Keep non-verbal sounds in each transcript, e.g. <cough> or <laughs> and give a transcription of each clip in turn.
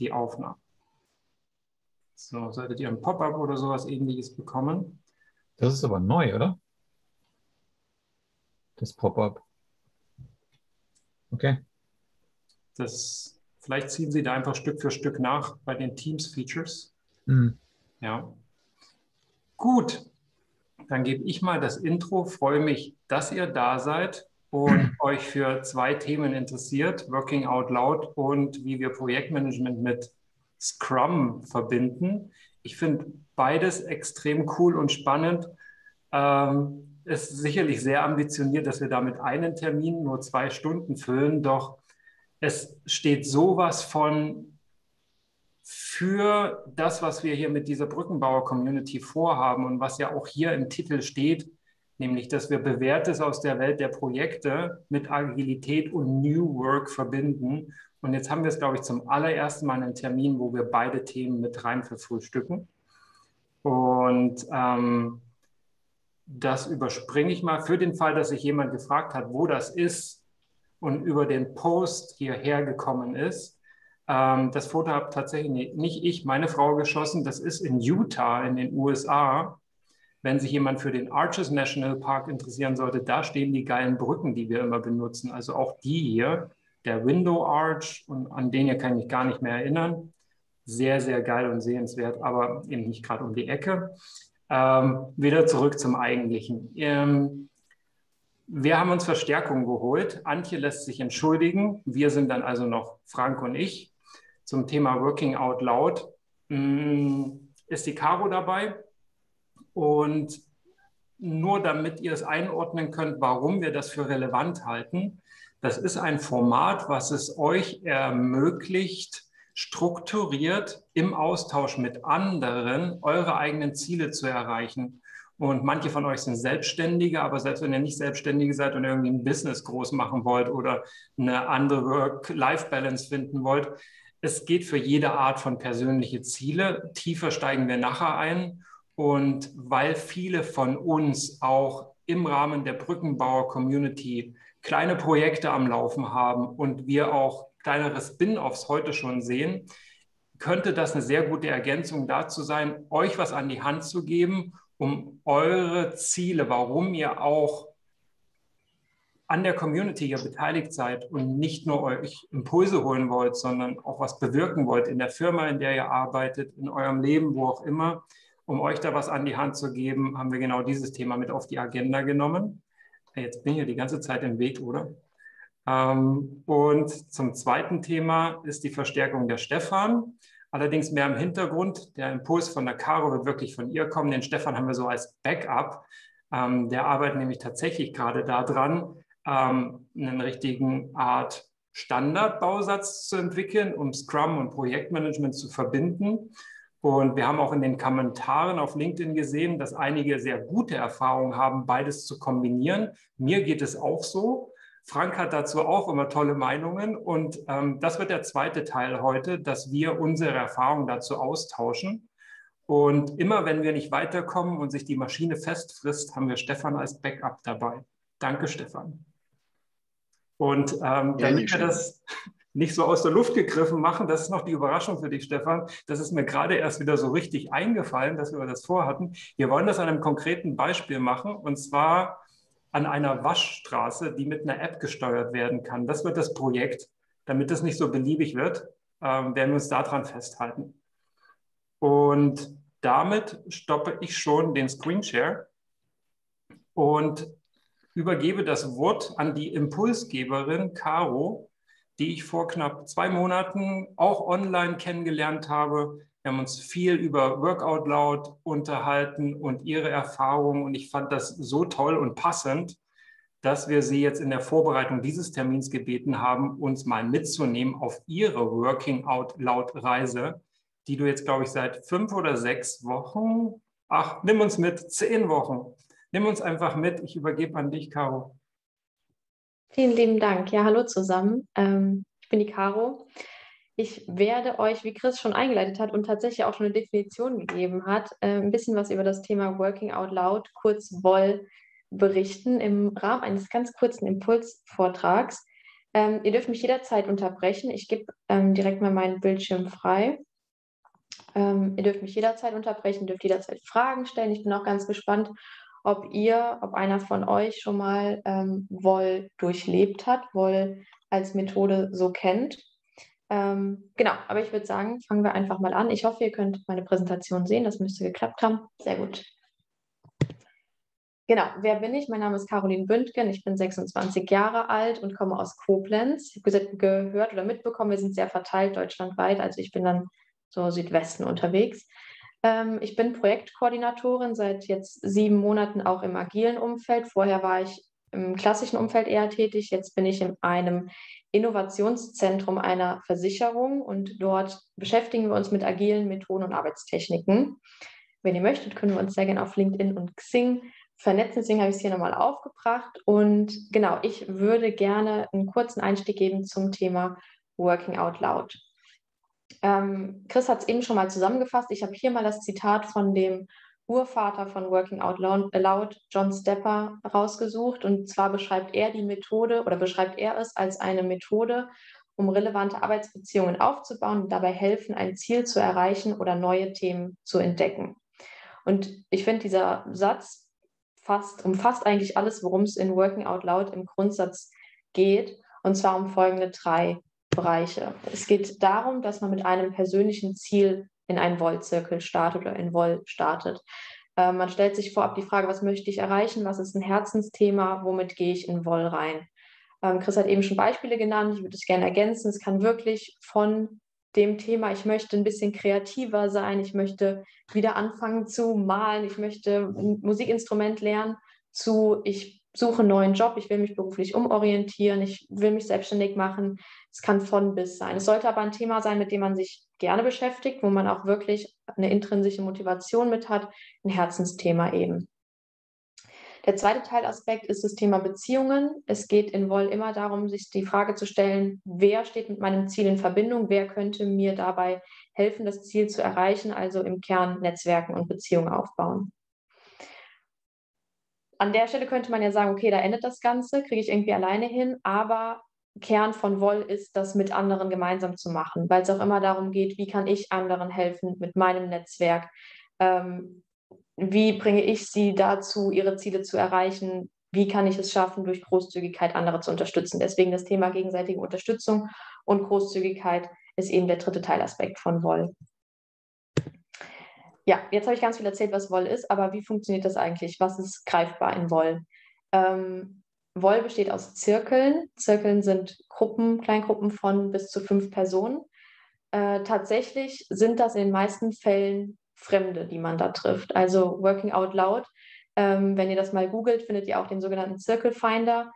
die Aufnahme. So, solltet ihr ein Pop-up oder sowas ähnliches bekommen. Das ist aber neu, oder? Das Pop-up. Okay. Das, vielleicht ziehen Sie da einfach Stück für Stück nach bei den Teams-Features. Mhm. Ja. Gut, dann gebe ich mal das Intro. Freue mich, dass ihr da seid und <clears throat> euch für zwei Themen interessiert, Working Out Loud und wie wir Projektmanagement mit Scrum verbinden. Ich finde beides extrem cool und spannend. Ähm, ist sicherlich sehr ambitioniert, dass wir damit einen Termin nur zwei Stunden füllen, doch es steht sowas von für das, was wir hier mit dieser Brückenbauer-Community vorhaben und was ja auch hier im Titel steht, nämlich dass wir Bewährtes aus der Welt der Projekte mit Agilität und New Work verbinden. Und jetzt haben wir es, glaube ich, zum allerersten Mal einen Termin, wo wir beide Themen mit rein verfrühstücken. Und ähm, das überspringe ich mal für den Fall, dass sich jemand gefragt hat, wo das ist und über den Post hierher gekommen ist. Ähm, das Foto habe tatsächlich nicht ich, meine Frau geschossen. Das ist in Utah in den USA. Wenn sich jemand für den Arches National Park interessieren sollte, da stehen die geilen Brücken, die wir immer benutzen. Also auch die hier, der Window Arch, und an den hier kann ich mich gar nicht mehr erinnern. Sehr, sehr geil und sehenswert, aber eben nicht gerade um die Ecke. Ähm, wieder zurück zum Eigentlichen. Ähm, wir haben uns Verstärkung geholt. Antje lässt sich entschuldigen. Wir sind dann also noch Frank und ich zum Thema Working Out Loud mm, ist die Caro dabei. Und nur damit ihr es einordnen könnt, warum wir das für relevant halten, das ist ein Format, was es euch ermöglicht, strukturiert im Austausch mit anderen eure eigenen Ziele zu erreichen. Und manche von euch sind Selbstständige, aber selbst wenn ihr nicht Selbstständige seid und irgendwie ein Business groß machen wollt oder eine andere Work-Life-Balance finden wollt, es geht für jede Art von persönliche Ziele. Tiefer steigen wir nachher ein. Und weil viele von uns auch im Rahmen der Brückenbauer-Community kleine Projekte am Laufen haben und wir auch kleinere Spin-offs heute schon sehen, könnte das eine sehr gute Ergänzung dazu sein, euch was an die Hand zu geben, um eure Ziele, warum ihr auch an der Community ja beteiligt seid und nicht nur euch Impulse holen wollt, sondern auch was bewirken wollt in der Firma, in der ihr arbeitet, in eurem Leben, wo auch immer, um euch da was an die Hand zu geben, haben wir genau dieses Thema mit auf die Agenda genommen. Jetzt bin ich ja die ganze Zeit im Weg, oder? Ähm, und zum zweiten Thema ist die Verstärkung der Stefan. Allerdings mehr im Hintergrund. Der Impuls von der Caro wird wirklich von ihr kommen. Den Stefan haben wir so als Backup. Ähm, der arbeitet nämlich tatsächlich gerade daran, ähm, einen richtigen Art Standardbausatz zu entwickeln, um Scrum und Projektmanagement zu verbinden. Und wir haben auch in den Kommentaren auf LinkedIn gesehen, dass einige sehr gute Erfahrungen haben, beides zu kombinieren. Mir geht es auch so. Frank hat dazu auch immer tolle Meinungen. Und ähm, das wird der zweite Teil heute, dass wir unsere Erfahrungen dazu austauschen. Und immer wenn wir nicht weiterkommen und sich die Maschine festfrisst, haben wir Stefan als Backup dabei. Danke, Stefan. Und ähm, damit wir das nicht so aus der Luft gegriffen machen, das ist noch die Überraschung für dich, Stefan. Das ist mir gerade erst wieder so richtig eingefallen, dass wir das vorhatten. Wir wollen das an einem konkreten Beispiel machen und zwar an einer Waschstraße, die mit einer App gesteuert werden kann. Das wird das Projekt. Damit es nicht so beliebig wird, ähm, werden wir uns daran festhalten. Und damit stoppe ich schon den Screenshare und übergebe das Wort an die Impulsgeberin Caro, die ich vor knapp zwei Monaten auch online kennengelernt habe. Wir haben uns viel über Workout Loud unterhalten und ihre Erfahrungen. Und ich fand das so toll und passend, dass wir sie jetzt in der Vorbereitung dieses Termins gebeten haben, uns mal mitzunehmen auf ihre Working Out Loud Reise, die du jetzt, glaube ich, seit fünf oder sechs Wochen, ach, nimm uns mit, zehn Wochen Nimm uns einfach mit. Ich übergebe an dich, Caro. Vielen lieben Dank. Ja, hallo zusammen. Ähm, ich bin die Caro. Ich werde euch, wie Chris schon eingeleitet hat und tatsächlich auch schon eine Definition gegeben hat, äh, ein bisschen was über das Thema Working Out Loud, kurz WOL, berichten im Rahmen eines ganz kurzen Impulsvortrags. Ähm, ihr dürft mich jederzeit unterbrechen. Ich gebe ähm, direkt mal meinen Bildschirm frei. Ähm, ihr dürft mich jederzeit unterbrechen, dürft jederzeit Fragen stellen. Ich bin auch ganz gespannt, ob ihr, ob einer von euch schon mal ähm, Woll durchlebt hat, Woll als Methode so kennt. Ähm, genau, aber ich würde sagen, fangen wir einfach mal an. Ich hoffe, ihr könnt meine Präsentation sehen. Das müsste geklappt haben. Sehr gut. Genau, wer bin ich? Mein Name ist Caroline Bündgen. Ich bin 26 Jahre alt und komme aus Koblenz. Ich habe gehört oder mitbekommen, wir sind sehr verteilt deutschlandweit. Also ich bin dann so Südwesten unterwegs. Ähm, ich bin Projektkoordinatorin seit jetzt sieben Monaten auch im agilen Umfeld. Vorher war ich im klassischen Umfeld eher tätig. Jetzt bin ich in einem Innovationszentrum einer Versicherung und dort beschäftigen wir uns mit agilen Methoden und Arbeitstechniken. Wenn ihr möchtet, können wir uns sehr gerne auf LinkedIn und Xing vernetzen. Deswegen habe ich es hier nochmal aufgebracht. Und genau, ich würde gerne einen kurzen Einstieg geben zum Thema Working Out Loud. Ähm, Chris hat es eben schon mal zusammengefasst. Ich habe hier mal das Zitat von dem Urvater von Working Out Loud, John Stepper, rausgesucht. Und zwar beschreibt er die Methode oder beschreibt er es als eine Methode, um relevante Arbeitsbeziehungen aufzubauen und dabei helfen, ein Ziel zu erreichen oder neue Themen zu entdecken. Und ich finde, dieser Satz fast, umfasst eigentlich alles, worum es in Working Out Loud im Grundsatz geht. Und zwar um folgende drei Bereiche. Es geht darum, dass man mit einem persönlichen Ziel in einen Wollzirkel startet oder in Woll startet. Äh, man stellt sich vorab die Frage, was möchte ich erreichen, was ist ein Herzensthema, womit gehe ich in Woll rein. Ähm, Chris hat eben schon Beispiele genannt, ich würde es gerne ergänzen. Es kann wirklich von dem Thema, ich möchte ein bisschen kreativer sein, ich möchte wieder anfangen zu malen, ich möchte ein Musikinstrument lernen, zu ich suche einen neuen Job, ich will mich beruflich umorientieren, ich will mich selbstständig machen. Es kann von bis sein. Es sollte aber ein Thema sein, mit dem man sich gerne beschäftigt, wo man auch wirklich eine intrinsische Motivation mit hat, ein Herzensthema eben. Der zweite Teilaspekt ist das Thema Beziehungen. Es geht in Woll immer darum, sich die Frage zu stellen, wer steht mit meinem Ziel in Verbindung, wer könnte mir dabei helfen, das Ziel zu erreichen, also im Kern Netzwerken und Beziehungen aufbauen an der Stelle könnte man ja sagen, okay, da endet das Ganze, kriege ich irgendwie alleine hin, aber Kern von Woll ist, das mit anderen gemeinsam zu machen, weil es auch immer darum geht, wie kann ich anderen helfen mit meinem Netzwerk, ähm, wie bringe ich sie dazu, ihre Ziele zu erreichen, wie kann ich es schaffen, durch Großzügigkeit andere zu unterstützen. Deswegen das Thema gegenseitige Unterstützung und Großzügigkeit ist eben der dritte Teilaspekt von Woll. Ja, jetzt habe ich ganz viel erzählt, was Woll ist, aber wie funktioniert das eigentlich? Was ist greifbar in Woll? Ähm, Woll besteht aus Zirkeln. Zirkeln sind Gruppen, Kleingruppen von bis zu fünf Personen. Äh, tatsächlich sind das in den meisten Fällen Fremde, die man da trifft. Also Working Out Loud. Ähm, wenn ihr das mal googelt, findet ihr auch den sogenannten Circle Finder.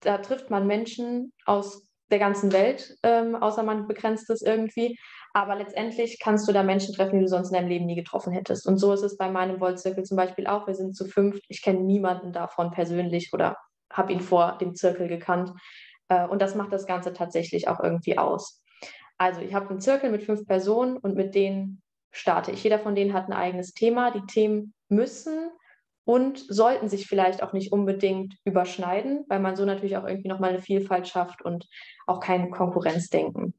Da trifft man Menschen aus der ganzen Welt, ähm, außer man begrenzt es irgendwie. Aber letztendlich kannst du da Menschen treffen, die du sonst in deinem Leben nie getroffen hättest. Und so ist es bei meinem Wollzirkel zum Beispiel auch. Wir sind zu fünft. Ich kenne niemanden davon persönlich oder habe ihn vor dem Zirkel gekannt. Äh, und das macht das Ganze tatsächlich auch irgendwie aus. Also ich habe einen Zirkel mit fünf Personen und mit denen starte ich. Jeder von denen hat ein eigenes Thema. Die Themen müssen und sollten sich vielleicht auch nicht unbedingt überschneiden, weil man so natürlich auch irgendwie nochmal eine Vielfalt schafft und auch kein Konkurrenzdenken.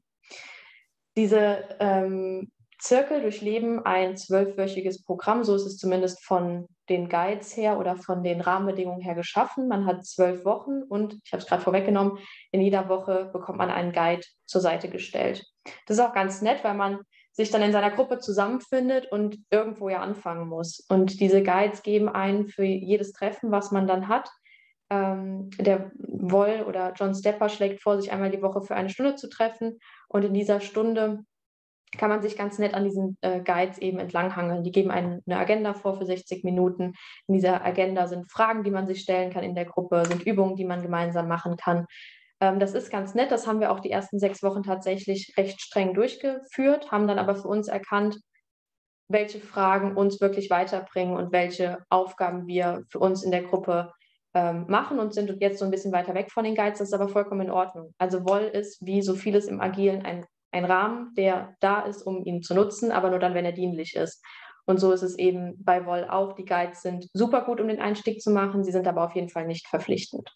Diese ähm, Zirkel durchleben ein zwölfwöchiges Programm, so ist es zumindest von den Guides her oder von den Rahmenbedingungen her geschaffen. Man hat zwölf Wochen und ich habe es gerade vorweggenommen, in jeder Woche bekommt man einen Guide zur Seite gestellt. Das ist auch ganz nett, weil man sich dann in seiner Gruppe zusammenfindet und irgendwo ja anfangen muss. Und diese Guides geben einen für jedes Treffen, was man dann hat, ähm, der Woll oder John Stepper schlägt vor, sich einmal die Woche für eine Stunde zu treffen. Und in dieser Stunde kann man sich ganz nett an diesen äh, Guides eben entlanghangeln. Die geben einen eine Agenda vor für 60 Minuten. In dieser Agenda sind Fragen, die man sich stellen kann in der Gruppe, sind Übungen, die man gemeinsam machen kann. Ähm, das ist ganz nett. Das haben wir auch die ersten sechs Wochen tatsächlich recht streng durchgeführt, haben dann aber für uns erkannt, welche Fragen uns wirklich weiterbringen und welche Aufgaben wir für uns in der Gruppe ähm, machen und sind jetzt so ein bisschen weiter weg von den Guides. Das ist aber vollkommen in Ordnung. Also Woll ist wie so vieles im Agilen ein, ein Rahmen, der da ist, um ihn zu nutzen, aber nur dann, wenn er dienlich ist. Und so ist es eben bei Woll auch. Die Guides sind super gut, um den Einstieg zu machen. Sie sind aber auf jeden Fall nicht verpflichtend.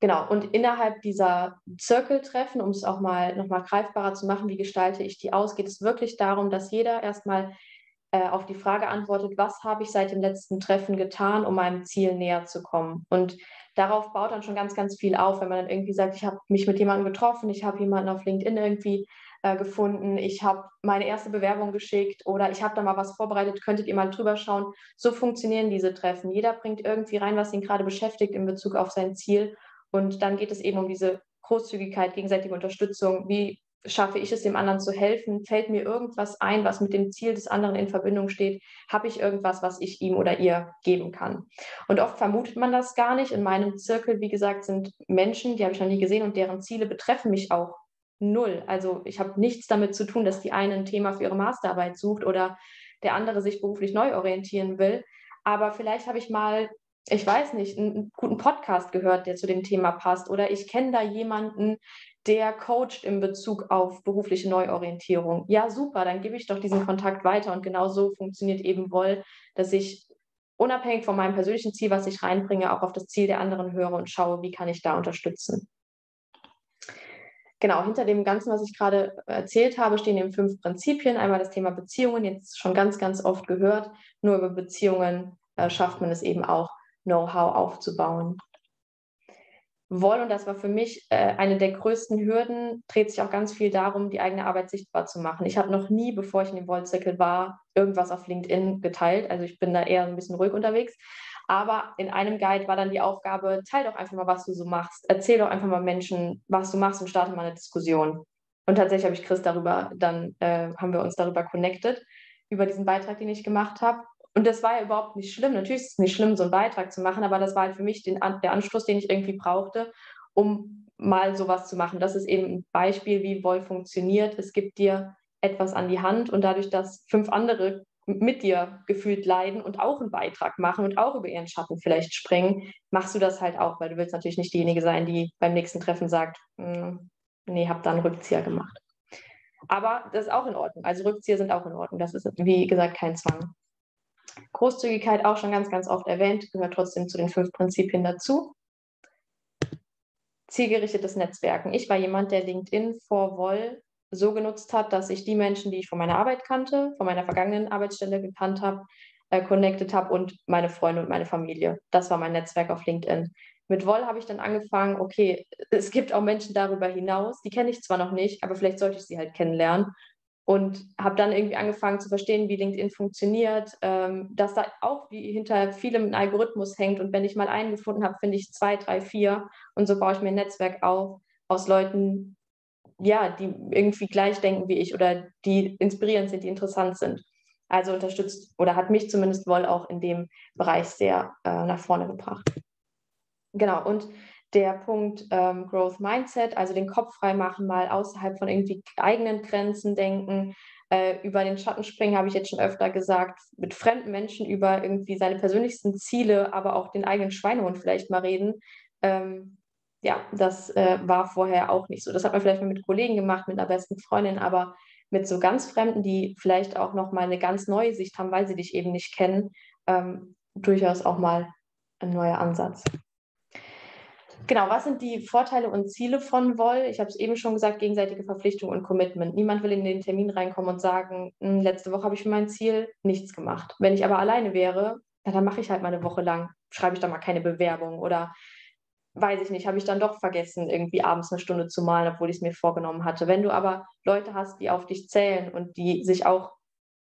Genau, und innerhalb dieser Circle-Treffen, um es auch mal nochmal greifbarer zu machen, wie gestalte ich die aus, geht es wirklich darum, dass jeder erstmal äh, auf die Frage antwortet, was habe ich seit dem letzten Treffen getan, um meinem Ziel näher zu kommen. Und darauf baut dann schon ganz, ganz viel auf, wenn man dann irgendwie sagt, ich habe mich mit jemandem getroffen, ich habe jemanden auf LinkedIn irgendwie äh, gefunden, ich habe meine erste Bewerbung geschickt oder ich habe da mal was vorbereitet, könntet ihr mal drüber schauen. So funktionieren diese Treffen. Jeder bringt irgendwie rein, was ihn gerade beschäftigt in Bezug auf sein Ziel und dann geht es eben um diese Großzügigkeit, gegenseitige Unterstützung. Wie schaffe ich es, dem anderen zu helfen? Fällt mir irgendwas ein, was mit dem Ziel des anderen in Verbindung steht? Habe ich irgendwas, was ich ihm oder ihr geben kann? Und oft vermutet man das gar nicht. In meinem Zirkel, wie gesagt, sind Menschen, die habe ich noch nie gesehen und deren Ziele betreffen mich auch null. Also ich habe nichts damit zu tun, dass die eine ein Thema für ihre Masterarbeit sucht oder der andere sich beruflich neu orientieren will. Aber vielleicht habe ich mal ich weiß nicht, einen guten Podcast gehört, der zu dem Thema passt. Oder ich kenne da jemanden, der coacht in Bezug auf berufliche Neuorientierung. Ja, super, dann gebe ich doch diesen Kontakt weiter. Und genau so funktioniert eben Woll, dass ich unabhängig von meinem persönlichen Ziel, was ich reinbringe, auch auf das Ziel der anderen höre und schaue, wie kann ich da unterstützen. Genau, hinter dem Ganzen, was ich gerade erzählt habe, stehen eben fünf Prinzipien. Einmal das Thema Beziehungen, jetzt schon ganz, ganz oft gehört. Nur über Beziehungen äh, schafft man es eben auch, Know-how aufzubauen. Woll, und das war für mich äh, eine der größten Hürden, dreht sich auch ganz viel darum, die eigene Arbeit sichtbar zu machen. Ich habe noch nie, bevor ich in dem Woll-Zirkel war, irgendwas auf LinkedIn geteilt. Also ich bin da eher ein bisschen ruhig unterwegs. Aber in einem Guide war dann die Aufgabe, teil doch einfach mal, was du so machst. Erzähl doch einfach mal Menschen, was du machst und starte mal eine Diskussion. Und tatsächlich habe ich Chris darüber, dann äh, haben wir uns darüber connected, über diesen Beitrag, den ich gemacht habe. Und das war ja überhaupt nicht schlimm. Natürlich ist es nicht schlimm, so einen Beitrag zu machen, aber das war halt für mich den, der Anschluss, den ich irgendwie brauchte, um mal sowas zu machen. Das ist eben ein Beispiel, wie Woll funktioniert. Es gibt dir etwas an die Hand und dadurch, dass fünf andere mit dir gefühlt leiden und auch einen Beitrag machen und auch über ihren Schatten vielleicht springen, machst du das halt auch, weil du willst natürlich nicht diejenige sein, die beim nächsten Treffen sagt, hm, nee, hab da einen Rückzieher gemacht. Aber das ist auch in Ordnung. Also Rückzieher sind auch in Ordnung. Das ist, wie gesagt, kein Zwang. Großzügigkeit auch schon ganz, ganz oft erwähnt, gehört trotzdem zu den fünf Prinzipien dazu. Zielgerichtetes Netzwerken. Ich war jemand, der LinkedIn vor Woll so genutzt hat, dass ich die Menschen, die ich von meiner Arbeit kannte, von meiner vergangenen Arbeitsstelle gekannt habe, äh, connected habe und meine Freunde und meine Familie. Das war mein Netzwerk auf LinkedIn. Mit Woll habe ich dann angefangen, okay, es gibt auch Menschen darüber hinaus, die kenne ich zwar noch nicht, aber vielleicht sollte ich sie halt kennenlernen und habe dann irgendwie angefangen zu verstehen, wie LinkedIn funktioniert, ähm, dass da auch wie hinter vielem ein Algorithmus hängt. Und wenn ich mal einen gefunden habe, finde ich zwei, drei, vier. Und so baue ich mir ein Netzwerk auf aus Leuten, ja, die irgendwie gleich denken wie ich oder die inspirierend sind, die interessant sind. Also unterstützt oder hat mich zumindest wohl auch in dem Bereich sehr äh, nach vorne gebracht. Genau, und der Punkt ähm, Growth Mindset, also den Kopf frei machen, mal außerhalb von irgendwie eigenen Grenzen denken. Äh, über den Schatten springen, habe ich jetzt schon öfter gesagt, mit fremden Menschen über irgendwie seine persönlichsten Ziele, aber auch den eigenen Schweinehund vielleicht mal reden. Ähm, ja, das äh, war vorher auch nicht so. Das hat man vielleicht mal mit Kollegen gemacht, mit einer besten Freundin, aber mit so ganz Fremden, die vielleicht auch noch mal eine ganz neue Sicht haben, weil sie dich eben nicht kennen, ähm, durchaus auch mal ein neuer Ansatz. Genau, was sind die Vorteile und Ziele von Woll? Ich habe es eben schon gesagt, gegenseitige Verpflichtung und Commitment. Niemand will in den Termin reinkommen und sagen, hm, letzte Woche habe ich für mein Ziel nichts gemacht. Wenn ich aber alleine wäre, dann mache ich halt mal eine Woche lang, schreibe ich da mal keine Bewerbung oder weiß ich nicht, habe ich dann doch vergessen, irgendwie abends eine Stunde zu malen, obwohl ich es mir vorgenommen hatte. Wenn du aber Leute hast, die auf dich zählen und die sich auch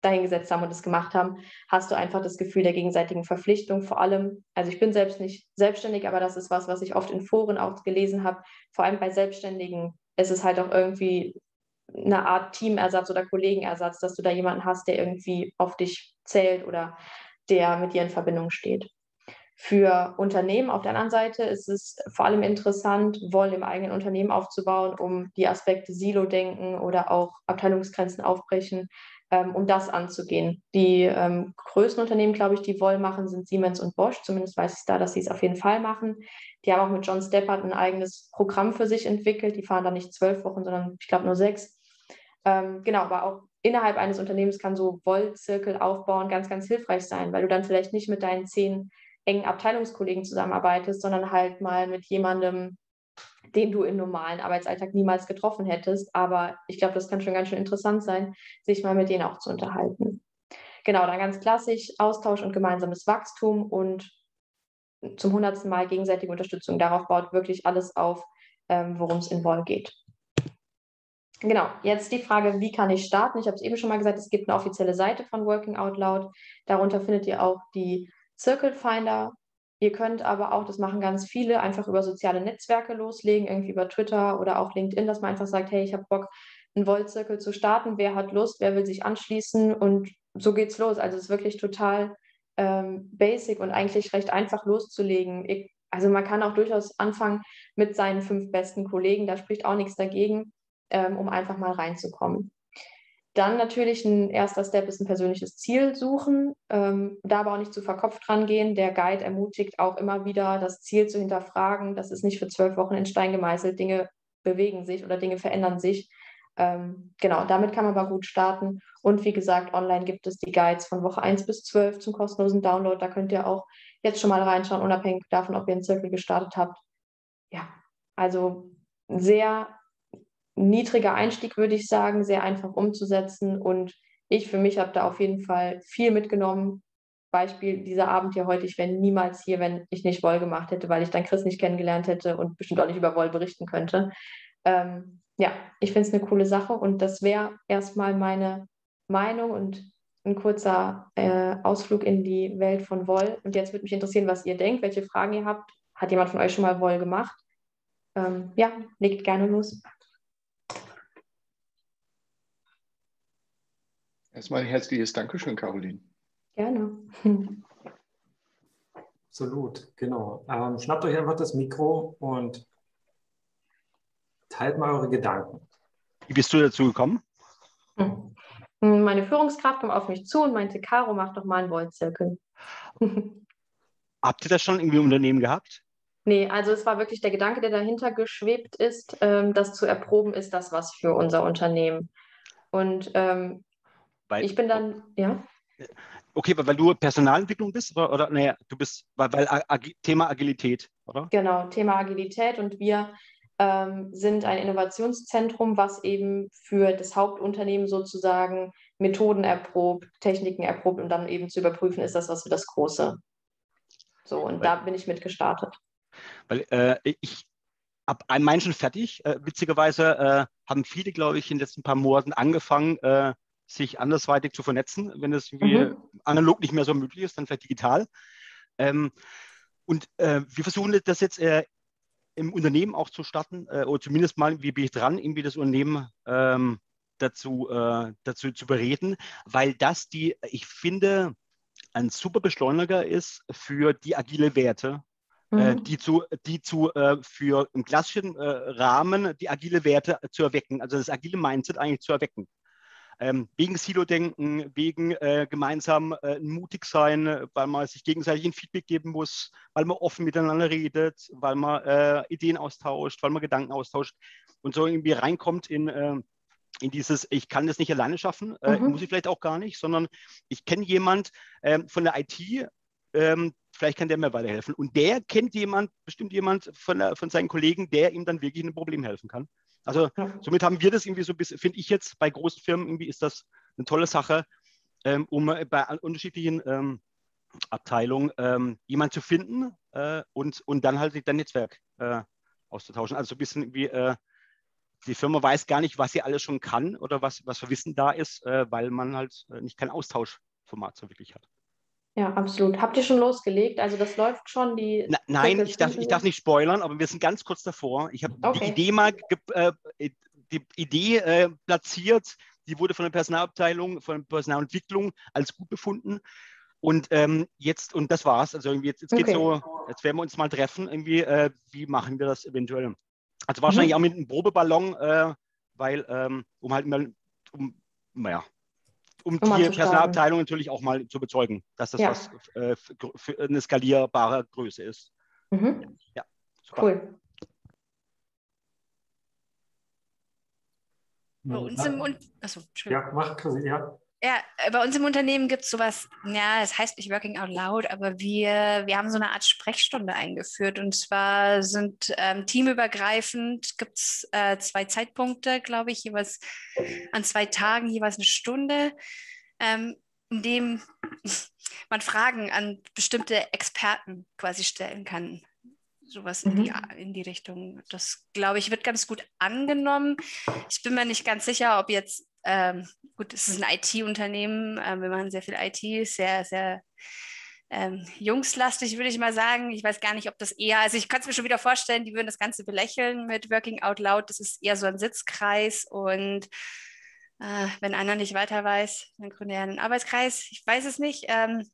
dahingesetzt haben und es gemacht haben, hast du einfach das Gefühl der gegenseitigen Verpflichtung. Vor allem, also ich bin selbst nicht selbstständig, aber das ist was, was ich oft in Foren auch gelesen habe. Vor allem bei Selbstständigen ist es halt auch irgendwie eine Art Teamersatz oder Kollegenersatz, dass du da jemanden hast, der irgendwie auf dich zählt oder der mit dir in Verbindung steht. Für Unternehmen auf der anderen Seite ist es vor allem interessant, Woll im eigenen Unternehmen aufzubauen, um die Aspekte Silo-Denken oder auch Abteilungsgrenzen aufbrechen um das anzugehen. Die ähm, größten Unternehmen, glaube ich, die Woll machen, sind Siemens und Bosch. Zumindest weiß ich da, dass sie es auf jeden Fall machen. Die haben auch mit John Steppert ein eigenes Programm für sich entwickelt. Die fahren da nicht zwölf Wochen, sondern ich glaube nur sechs. Ähm, genau, aber auch innerhalb eines Unternehmens kann so Woll-Zirkel aufbauen ganz, ganz hilfreich sein, weil du dann vielleicht nicht mit deinen zehn engen Abteilungskollegen zusammenarbeitest, sondern halt mal mit jemandem, den du im normalen Arbeitsalltag niemals getroffen hättest. Aber ich glaube, das kann schon ganz schön interessant sein, sich mal mit denen auch zu unterhalten. Genau, dann ganz klassisch Austausch und gemeinsames Wachstum und zum hundertsten Mal gegenseitige Unterstützung. Darauf baut wirklich alles auf, ähm, worum es in Woll geht. Genau, jetzt die Frage, wie kann ich starten? Ich habe es eben schon mal gesagt, es gibt eine offizielle Seite von Working Out Loud. Darunter findet ihr auch die Circle Finder. Ihr könnt aber auch, das machen ganz viele, einfach über soziale Netzwerke loslegen, irgendwie über Twitter oder auch LinkedIn, dass man einfach sagt, hey, ich habe Bock, einen Volt-Circle zu starten. Wer hat Lust? Wer will sich anschließen? Und so geht's los. Also es ist wirklich total ähm, basic und eigentlich recht einfach loszulegen. Ich, also man kann auch durchaus anfangen mit seinen fünf besten Kollegen. Da spricht auch nichts dagegen, ähm, um einfach mal reinzukommen. Dann natürlich ein erster Step ist ein persönliches Ziel suchen, ähm, da aber auch nicht zu verkopft rangehen. Der Guide ermutigt auch immer wieder, das Ziel zu hinterfragen. Das ist nicht für zwölf Wochen in Stein gemeißelt. Dinge bewegen sich oder Dinge verändern sich. Ähm, genau, damit kann man aber gut starten. Und wie gesagt, online gibt es die Guides von Woche 1 bis 12 zum kostenlosen Download. Da könnt ihr auch jetzt schon mal reinschauen, unabhängig davon, ob ihr einen Zirkel gestartet habt. Ja, also sehr niedriger Einstieg, würde ich sagen, sehr einfach umzusetzen. Und ich für mich habe da auf jeden Fall viel mitgenommen. Beispiel dieser Abend hier heute, ich wäre niemals hier, wenn ich nicht Woll gemacht hätte, weil ich dann Chris nicht kennengelernt hätte und bestimmt auch nicht über Woll berichten könnte. Ähm, ja, ich finde es eine coole Sache und das wäre erstmal meine Meinung und ein kurzer äh, Ausflug in die Welt von Woll. Und jetzt würde mich interessieren, was ihr denkt, welche Fragen ihr habt. Hat jemand von euch schon mal Woll gemacht? Ähm, ja, legt gerne los. Erstmal ein herzliches Dankeschön, Caroline. Gerne. Absolut, genau. Ähm, schnappt euch einfach das Mikro und teilt mal eure Gedanken. Wie bist du dazu gekommen? Hm. Meine Führungskraft kam auf mich zu und meinte, Caro, mach doch mal einen Wollzirkel. Habt ihr das schon irgendwie im Unternehmen gehabt? Nee, also es war wirklich der Gedanke, der dahinter geschwebt ist, ähm, das zu erproben, ist das was für unser Unternehmen. Und ähm, weil, ich bin dann, ja. Okay, weil du Personalentwicklung bist oder, oder naja, du bist, weil, weil Ag Thema Agilität, oder? Genau, Thema Agilität und wir ähm, sind ein Innovationszentrum, was eben für das Hauptunternehmen sozusagen Methoden erprobt, Techniken erprobt und dann eben zu überprüfen, ist das was für das Große. So, und weil, da bin ich mit gestartet. Weil äh, ich ab einem Menschen fertig. Äh, witzigerweise äh, haben viele, glaube ich, in den letzten paar Monaten angefangen, äh, sich andersweitig zu vernetzen, wenn es mhm. analog nicht mehr so möglich ist, dann vielleicht digital. Ähm, und äh, wir versuchen das jetzt äh, im Unternehmen auch zu starten, äh, oder zumindest mal, wie bin ich dran, irgendwie das Unternehmen ähm, dazu, äh, dazu zu bereden, weil das die, ich finde, ein super Beschleuniger ist für die agile Werte, äh, mhm. die zu, die zu äh, für im klassischen Rahmen die agile Werte zu erwecken, also das agile Mindset eigentlich zu erwecken. Ähm, wegen Silo-Denken, wegen äh, gemeinsam äh, mutig sein, weil man sich gegenseitig ein Feedback geben muss, weil man offen miteinander redet, weil man äh, Ideen austauscht, weil man Gedanken austauscht und so irgendwie reinkommt in, äh, in dieses, ich kann das nicht alleine schaffen, äh, mhm. muss ich vielleicht auch gar nicht, sondern ich kenne jemand ähm, von der IT, ähm, vielleicht kann der mir weiterhelfen. Und der kennt jemand, bestimmt jemand von, der, von seinen Kollegen, der ihm dann wirklich in einem Problem helfen kann. Also somit haben wir das irgendwie so ein bisschen, finde ich jetzt bei großen Firmen irgendwie ist das eine tolle Sache, ähm, um bei unterschiedlichen ähm, Abteilungen ähm, jemanden zu finden äh, und, und dann halt dein Netzwerk äh, auszutauschen. Also so ein bisschen wie äh, die Firma weiß gar nicht, was sie alles schon kann oder was, was für Wissen da ist, äh, weil man halt äh, nicht kein Austauschformat so wirklich hat. Ja, absolut. Habt ihr schon losgelegt? Also das läuft schon, die... Na, nein, ich darf, ich darf nicht spoilern, aber wir sind ganz kurz davor. Ich habe okay. die Idee mal, äh, die Idee äh, platziert, die wurde von der Personalabteilung, von der Personalentwicklung als gut befunden. Und ähm, jetzt, und das war's. Also jetzt, jetzt okay. so, jetzt werden wir uns mal treffen, irgendwie, äh, wie machen wir das eventuell? Also wahrscheinlich mhm. auch mit einem Probeballon, äh, weil, ähm, um halt mal, um, naja, um, um die Personalabteilung natürlich auch mal zu bezeugen, dass das ja. was äh, für eine skalierbare Größe ist. Mhm. Ja, super. Cool. Bei uns im und achso, Ja, mach ja. Ja, äh, bei uns im Unternehmen gibt es sowas, ja, es heißt nicht Working Out Loud, aber wir, wir haben so eine Art Sprechstunde eingeführt. Und zwar sind ähm, teamübergreifend, gibt es äh, zwei Zeitpunkte, glaube ich, jeweils an zwei Tagen, jeweils eine Stunde, ähm, in dem <laughs> man Fragen an bestimmte Experten quasi stellen kann. Sowas in, die, Mhm. in die Richtung. Das, glaube ich, wird ganz gut angenommen. Ich bin mir nicht ganz sicher, ob jetzt ähm, gut, es ist ein IT-Unternehmen, äh, wir machen sehr viel IT, sehr, sehr ähm, jungslastig, würde ich mal sagen. Ich weiß gar nicht, ob das eher, also ich kann es mir schon wieder vorstellen, die würden das Ganze belächeln mit Working Out Loud. Das ist eher so ein Sitzkreis und äh, wenn einer nicht weiter weiß, dann gründet er einen Arbeitskreis. Ich weiß es nicht. Ähm,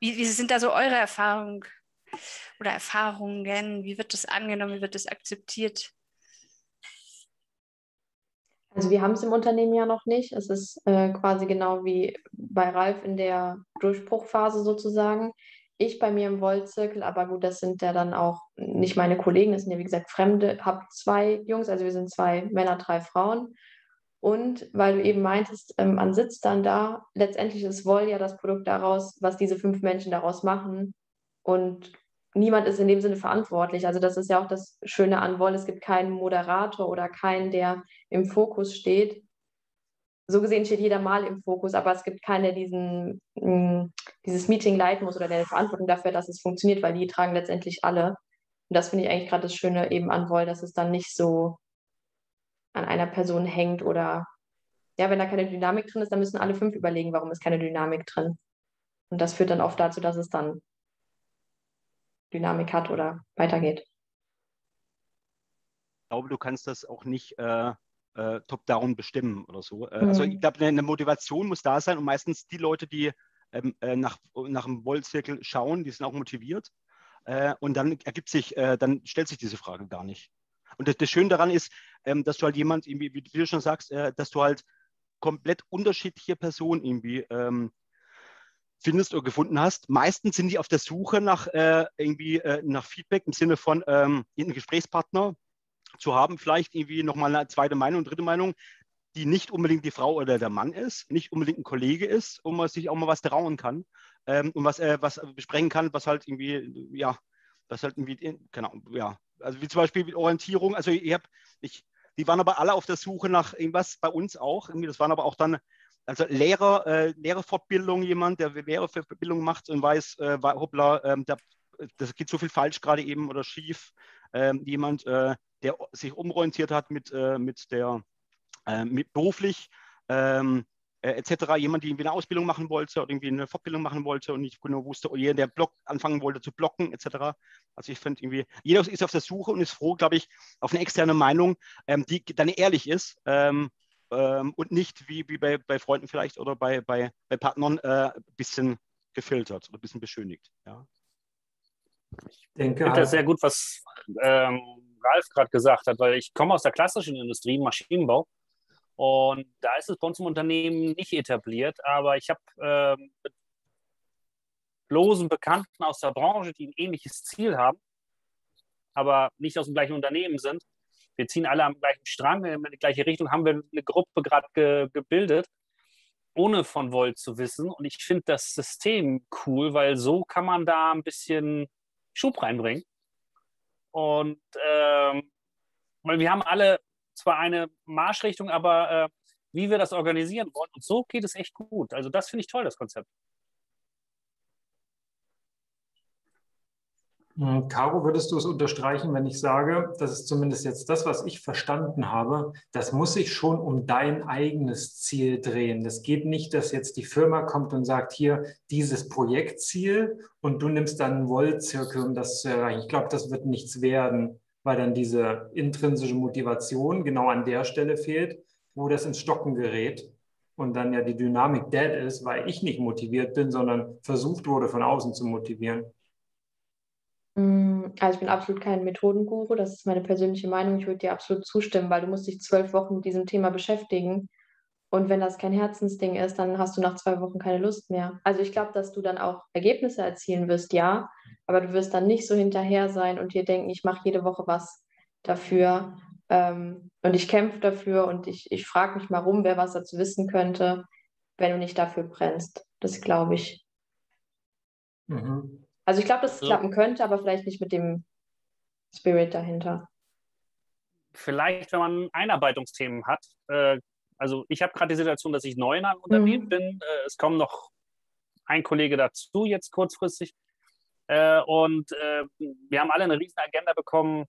wie, wie sind da so eure Erfahrungen oder Erfahrungen? Wie wird das angenommen? Wie wird das akzeptiert? Also wir haben es im Unternehmen ja noch nicht. Es ist äh, quasi genau wie bei Ralf in der Durchbruchphase sozusagen. Ich bei mir im Volt-Zirkel, aber gut, das sind ja dann auch nicht meine Kollegen, das sind ja wie gesagt Fremde, habe zwei Jungs, also wir sind zwei Männer, drei Frauen. Und weil du eben meintest, ähm, man sitzt dann da, letztendlich ist Woll ja das Produkt daraus, was diese fünf Menschen daraus machen. Und niemand ist in dem Sinne verantwortlich. Also das ist ja auch das Schöne an Woll. Es gibt keinen Moderator oder keinen, der im Fokus steht. So gesehen steht jeder mal im Fokus, aber es gibt keinen, der diesen, mh, dieses Meeting leiten muss oder der Verantwortung dafür dass es funktioniert, weil die tragen letztendlich alle. Und das finde ich eigentlich gerade das Schöne eben an Woll, dass es dann nicht so an einer Person hängt oder ja, wenn da keine Dynamik drin ist, dann müssen alle fünf überlegen, warum ist keine Dynamik drin. Und das führt dann oft dazu, dass es dann Dynamik hat oder weitergeht. Ich glaube, du kannst das auch nicht äh, äh, top-down bestimmen oder so. Äh, Also ich glaube, eine, eine Motivation muss da sein und meistens die Leute, die ähm, äh, nach, nach dem Wollzirkel schauen, die sind auch motiviert. Äh, und dann ergibt sich, dann stellt sich diese Frage gar nicht. Und das, das Schöne daran ist, ähm, dass du halt jemand, irgendwie, wie du schon sagst, dass du halt komplett unterschiedliche Personen irgendwie ähm, findest oder gefunden hast. Meistens sind die auf der Suche nach äh, irgendwie äh, nach Feedback im Sinne von ähm, einen Gesprächspartner zu haben, vielleicht irgendwie nochmal eine zweite Meinung, dritte Meinung, die nicht unbedingt die Frau oder der Mann ist, nicht unbedingt ein Kollege ist, wo man sich auch mal was trauen kann ähm, und was, äh, was besprechen kann, was halt irgendwie, ja, was halt irgendwie, genau, ja, also wie zum Beispiel Orientierung, also ich habe, ich, die waren aber alle auf der Suche nach irgendwas, bei uns auch, das waren aber auch dann, also Lehrer, äh, Lehrerfortbildung, jemand, der Lehrerfortbildung macht und weiß, äh, hoppla, ähm, der, das geht so viel falsch gerade eben oder schief, ähm, jemand, äh, der sich umorientiert hat mit, äh, mit der, äh, mit beruflich, ähm, äh, etc. Jemand, die irgendwie eine Ausbildung machen wollte oder irgendwie eine Fortbildung machen wollte und nicht genau wusste, oder jeder, der Blog anfangen wollte zu blocken, etc. Also ich finde irgendwie, jeder ist auf der Suche und ist froh, glaube ich, auf eine externe Meinung, ähm, die dann ehrlich ist ähm, ähm, und nicht wie, wie bei, bei Freunden vielleicht oder bei, bei, bei Partnern ein äh, bisschen gefiltert oder ein bisschen beschönigt. Ja. Ich denke, Ich finde das sehr gut, was ähm, Ralf gerade gesagt hat, weil ich komme aus der klassischen Industrie, Maschinenbau. Und da ist es bei uns im Unternehmen nicht etabliert, aber ich habe ähm, mit bloßen Bekannten aus der Branche, die ein ähnliches Ziel haben, aber nicht aus dem gleichen Unternehmen sind. Wir ziehen alle am gleichen Strang, in die gleiche Richtung, haben wir eine Gruppe gerade ge gebildet, ohne von Volt zu wissen. Und ich finde das System cool, weil so kann man da ein bisschen Schub reinbringen. Und ähm, weil wir haben alle zwar eine Marschrichtung, aber äh, wie wir das organisieren wollen. Und so geht es echt gut. Also das finde ich toll, das Konzept. Caro, würdest du es unterstreichen, wenn ich sage, das ist zumindest jetzt das, was ich verstanden habe, das muss sich schon um dein eigenes Ziel drehen. Das geht nicht, dass jetzt die Firma kommt und sagt, hier dieses Projektziel und du nimmst dann einen Wollzirkel, um das zu erreichen. Ich glaube, das wird nichts werden, weil dann diese intrinsische Motivation genau an der Stelle fehlt, wo das ins Stocken gerät und dann ja die Dynamik dead ist, weil ich nicht motiviert bin, sondern versucht wurde, von außen zu motivieren. Also ich bin absolut kein Methodenguru, das ist meine persönliche Meinung. Ich würde dir absolut zustimmen, weil du musst dich zwölf Wochen mit diesem Thema beschäftigen. Und wenn das kein Herzensding ist, dann hast du nach zwei Wochen keine Lust mehr. Also ich glaube, dass du dann auch Ergebnisse erzielen wirst, ja, aber du wirst dann nicht so hinterher sein und dir denken, ich mache jede Woche was dafür ähm, und ich kämpfe dafür und ich, ich frage mich mal rum, wer was dazu wissen könnte. wenn du nicht dafür brennst. Das glaube ich. Mhm. Also ich glaube, dass es so. klappen könnte, aber vielleicht nicht mit dem Spirit dahinter. Vielleicht, wenn man Einarbeitungsthemen hat. Äh, also ich habe gerade die Situation, dass ich neu in einem Unternehmen mhm. bin. Äh, es kommen noch ein Kollege dazu jetzt kurzfristig. Äh, und wir haben alle eine riesen Agenda bekommen.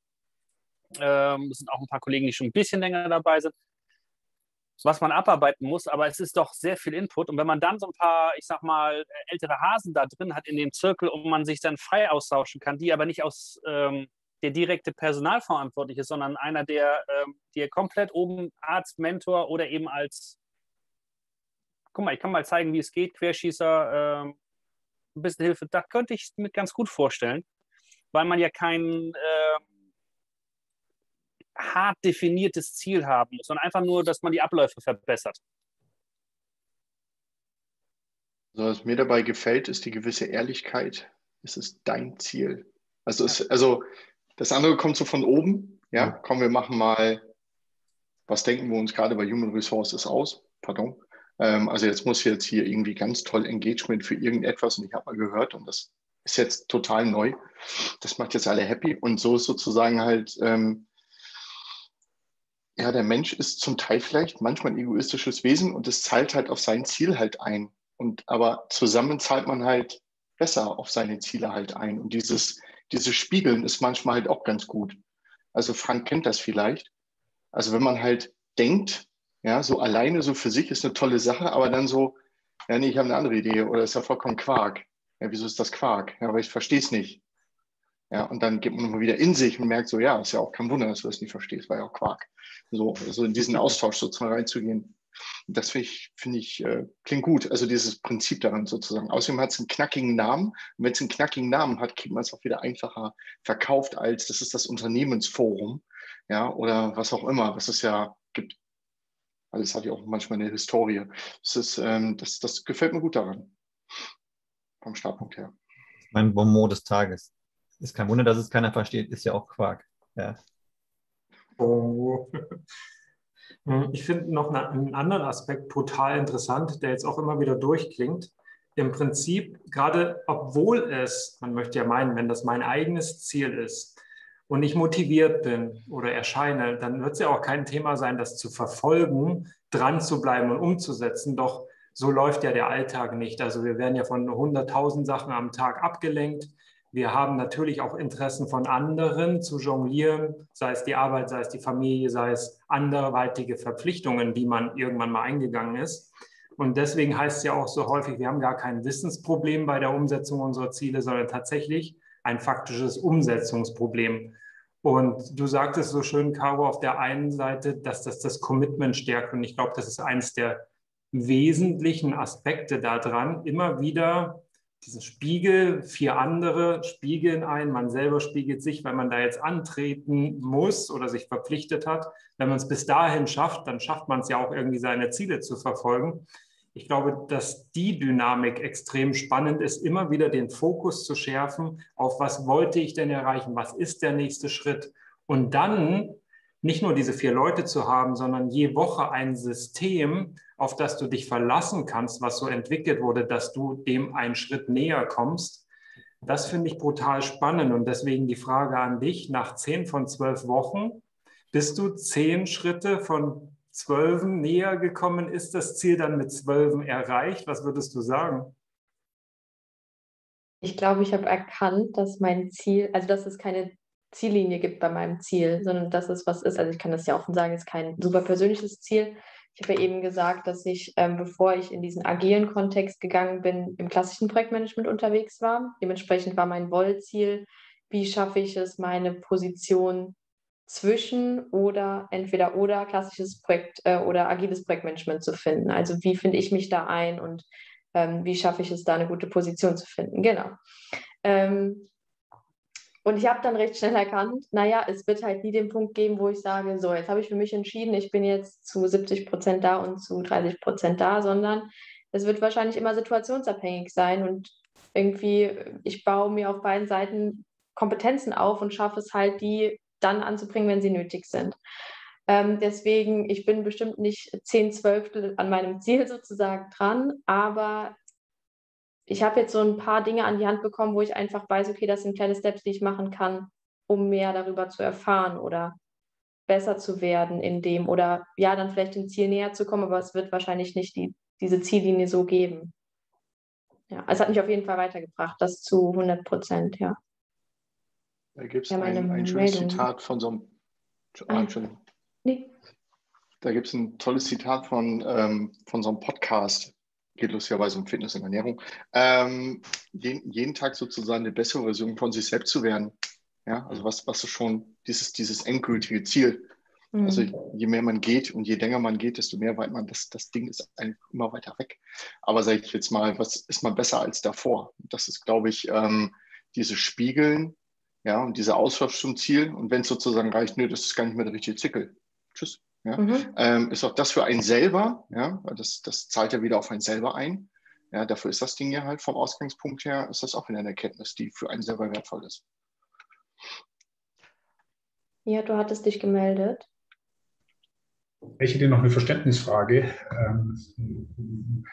Ähm, es sind auch ein paar Kollegen, die schon ein bisschen länger dabei sind was man abarbeiten muss, aber es ist doch sehr viel Input. Und wenn man dann so ein paar, ich sag mal, ältere Hasen da drin hat in dem Zirkel, und man sich dann frei austauschen kann, die aber nicht aus ähm, der direkte Personalverantwortlich ist, sondern einer, der ähm, dir komplett oben Arzt, Mentor oder eben als, guck mal, ich kann mal zeigen, wie es geht, Querschießer, ähm, ein bisschen Hilfe, da könnte ich mir ganz gut vorstellen, weil man ja kein äh, hart definiertes Ziel haben muss, sondern einfach nur, dass man die Abläufe verbessert. Also, was mir dabei gefällt, ist die gewisse Ehrlichkeit. Es ist dein Ziel. Also, es, also das andere kommt so von oben. Ja, komm, wir machen mal, was denken wir uns gerade bei Human Resources aus? Pardon. Ähm, also jetzt muss jetzt hier irgendwie ganz toll Engagement für irgendetwas und ich habe mal gehört und das ist jetzt total neu. Das macht jetzt alle happy und so ist sozusagen halt ähm, ja, der Mensch ist zum Teil vielleicht manchmal ein egoistisches Wesen und es zahlt halt auf sein Ziel halt ein. Und aber zusammen zahlt man halt besser auf seine Ziele halt ein. Und dieses, dieses Spiegeln ist manchmal halt auch ganz gut. Also Frank kennt das vielleicht. Also wenn man halt denkt, ja, so alleine so für sich ist eine tolle Sache, aber dann so, ja, nee, ich habe eine andere Idee oder ist ja vollkommen Quark. Ja, wieso ist das Quark? Ja, aber ich verstehe es nicht. Ja, und dann geht man nochmal wieder in sich und merkt so, ja, ist ja auch kein Wunder, dass du das nicht verstehst, war ja auch Quark. So, so in diesen Austausch sozusagen reinzugehen. Das finde ich, find ich äh, klingt gut. Also dieses Prinzip daran sozusagen. Außerdem hat es einen knackigen Namen. Und wenn es einen knackigen Namen hat, kriegt man es auch wieder einfacher verkauft als das ist das Unternehmensforum. Ja, oder was auch immer, was es ja gibt. Alles hat ja auch manchmal eine Historie. Das, ist, ähm, das, das gefällt mir gut daran. Vom Startpunkt her. Mein Bonmot des Tages. Ist kein Wunder, dass es keiner versteht, ist ja auch Quark. Ja. Oh. <laughs> Ich finde noch einen anderen Aspekt total interessant, der jetzt auch immer wieder durchklingt. Im Prinzip, gerade obwohl es, man möchte ja meinen, wenn das mein eigenes Ziel ist und ich motiviert bin oder erscheine, dann wird es ja auch kein Thema sein, das zu verfolgen, dran zu bleiben und umzusetzen. Doch so läuft ja der Alltag nicht. Also wir werden ja von 100.000 Sachen am Tag abgelenkt. Wir haben natürlich auch Interessen von anderen zu jonglieren, sei es die Arbeit, sei es die Familie, sei es anderweitige Verpflichtungen, die man irgendwann mal eingegangen ist. Und deswegen heißt es ja auch so häufig, wir haben gar kein Wissensproblem bei der Umsetzung unserer Ziele, sondern tatsächlich ein faktisches Umsetzungsproblem. Und du sagtest so schön, Caro, auf der einen Seite, dass das das Commitment stärkt. Und ich glaube, das ist eines der wesentlichen Aspekte daran, immer wieder diesen Spiegel, vier andere spiegeln ein, man selber spiegelt sich, weil man da jetzt antreten muss oder sich verpflichtet hat. Wenn man es bis dahin schafft, dann schafft man es ja auch irgendwie seine Ziele zu verfolgen. Ich glaube, dass die Dynamik extrem spannend ist, immer wieder den Fokus zu schärfen auf, was wollte ich denn erreichen, was ist der nächste Schritt. Und dann nicht nur diese vier Leute zu haben, sondern je Woche ein System, auf das du dich verlassen kannst, was so entwickelt wurde, dass du dem einen Schritt näher kommst. Das finde ich brutal spannend und deswegen die Frage an dich, nach zehn von zwölf Wochen, bist du zehn Schritte von zwölfen näher gekommen? Ist das Ziel dann mit zwölfen erreicht? Was würdest du sagen? Ich glaube, ich habe erkannt, dass mein Ziel, also dass es keine Ziellinie gibt bei meinem Ziel, sondern dass es was ist. Also ich kann das ja offen sagen, es ist kein super persönliches Ziel. Ich habe ja eben gesagt, dass ich, ähm, bevor ich in diesen agilen Kontext gegangen bin, im klassischen Projektmanagement unterwegs war. Dementsprechend war mein Wollziel, wie schaffe ich es, meine Position zwischen oder entweder oder klassisches Projekt äh, oder agiles Projektmanagement zu finden. Also wie finde ich mich da ein und ähm, wie schaffe ich es, da eine gute Position zu finden. Genau. Ähm, und ich habe dann recht schnell erkannt, naja, es wird halt nie den Punkt geben, wo ich sage, so, jetzt habe ich für mich entschieden, ich bin jetzt zu 70 Prozent da und zu 30 Prozent da, sondern es wird wahrscheinlich immer situationsabhängig sein und irgendwie, ich baue mir auf beiden Seiten Kompetenzen auf und schaffe es halt, die dann anzubringen, wenn sie nötig sind. Ähm, deswegen, ich bin bestimmt nicht zehn Zwölftel an meinem Ziel <laughs> sozusagen dran, aber ich habe jetzt so ein paar Dinge an die Hand bekommen, wo ich einfach weiß, okay, das sind kleine Steps, die ich machen kann, um mehr darüber zu erfahren oder besser zu werden in dem oder ja, dann vielleicht dem Ziel näher zu kommen, aber es wird wahrscheinlich nicht die, diese Ziellinie so geben. Ja, es hat mich auf jeden Fall weitergebracht, das zu 100 Prozent, ja. Da gibt es ja, ein, ein schönes Zitat von so einem. Ah, nee. Da gibt es ein tolles Zitat von, ähm, von so einem Podcast, geht lustigerweise um Fitness und Ernährung. Ähm, jeden, jeden Tag sozusagen eine bessere Version von sich selbst zu werden. Ja, also was, was ist schon dieses, dieses endgültige Ziel. Mhm. Also je mehr man geht und je länger man geht, desto mehr weiß man, dass das Ding ist immer weiter weg. Aber sage ich jetzt mal, was ist man besser als davor? Das ist, glaube ich, ähm, dieses Spiegeln ja, und dieser Austausch zum Ziel. Und wenn es sozusagen reicht, nö, das ist gar nicht mehr der richtige Zickel. Tschüss. Ja, mhm. ähm, ist auch das für einen selber, ja, weil das, das zahlt ja wieder auf einen selber ein. Ja, dafür ist das Ding ja halt vom Ausgangspunkt her, ist das auch wieder eine Erkenntnis, die für einen selber wertvoll ist. Ja, du hattest dich gemeldet. Ich hätte noch eine Verständnisfrage. Ähm,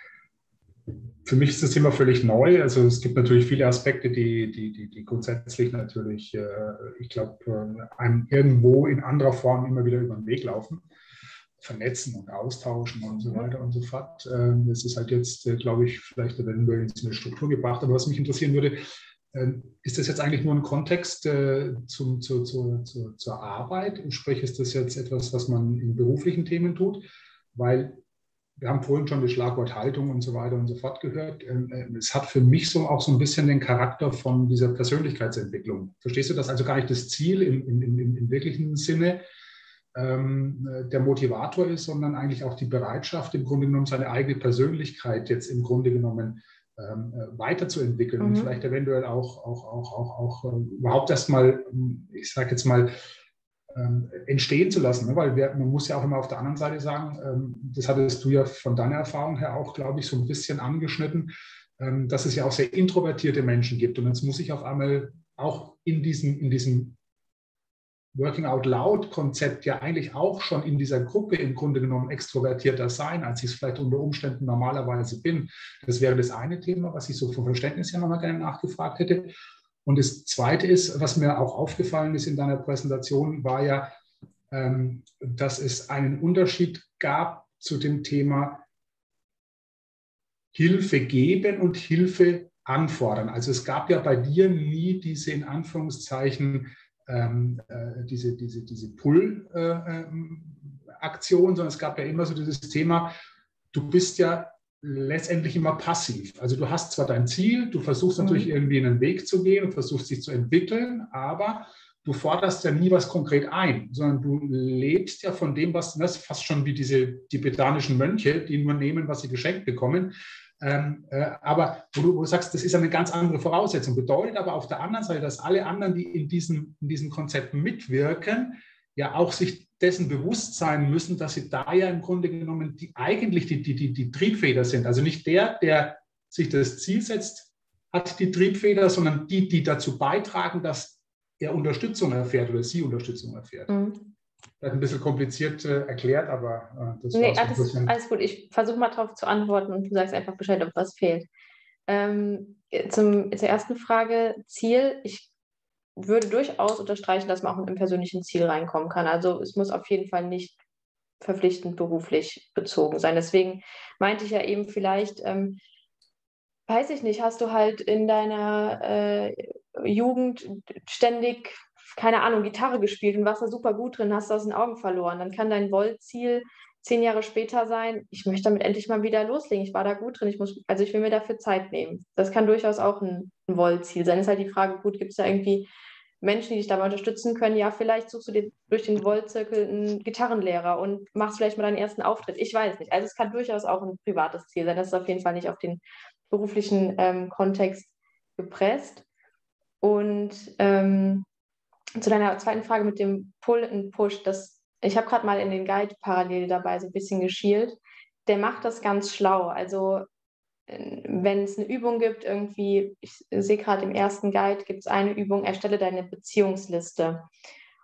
für mich ist das Thema völlig neu. Also es gibt natürlich viele Aspekte, die, die, die, die grundsätzlich natürlich, äh, ich glaube, äh, einem irgendwo in anderer Form immer wieder über den Weg laufen. Vernetzen und austauschen und so weiter und so fort. Ähm, das ist halt jetzt, äh, glaube ich, vielleicht eventuell in eine Struktur gebracht. Aber was mich interessieren würde, ähm, ist das jetzt eigentlich nur ein Kontext zum, zu, zu, zu, zur Arbeit? Sprich, ist das jetzt etwas, was man in beruflichen Themen tut? Weil wir haben vorhin schon das Schlagwort Haltung und so weiter und so fort gehört. Ähm, äh, es hat für mich so auch so ein bisschen den Charakter von dieser Persönlichkeitsentwicklung. Verstehst du das? Also gar nicht das Ziel im, im, im, im wirklichen Sinne ähm, äh, der Motivator ist, sondern eigentlich auch die Bereitschaft, im Grunde genommen seine eigene Persönlichkeit jetzt im Grunde genommen ähm, äh, weiterzuentwickeln mhm. und vielleicht eventuell auch, auch, auch, auch, auch äh, überhaupt erstmal, ich sage jetzt mal, ähm, entstehen zu lassen. Ne? Weil wir, man muss ja auch immer auf der anderen Seite sagen, ähm, das hattest du ja von deiner Erfahrung her auch, glaube ich, so ein bisschen angeschnitten, ähm, dass es ja auch sehr introvertierte Menschen gibt. Und jetzt muss ich auf einmal auch in diesem, in diesem Working Out Loud Konzept ja eigentlich auch schon in dieser Gruppe im Grunde genommen extrovertierter sein, als ich es vielleicht unter Umständen normalerweise bin. Das wäre das eine Thema, was ich so vom Verständnis her nochmal gerne nachgefragt hätte. Und das Zweite ist, was mir auch aufgefallen ist in deiner Präsentation, war ja, ähm, dass es einen Unterschied gab zu dem Thema Hilfe geben und Hilfe anfordern. Also es gab ja bei dir nie diese in Anführungszeichen ähm, äh, diese, diese, diese Pull-Aktion, äh, ähm, sondern es gab ja immer so dieses Thema, du bist ja letztendlich immer passiv. Also du hast zwar dein Ziel, du versuchst mhm. natürlich irgendwie einen Weg zu gehen und versuchst dich zu entwickeln, aber du forderst ja nie was konkret ein, sondern du lebst ja von dem, was, das ist fast schon wie diese tibetanischen Mönche, die nur nehmen, was sie geschenkt bekommen. Ähm, äh, aber wo du, wo du, sagst, das ist eine ganz andere Voraussetzung, bedeutet aber auf der anderen Seite, dass alle anderen, die in diesem, in diesem Konzept mitwirken, ja auch sich dessen bewusst sein müssen, dass sie da ja im Grunde genommen die, eigentlich die, die, die, die Triebfeder sind. Also nicht der, der sich das Ziel setzt, hat die Triebfeder, sondern die, die dazu beitragen, dass er Unterstützung erfährt oder sie Unterstützung erfährt. Mhm. Das ist ein bisschen kompliziert äh, erklärt, aber äh, das nee, alles, alles, gut. Ich versuche mal darauf zu antworten und du sagst einfach Bescheid, ob was fehlt. Ähm, zum, zur ersten Frage, Ziel. Ich würde durchaus unterstreichen, dass man auch mit einem persönlichen Ziel reinkommen kann. Also es muss auf jeden Fall nicht verpflichtend beruflich bezogen sein. Deswegen meinte ich ja eben vielleicht, ähm, weiß ich nicht, hast du halt in deiner äh, Jugend ständig, keine Ahnung, Gitarre gespielt und warst da super gut drin, hast du aus den Augen verloren. Dann kann dein Wollziel zehn Jahre später sein, ich möchte damit endlich mal wieder loslegen. Ich war da gut drin, ich muss, also ich will mir dafür Zeit nehmen. Das kann durchaus auch ein, ein Wollziel sein. Ist halt die Frage, gut, gibt es da irgendwie Menschen, die dich dabei unterstützen können? Ja, vielleicht suchst du dir durch den Wollzirkel einen Gitarrenlehrer und machst vielleicht mal deinen ersten Auftritt. Ich weiß nicht. Also es kann durchaus auch ein privates Ziel sein. Das ist auf jeden Fall nicht auf den beruflichen ähm, Kontext gepresst. Und ähm, zu deiner zweiten Frage mit dem Pull and Push, das ich habe gerade mal in den Guide parallel dabei so ein bisschen geschielt. Der macht das ganz schlau. Also wenn es eine Übung gibt, irgendwie, ich sehe gerade im ersten Guide, gibt es eine Übung, erstelle deine Beziehungsliste.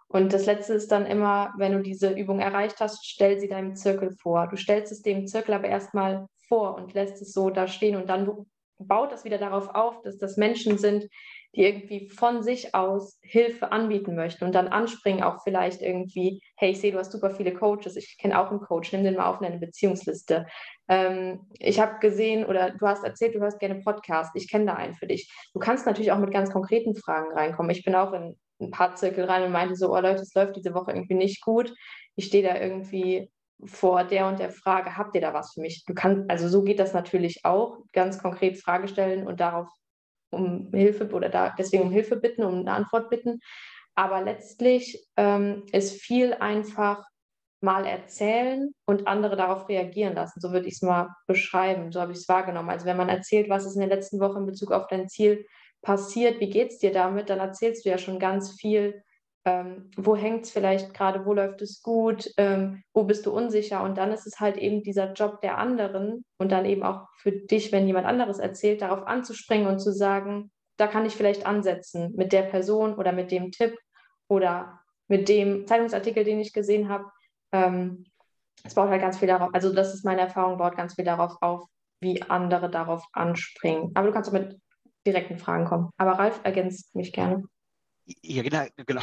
Und das Letzte ist dann immer, wenn du diese Übung erreicht hast, stell sie deinem Zirkel vor. Du stellst es dem Zirkel aber erstmal vor und lässt es so da stehen und dann baut das wieder darauf auf, dass das Menschen sind, die irgendwie von sich aus Hilfe anbieten möchten und dann anspringen auch vielleicht irgendwie, hey, ich sehe, du hast super viele Coaches, ich kenne auch einen Coach, nimm den mal auf in eine Beziehungsliste. Ähm, ich habe gesehen oder du hast erzählt, du hörst gerne Podcast, ich kenne da einen für dich. Du kannst natürlich auch mit ganz konkreten Fragen reinkommen. Ich bin auch in ein paar Zirkel rein und meinte so, oh Leute, es läuft diese Woche irgendwie nicht gut. Ich stehe da irgendwie vor der und der Frage, habt ihr da was für mich? Du kannst, also so geht das natürlich auch, ganz konkret Frage stellen und darauf um Hilfe oder da deswegen um Hilfe bitten, um eine Antwort bitten. Aber letztlich ähm, ist viel einfach mal erzählen und andere darauf reagieren lassen. So würde ich es mal beschreiben. So habe ich es wahrgenommen. Also wenn man erzählt, was ist in der letzten Woche in Bezug auf dein Ziel passiert, wie geht es dir damit, dann erzählst du ja schon ganz viel ähm, wo hängt es vielleicht gerade, wo läuft es gut, ähm, wo bist du unsicher. Und dann ist es halt eben dieser Job der anderen und dann eben auch für dich, wenn jemand anderes erzählt, darauf anzuspringen und zu sagen, da kann ich vielleicht ansetzen mit der Person oder mit dem Tipp oder mit dem Zeitungsartikel, den ich gesehen habe. Ähm, es baut halt ganz viel darauf, also das ist meine Erfahrung, baut ganz viel darauf auf, wie andere darauf anspringen. Aber du kannst auch mit direkten Fragen kommen. Aber Ralf ergänzt mich gerne. Ja, genau. genau.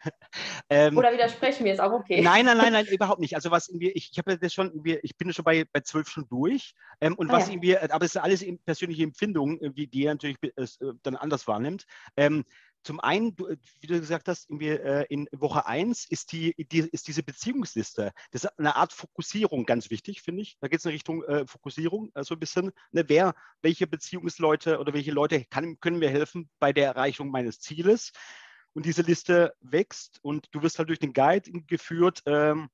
<laughs> ähm, Oder widersprechen wir, ist auch okay. Nein, nein, nein, nein, <laughs> überhaupt nicht. Also was irgendwie, ich, ich habe das schon, ich bin schon bei, bei zwölf schon durch. Ähm, und ah, was ja. irgendwie, aber es ist alles persönliche Empfindung, wie die natürlich es, äh, dann anders wahrnimmt. Ähm, zum einen, du, wie du gesagt hast, in, äh, in Woche 1 ist, die, die, ist diese Beziehungsliste. Das ist eine Art Fokussierung ganz wichtig, finde ich. Da geht es in Richtung äh, Fokussierung, äh, so ein bisschen. Ne, wer, welche Beziehungsleute oder welche Leute kann, können mir helfen bei der Erreichung meines Zieles? Und diese Liste wächst und du wirst halt durch den Guide geführt, ähm,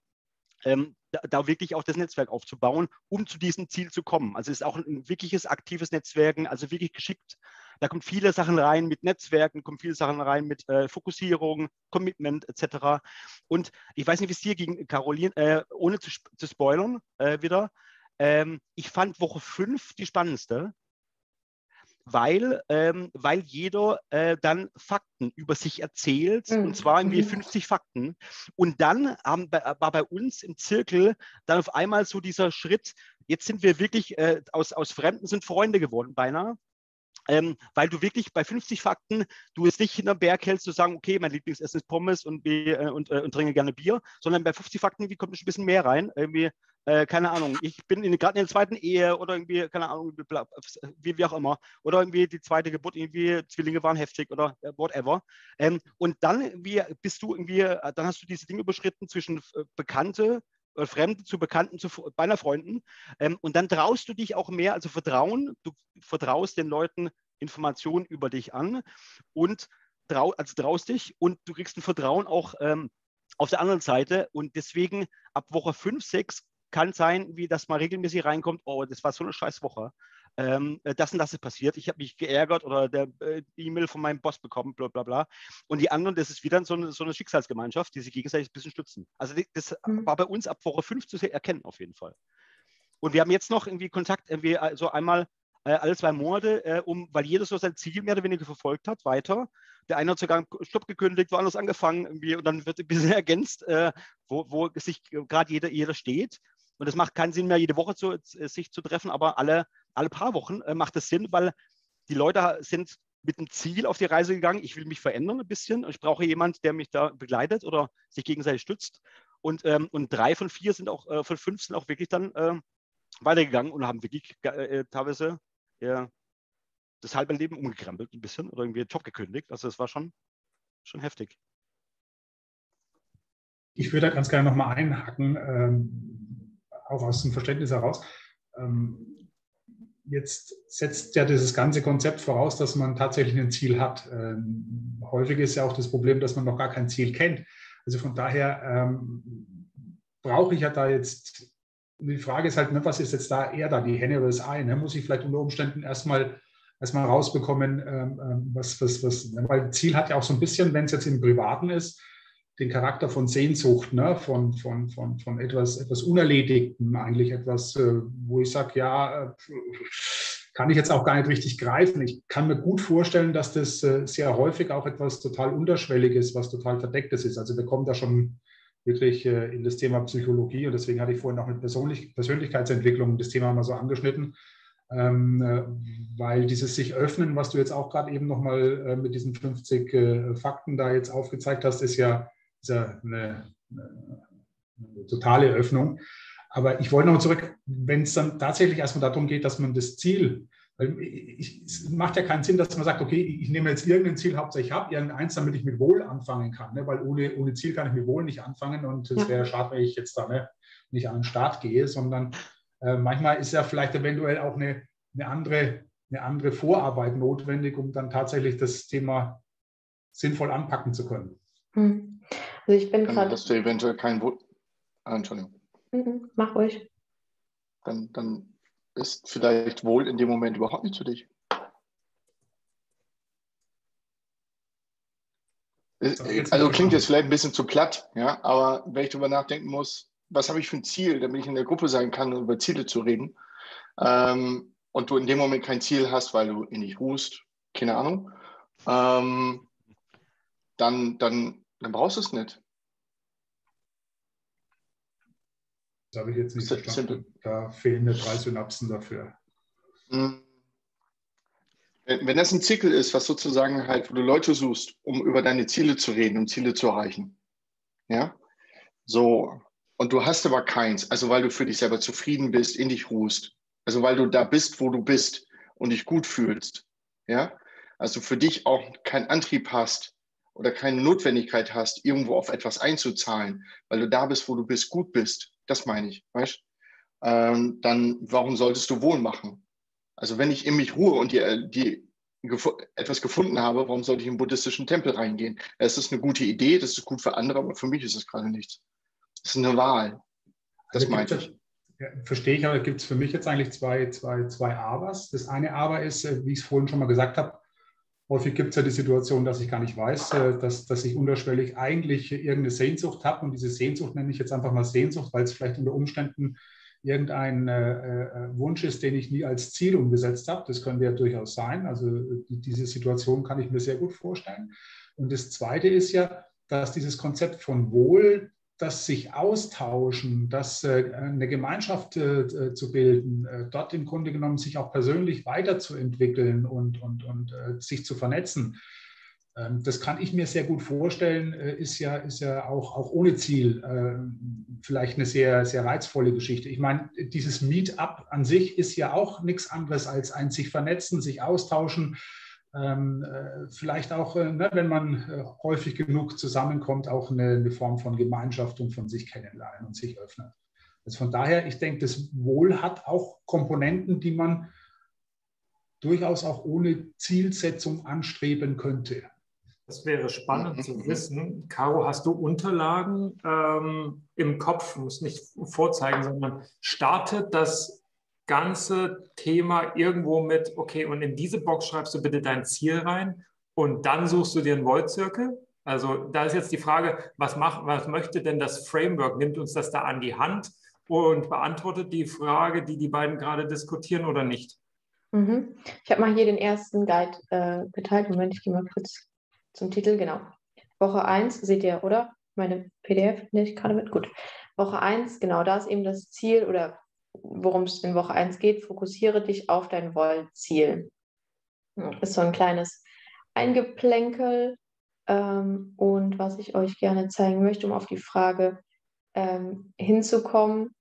ähm, da, da, wirklich auch das Netzwerk aufzubauen, um zu diesem Ziel zu kommen. Also es ist auch ein wirkliches aktives Netzwerken, also wirklich geschickt. Da kommen viele Sachen rein mit Netzwerken, kommen viele Sachen rein mit äh, Fokussierung, Commitment etc. Und ich weiß nicht, wie es dir ging, Caroline, äh, ohne zu, zu spoilern äh, wieder. Ähm, ich fand Woche 5 die spannendste weil, ähm, weil jeder äh, dann Fakten über sich erzählt, mhm. und zwar irgendwie 50 mhm. Fakten. Und dann haben, war bei uns im Zirkel dann auf einmal so dieser Schritt, jetzt sind wir wirklich äh, aus, aus Fremden sind Freunde geworden beinahe. Ähm, weil du wirklich bei 50 Fakten, du es nicht hinterm Berg hältst, zu sagen, okay, mein Lieblingsessen ist Pommes und, äh, und, äh, und trinke gerne Bier, sondern bei 50 Fakten, wie kommt ein bisschen mehr rein? Irgendwie, äh, keine Ahnung, ich bin gerade in der zweiten Ehe oder irgendwie, keine Ahnung, wie, wie auch immer, oder irgendwie die zweite Geburt, irgendwie Zwillinge waren heftig oder äh, whatever. Ähm, und dann wie bist du irgendwie, äh, dann hast du diese Dinge überschritten zwischen Bekannte, Fremde zu Bekannten, zu beinahe Freunden. Ähm, und dann traust du dich auch mehr, also Vertrauen, du vertraust den Leuten Informationen über dich an und trau, also traust dich und du kriegst ein Vertrauen auch ähm, auf der anderen Seite. Und deswegen ab Woche 5, 6 kann sein, wie das mal regelmäßig reinkommt, oh, das war so eine scheiß Woche. Ähm, äh, das und das ist passiert, ich habe mich geärgert oder der äh, E-Mail von meinem Boss bekommen, bla bla bla. Und die anderen, das ist wieder so eine, so eine Schicksalsgemeinschaft, die sich gegenseitig ein bisschen stützen. Also das mhm. war bei uns ab Woche 5 zu erkennen, auf jeden Fall. Und wir haben jetzt noch irgendwie Kontakt, irgendwie also einmal äh, alle zwei Monate, äh, um, weil jeder so sein Ziel mehr oder weniger verfolgt hat, weiter. Der eine hat sogar einen Stopp gekündigt, woanders angefangen irgendwie, und dann wird ein bisschen <laughs> ergänzt, äh, wo, wo sich gerade jeder, jeder steht. Und es macht keinen Sinn mehr, jede Woche zu, äh, sich zu treffen, aber alle, alle paar Wochen äh, macht es Sinn, weil die Leute sind mit einem Ziel auf die Reise gegangen. Ich will mich verändern ein bisschen. Ich brauche jemanden, der mich da begleitet oder sich gegenseitig stützt. Und, ähm, und drei von vier sind auch, äh, von fünf sind auch wirklich dann äh, weitergegangen und haben wirklich äh, teilweise ja, das halbe Leben umgekrempelt ein bisschen oder irgendwie den Job gekündigt. Also es war schon, schon heftig. Ich würde da ganz gerne nochmal einhaken. Ähm, auch aus dem Verständnis heraus. Ähm, jetzt setzt ja dieses ganze Konzept voraus, dass man tatsächlich ein Ziel hat. Ähm, häufig ist ja auch das Problem, dass man noch gar kein Ziel kennt. Also von daher ähm, brauche ich ja da jetzt, die Frage ist halt, ne, was ist jetzt da eher da, die Henne oder das Ei? Ne? Muss ich vielleicht unter Umständen erstmal erstmal rausbekommen, ähm, ähm, was, was, was, weil Ziel hat ja auch so ein bisschen, wenn es jetzt im Privaten ist, den Charakter von Sehnsucht, ne? von, von, von, von etwas, etwas Unerledigtem, eigentlich etwas, äh, wo ich sage, ja, äh, kann ich jetzt auch gar nicht richtig greifen. Ich kann mir gut vorstellen, dass das äh, sehr häufig auch etwas total Unterschwelliges, was total Verdecktes ist. Also wir kommen da schon wirklich in das Thema Psychologie und deswegen hatte ich vorhin auch mit Persönlich Persönlichkeitsentwicklung das Thema mal so angeschnitten, ähm, äh, weil dieses sich öffnen, was du jetzt auch gerade eben nochmal äh, mit diesen 50 äh, Fakten da jetzt aufgezeigt hast, ist ja, ist ja eine, eine, totale Öffnung. Aber ich wollte noch zurück, wenn es dann tatsächlich erstmal darum geht, dass man das Ziel, weil ich, es macht ja keinen Sinn, dass man sagt, okay, ich nehme jetzt irgendein Ziel, hauptsächlich ich habe irgendeins, damit ich mit Wohl anfangen kann, ne? weil ohne, ohne Ziel kann ich mit Wohl nicht anfangen und es ja. wäre schade, wenn ich jetzt da ne, nicht an den Start gehe, sondern äh, manchmal ist ja vielleicht eventuell auch eine, eine, andere, eine andere Vorarbeit notwendig, um dann tatsächlich das Thema sinnvoll anpacken zu können. Hm. Also ich bin gerade. Dass du eventuell kein Wohl. Ah, Entschuldigung. Mhm, mach ruhig. Dann, dann ist vielleicht wohl in dem Moment überhaupt nicht für dich. Also klingt jetzt vielleicht ein bisschen zu platt, ja, aber wenn ich darüber nachdenken muss, was habe ich für ein Ziel, damit ich in der Gruppe sein kann, um über Ziele zu reden, ähm, und du in dem Moment kein Ziel hast, weil du in dich ruhst, keine Ahnung, ähm, dann, dann, dann brauchst du es nicht. Das habe ich jetzt nicht verstanden. Da fehlen drei Synapsen dafür. Hm. Wenn, wenn das ein Zickel ist, was sozusagen halt, wo du Leute suchst, um über deine Ziele zu reden, um Ziele zu erreichen. Ja? So. Und du hast aber keins, also weil du für dich selber zufrieden bist, in dich ruhst. Also weil du da bist, wo du bist und dich gut fühlst. Ja? Also für dich auch keinen Antrieb hast oder keine Notwendigkeit hast, irgendwo auf etwas einzuzahlen, weil du da bist, wo du bist, gut bist das meine ich, weißt ähm, Dann, warum solltest du wohl machen? Also wenn ich in mich ruhe und die, die gef etwas gefunden habe, warum sollte ich in einen buddhistischen Tempel reingehen? Es ist eine gute Idee, das ist gut für andere, aber für mich ist es gerade nichts. Es ist eine Wahl. Das also meinte ich. Ja, verstehe ich, aber gibt es für mich jetzt eigentlich zwei, zwei, zwei Abers. Das eine Aber ist, äh, wie ich es vorhin schon mal gesagt habe, Häufig gibt es ja die Situation, dass ich gar nicht weiß, äh, dass, dass ich unterschwellig eigentlich irgendeine Sehnsucht habe. Und diese Sehnsucht nenne ich jetzt einfach mal Sehnsucht, weil es vielleicht unter Umständen irgendein äh, äh, Wunsch ist, den ich nie als Ziel umgesetzt habe. Das könnte ja durchaus sein. Also die, diese Situation kann ich mir sehr gut vorstellen. Und das Zweite ist ja, dass dieses Konzept von Wohl das sich austauschen, das äh, eine Gemeinschaft äh, zu bilden, äh, dort im Grunde genommen sich auch persönlich weiterzuentwickeln und, und, und sich zu vernetzen. Ähm, das kann ich mir sehr gut vorstellen, ist ja, ist ja auch, auch ohne Ziel vielleicht eine sehr, sehr reizvolle Geschichte. Ich meine, dieses Meetup an sich ist ja auch nichts anderes als ein sich vernetzen, sich austauschen, äh, vielleicht auch, äh, ne, wenn man äh, häufig genug zusammenkommt, auch eine, eine, Form von Gemeinschaft und von sich kennenlernen und sich öffnen. Also von daher, ich denke, das Wohl hat auch Komponenten, die man durchaus auch ohne Zielsetzung anstreben könnte. Das wäre spannend zu wissen. Caro, hast du Unterlagen ähm, im Kopf, muss nicht vorzeigen, sondern startet das ganze Thema irgendwo mit, okay, und in diese Box schreibst du bitte dein Ziel rein und dann suchst du dir einen Void-Circle. Also da ist jetzt die Frage, was, macht, was möchte denn das Framework? Nimmt uns das da an die Hand und beantwortet die Frage, die die beiden gerade diskutieren oder nicht? Mhm. Ich habe mal hier den ersten Guide äh, geteilt. Moment, ich gehe mal kurz zum Titel. Genau. Woche 1 seht ihr, oder? Meine PDF nehme ich gerade mit. Gut. Woche 1, genau, da ist eben das Ziel oder worum es in Woche 1 geht, fokussiere dich auf dein Wollziel. Ist so ein kleines Eingeplänkel. Ähm, und was ich euch gerne zeigen möchte, um auf die Frage ähm, hinzukommen,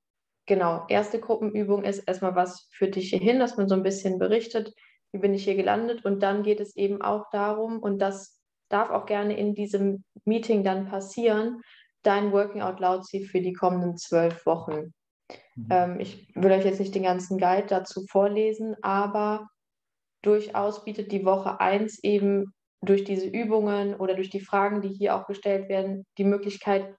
genau, erste Gruppenübung ist erstmal, was führt dich hier hin, dass man so ein bisschen berichtet, wie bin ich hier gelandet. Und dann geht es eben auch darum, und das darf auch gerne in diesem Meeting dann passieren, dein Working Out Loud Ziel für die kommenden zwölf Wochen. Mhm. Ähm, ich will euch jetzt nicht den ganzen Guide dazu vorlesen, aber durchaus bietet die Woche 1 eben durch diese Übungen oder durch die Fragen, die hier auch gestellt werden, die Möglichkeit,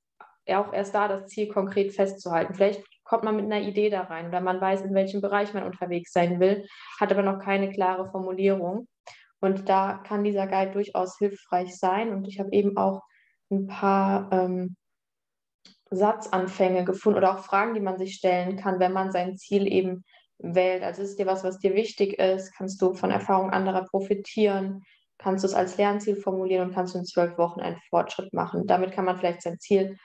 auch erst da das Ziel konkret festzuhalten. Vielleicht kommt man mit einer Idee da rein oder man weiß, in welchem Bereich man unterwegs sein will, hat aber noch keine klare Formulierung. Und da kann dieser Guide durchaus hilfreich sein. Und ich habe eben auch ein paar ähm, Satzanfänge gefunden oder auch Fragen, die man sich stellen kann, wenn man sein Ziel eben wählt. Also ist dir was, was dir wichtig ist, kannst du von Erfahrungen anderer profitieren, kannst du es als Lernziel formulieren und kannst du in zwölf Wochen einen Fortschritt machen. Damit kann man vielleicht sein Ziel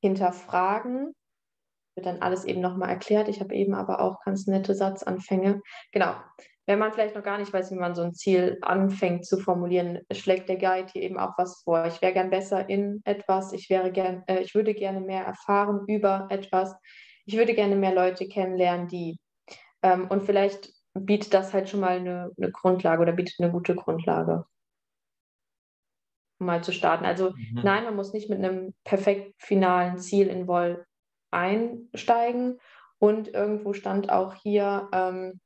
hinterfragen. Wird dann alles eben nochmal erklärt. Ich habe eben aber auch ganz nette Satzanfänge. Genau. Wenn man vielleicht noch gar nicht weiß, wie man so ein Ziel anfängt zu formulieren, schlägt der Guide hier eben auch was vor. Ich wäre gern besser in etwas, ich wäre gern, äh, ich würde gerne mehr erfahren über etwas, ich würde gerne mehr Leute kennenlernen, die ähm, und vielleicht bietet das halt schon mal eine, eine Grundlage oder bietet eine gute Grundlage um mal zu starten. Also mhm. nein, man muss nicht mit einem perfekt finalen Ziel in Woll einsteigen. Und irgendwo stand auch hier, ähm,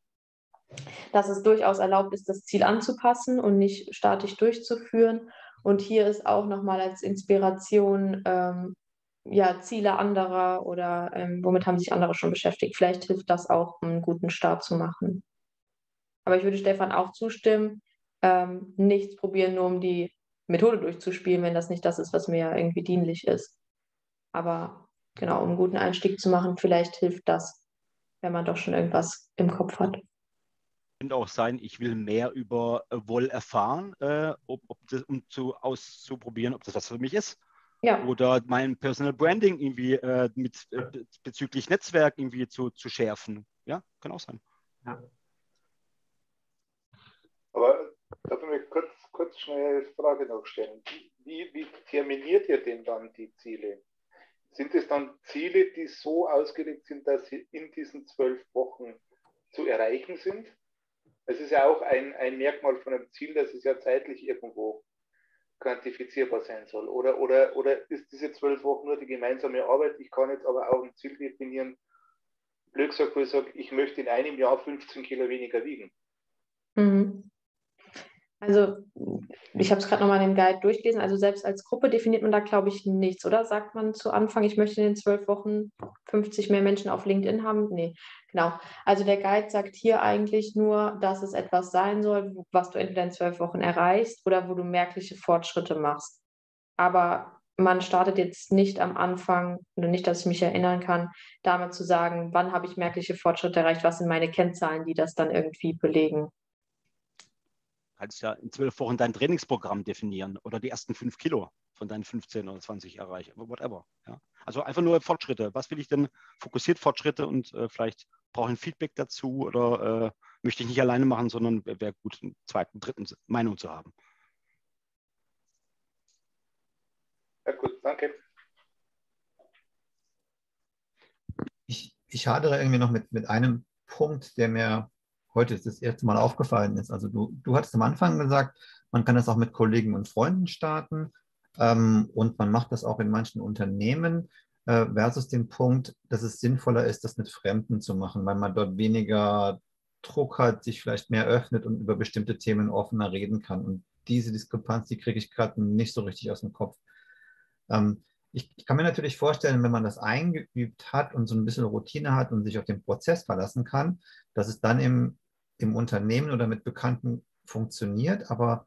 dass es durchaus erlaubt ist, das Ziel anzupassen und nicht statisch durchzuführen. Und hier ist auch nochmal als Inspiration ähm, ja, Ziele anderer oder ähm, womit haben sich andere schon beschäftigt. Vielleicht hilft das auch, einen guten Start zu machen. Aber ich würde Stefan auch zustimmen, ähm, nichts probieren, nur um die Methode durchzuspielen, wenn das nicht das ist, was mir irgendwie dienlich ist. Aber genau, um einen guten Einstieg zu machen, vielleicht hilft das, wenn man doch schon irgendwas im Kopf hat. Könnte auch sein, ich will mehr über äh, Woll erfahren, äh, ob, ob das, um zu, auszuprobieren, ob das was für mich ist. Ja. Oder mein Personal Branding irgendwie äh, mit, äh, bezüglich Netzwerk irgendwie zu, zu schärfen. Ja, kann auch sein. Ja. Aber darf ich mir kurz kurz schnell eine Frage noch stellen. Wie, wie terminiert ihr denn dann die Ziele? Sind es dann Ziele, die so ausgelegt sind, dass sie in diesen zwölf Wochen zu erreichen sind? Es ist ja auch ein, ein Merkmal von einem Ziel, dass es ja zeitlich irgendwo quantifizierbar sein soll. Oder, oder, oder ist diese zwölf Wochen nur die gemeinsame Arbeit? Ich kann jetzt aber auch ein Ziel definieren, blöd gesagt, wo ich sage, ich möchte in einem Jahr 15 Kilo weniger wiegen. Mhm. Also ich habe es gerade nochmal in dem Guide durchgelesen. Also selbst als Gruppe definiert man da, glaube ich, nichts, oder? Sagt man zu Anfang, ich möchte in den zwölf Wochen 50 mehr Menschen auf LinkedIn haben? Nee, genau. Also der Guide sagt hier eigentlich nur, dass es etwas sein soll, was du entweder in zwölf Wochen erreichst oder wo du merkliche Fortschritte machst. Aber man startet jetzt nicht am Anfang, oder nicht, dass ich mich erinnern kann, damit zu sagen, wann habe ich merkliche Fortschritte erreicht, was sind meine Kennzahlen, die das dann irgendwie belegen kannst ja in zwölf Wochen dein Trainingsprogramm definieren oder die ersten fünf Kilo von deinen 15 oder 20 erreichen, whatever. Ja. Also einfach nur Fortschritte. Was will ich denn? Fokussiert Fortschritte und äh, vielleicht brauche ich ein Feedback dazu oder äh, möchte ich nicht alleine machen, sondern wäre gut, einen zweiten, dritten Meinung zu haben. Ja, gut, danke. Ich, ich hadere irgendwie noch mit, mit einem Punkt, der mir heute das erste Mal aufgefallen ist. Also du, du hattest am Anfang gesagt, man kann das auch mit Kollegen und Freunden starten ähm, und man macht das auch in manchen Unternehmen äh, versus den Punkt, dass es sinnvoller ist, das mit Fremden zu machen, weil man dort weniger Druck hat, sich vielleicht mehr öffnet und über bestimmte Themen offener reden kann. Und diese Diskrepanz, die kriege ich gerade nicht so richtig aus dem Kopf. Ähm, ich, ich, kann mir natürlich vorstellen, wenn man das eingeübt hat und so ein bisschen Routine hat und sich auf den Prozess verlassen kann, dass es dann im im Unternehmen oder mit Bekannten funktioniert, aber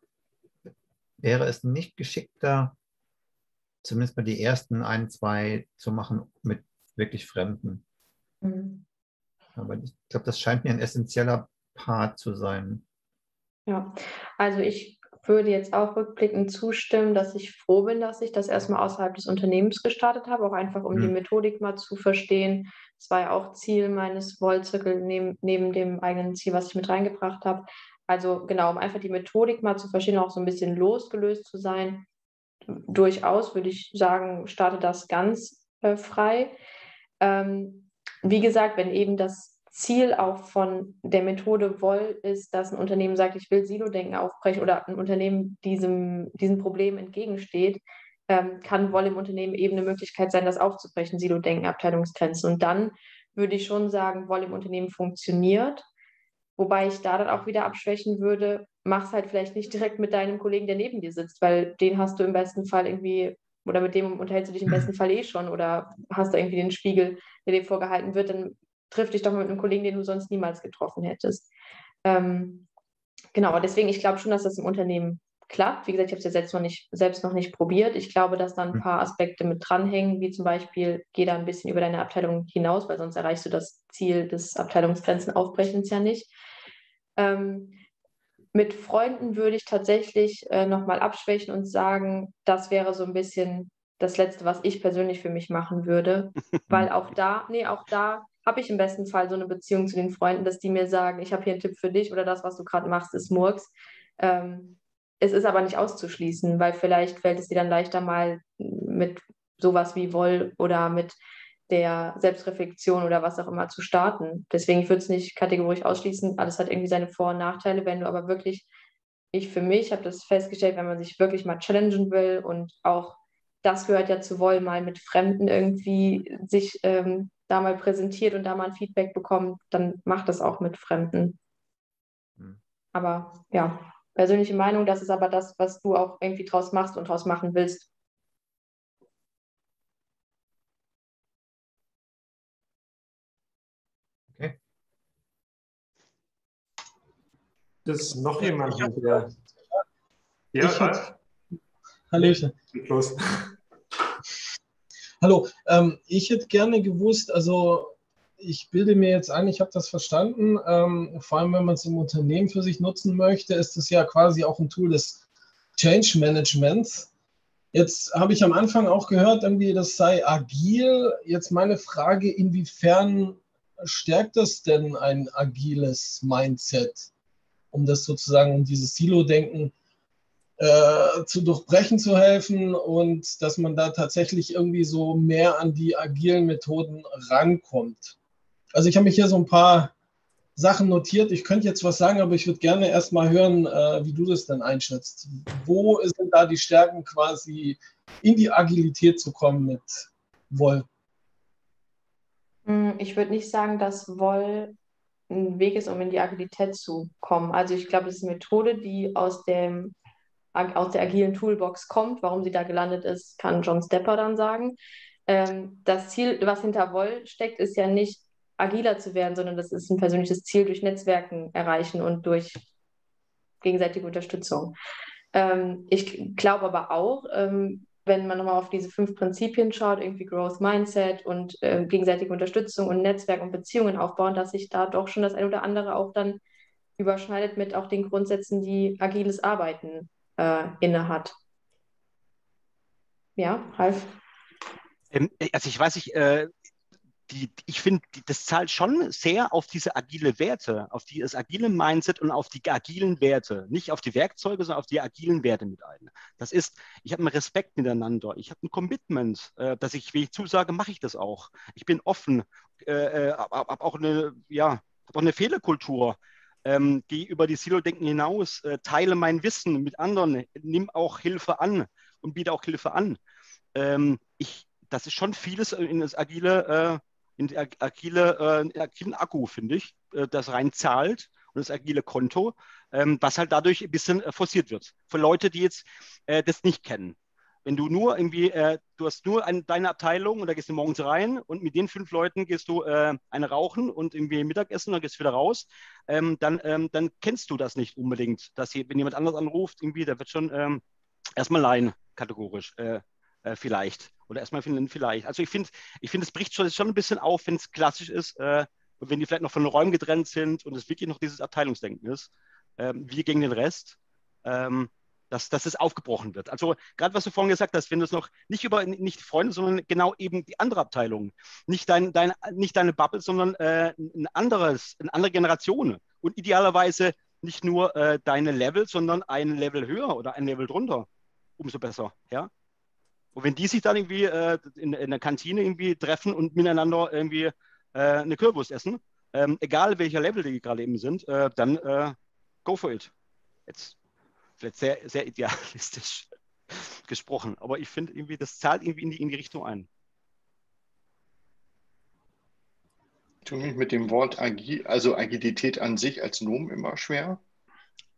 wäre es nicht geschickter, zumindest mal die ersten ein, zwei zu machen mit wirklich Fremden? Mhm. Aber ich glaube, das scheint mir ein essentieller Part zu sein. Ja, also ich würde jetzt auch rückblickend zustimmen, dass ich froh bin, dass ich das erstmal außerhalb des Unternehmens gestartet habe, auch einfach um mhm. die Methodik mal zu verstehen, das war ja auch Ziel meines Wollzirkel neben, neben dem eigenen Ziel, was ich mit reingebracht habe. Also genau, um einfach die Methodik mal zu verstehen, auch so ein bisschen losgelöst zu sein. Durchaus würde ich sagen, starte das ganz äh, frei. Ähm, wie gesagt, wenn eben das Ziel auch von der Methode Woll ist, dass ein Unternehmen sagt, ich will Silo-Denken aufbrechen oder ein Unternehmen diesem, diesem Problem entgegensteht, ähm, kann Woll im Unternehmen eben eine Möglichkeit sein, das aufzubrechen, Silo-Denken, Abteilungsgrenzen. Und dann würde ich schon sagen, Woll im Unternehmen funktioniert. Wobei ich da dann auch wieder abschwächen würde, mach es halt vielleicht nicht direkt mit deinem Kollegen, der neben dir sitzt, weil den hast du im besten Fall irgendwie, oder mit dem unterhältst du dich im besten Fall eh schon oder hast da irgendwie den Spiegel, der dir vorgehalten wird, dann triff dich doch mal mit einem Kollegen, den du sonst niemals getroffen hättest. Ähm, genau, deswegen, ich glaube schon, dass das im Unternehmen klappt. Wie gesagt, ich habe es ja selbst noch, nicht, selbst noch nicht probiert. Ich glaube, dass da ein mhm. paar Aspekte mit dranhängen, wie zum Beispiel, geh da ein bisschen über deine Abteilung hinaus, weil sonst erreichst du das Ziel des Abteilungsgrenzen aufbrechens ja nicht. Ähm, mit Freunden würde ich tatsächlich äh, nochmal abschwächen und sagen, das wäre so ein bisschen das Letzte, was ich persönlich für mich machen würde. <laughs> Weil auch da, nee, auch da habe ich im besten Fall so eine Beziehung zu den Freunden, dass die mir sagen, ich habe hier einen Tipp für dich oder das, was du gerade machst, ist Murks. Ähm, es ist aber nicht auszuschließen, weil vielleicht fällt es dir dann leichter mal mit sowas wie Woll oder mit der Selbstreflexion oder was auch immer zu starten. Deswegen würde es nicht kategorisch ausschließen. Alles hat irgendwie seine Vor- und Nachteile. Wenn du aber wirklich, ich für mich habe das festgestellt, wenn man sich wirklich mal challengen will und auch das gehört ja zu Woll, mal mit Fremden irgendwie sich ähm, da mal präsentiert und da mal ein Feedback bekommt, dann macht das auch mit Fremden. Mhm. Aber ja, persönliche Meinung, das ist aber das, was du auch irgendwie draus machst und draus machen willst. Okay. Das ist noch jemand, der. Ja, ich. Hallöchen. Los. Hallo, ähm, ich hätte gerne gewusst, also ich bilde mir jetzt ein, ich habe das verstanden. Ähm, vor allem, wenn man es im Unternehmen für sich nutzen möchte, ist es ja quasi auch ein Tool des Change Managements. Jetzt habe ich am Anfang auch gehört, irgendwie, das sei agil. Jetzt meine Frage, inwiefern stärkt das denn ein agiles Mindset, um das sozusagen, um dieses Silo-Denken äh, zu durchbrechen zu helfen und dass man da tatsächlich irgendwie so mehr an die agilen Methoden rankommt. Also ich habe mich hier so ein paar Sachen notiert. Ich könnte jetzt was sagen, aber ich würde gerne erst mal hören, äh, wie du das dann einschätzt. Wo sind da die Stärken quasi in die Agilität zu kommen mit Woll? Hm, ich würde nicht sagen, dass Woll ein Weg ist, um in die Agilität zu kommen. Also ich glaube, es ist eine Methode, die aus dem aus der agilen Toolbox kommt. Warum sie da gelandet ist, kann John Stepper dann sagen. Ähm, das Ziel, was hinter Woll steckt, ist ja nicht agiler zu werden, sondern das ist ein persönliches Ziel durch Netzwerken erreichen und durch gegenseitige Unterstützung. Ähm, ich glaube aber auch, ähm, wenn man nochmal auf diese fünf Prinzipien schaut, irgendwie Growth Mindset und äh, gegenseitige Unterstützung und Netzwerk und Beziehungen aufbauen, dass sich da doch schon das ein oder andere auch dann überschneidet mit auch den Grundsätzen, die agiles Arbeiten äh, innehat. Ja, Ralf? Ähm, also ich weiß nicht, äh, die, ich finde, das zahlt schon sehr auf diese agile Werte, auf dieses agile Mindset und auf die agilen Werte. Nicht auf die Werkzeuge, sondern auf die agilen Werte mit ein. Das ist, ich habe einen Respekt miteinander, ich habe ein Commitment, äh, dass ich, wenn ich zusage, mache ich das auch. Ich bin offen, äh, habe äh, hab auch eine, ja, hab auch eine Fehlerkultur ähm, gehe über die Silo-Denken hinaus, äh, teile mein Wissen mit anderen, nimm auch Hilfe an und biete auch Hilfe an. Ähm, ich, das ist schon vieles in das agile, äh, in agile, äh, agilen Akku, finde ich, äh, das rein zahlt und das agile Konto, ähm, was halt dadurch ein bisschen äh, forciert wird. Für Leute, die jetzt äh, das nicht kennen. Wenn du nur irgendwie, äh, du hast nur eine, deine Abteilung und da gehst du morgens rein und mit den fünf Leuten gehst du äh, eine rauchen und irgendwie Mittagessen, dann gehst du wieder raus, ähm, dann, ähm, dann kennst du das nicht unbedingt. Dass hier, wenn jemand anders anruft, irgendwie, da wird schon ähm, erstmal Laien kategorisch äh, äh vielleicht. Oder erstmal finden vielleicht. Also ich finde, ich finde, es bricht schon, schon ein bisschen auf, wenn es klassisch ist äh, wenn die vielleicht noch von den Räumen getrennt sind und es wirklich noch dieses Abteilungsdenken ist, ähm, wie gegen den Rest. Ähm, dass, dass es aufgebrochen wird. Also gerade was du vorhin gesagt hast, wenn du es noch nicht über nicht Freunde, sondern genau eben die andere Abteilung, nicht, dein, dein, nicht deine Bubble, sondern äh, ein anderes, eine andere Generation und idealerweise nicht nur äh, deine Level, sondern ein Level höher oder ein Level drunter, umso besser, ja. Und wenn die sich dann irgendwie äh, in, in, der Kantine irgendwie treffen und miteinander irgendwie äh, eine Kürbis essen, ähm, egal welcher Level die gerade eben sind, äh, dann äh, go for it. Jetzt vielleicht sehr, sehr idealistisch <laughs> gesprochen, aber ich finde irgendwie, das zahlt irgendwie in die, in die Richtung ein. Ich tue mich mit dem Wort Agil, also Agilität an sich als Nomen immer schwer.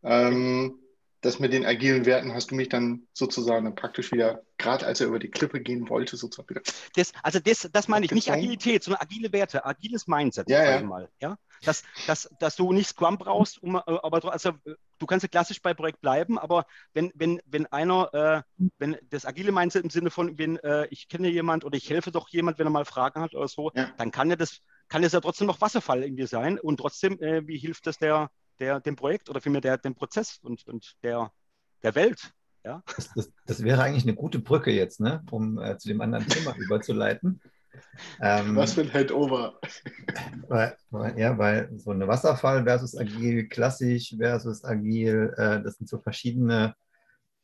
Ähm, das mit den agilen Werten hast du mich dann sozusagen praktisch wieder, gerade als er über die Klippe gehen wollte, sozusagen wieder. Das, also das, das meine ich, nicht Agilität, sondern agile Werte, agiles Mindset, ja, ja. mal. Ja? Dass, dass, dass du nicht Scrum brauchst, um, äh, aber also, du kannst ja klassisch bei Projekt bleiben, aber wenn, wenn, wenn einer, äh, wenn das agile Mindset im Sinne von, wenn äh, ich kenne jemand oder ich helfe doch jemand, wenn er mal Fragen hat oder so, ja. dann kann ja das, kann es ja trotzdem noch Wasserfall irgendwie sein und trotzdem, äh, wie hilft das der, der, dem Projekt oder vielmehr der, dem Prozess und, und der, der Welt. Ja? Das, das, das wäre eigentlich eine gute Brücke jetzt, ne? um äh, zu dem anderen Thema <laughs> überzuleiten. Ähm, Was für ein Headover. Weil, weil, ja, weil so eine Wasserfall versus agil, klassisch versus agil, äh, das sind so verschiedene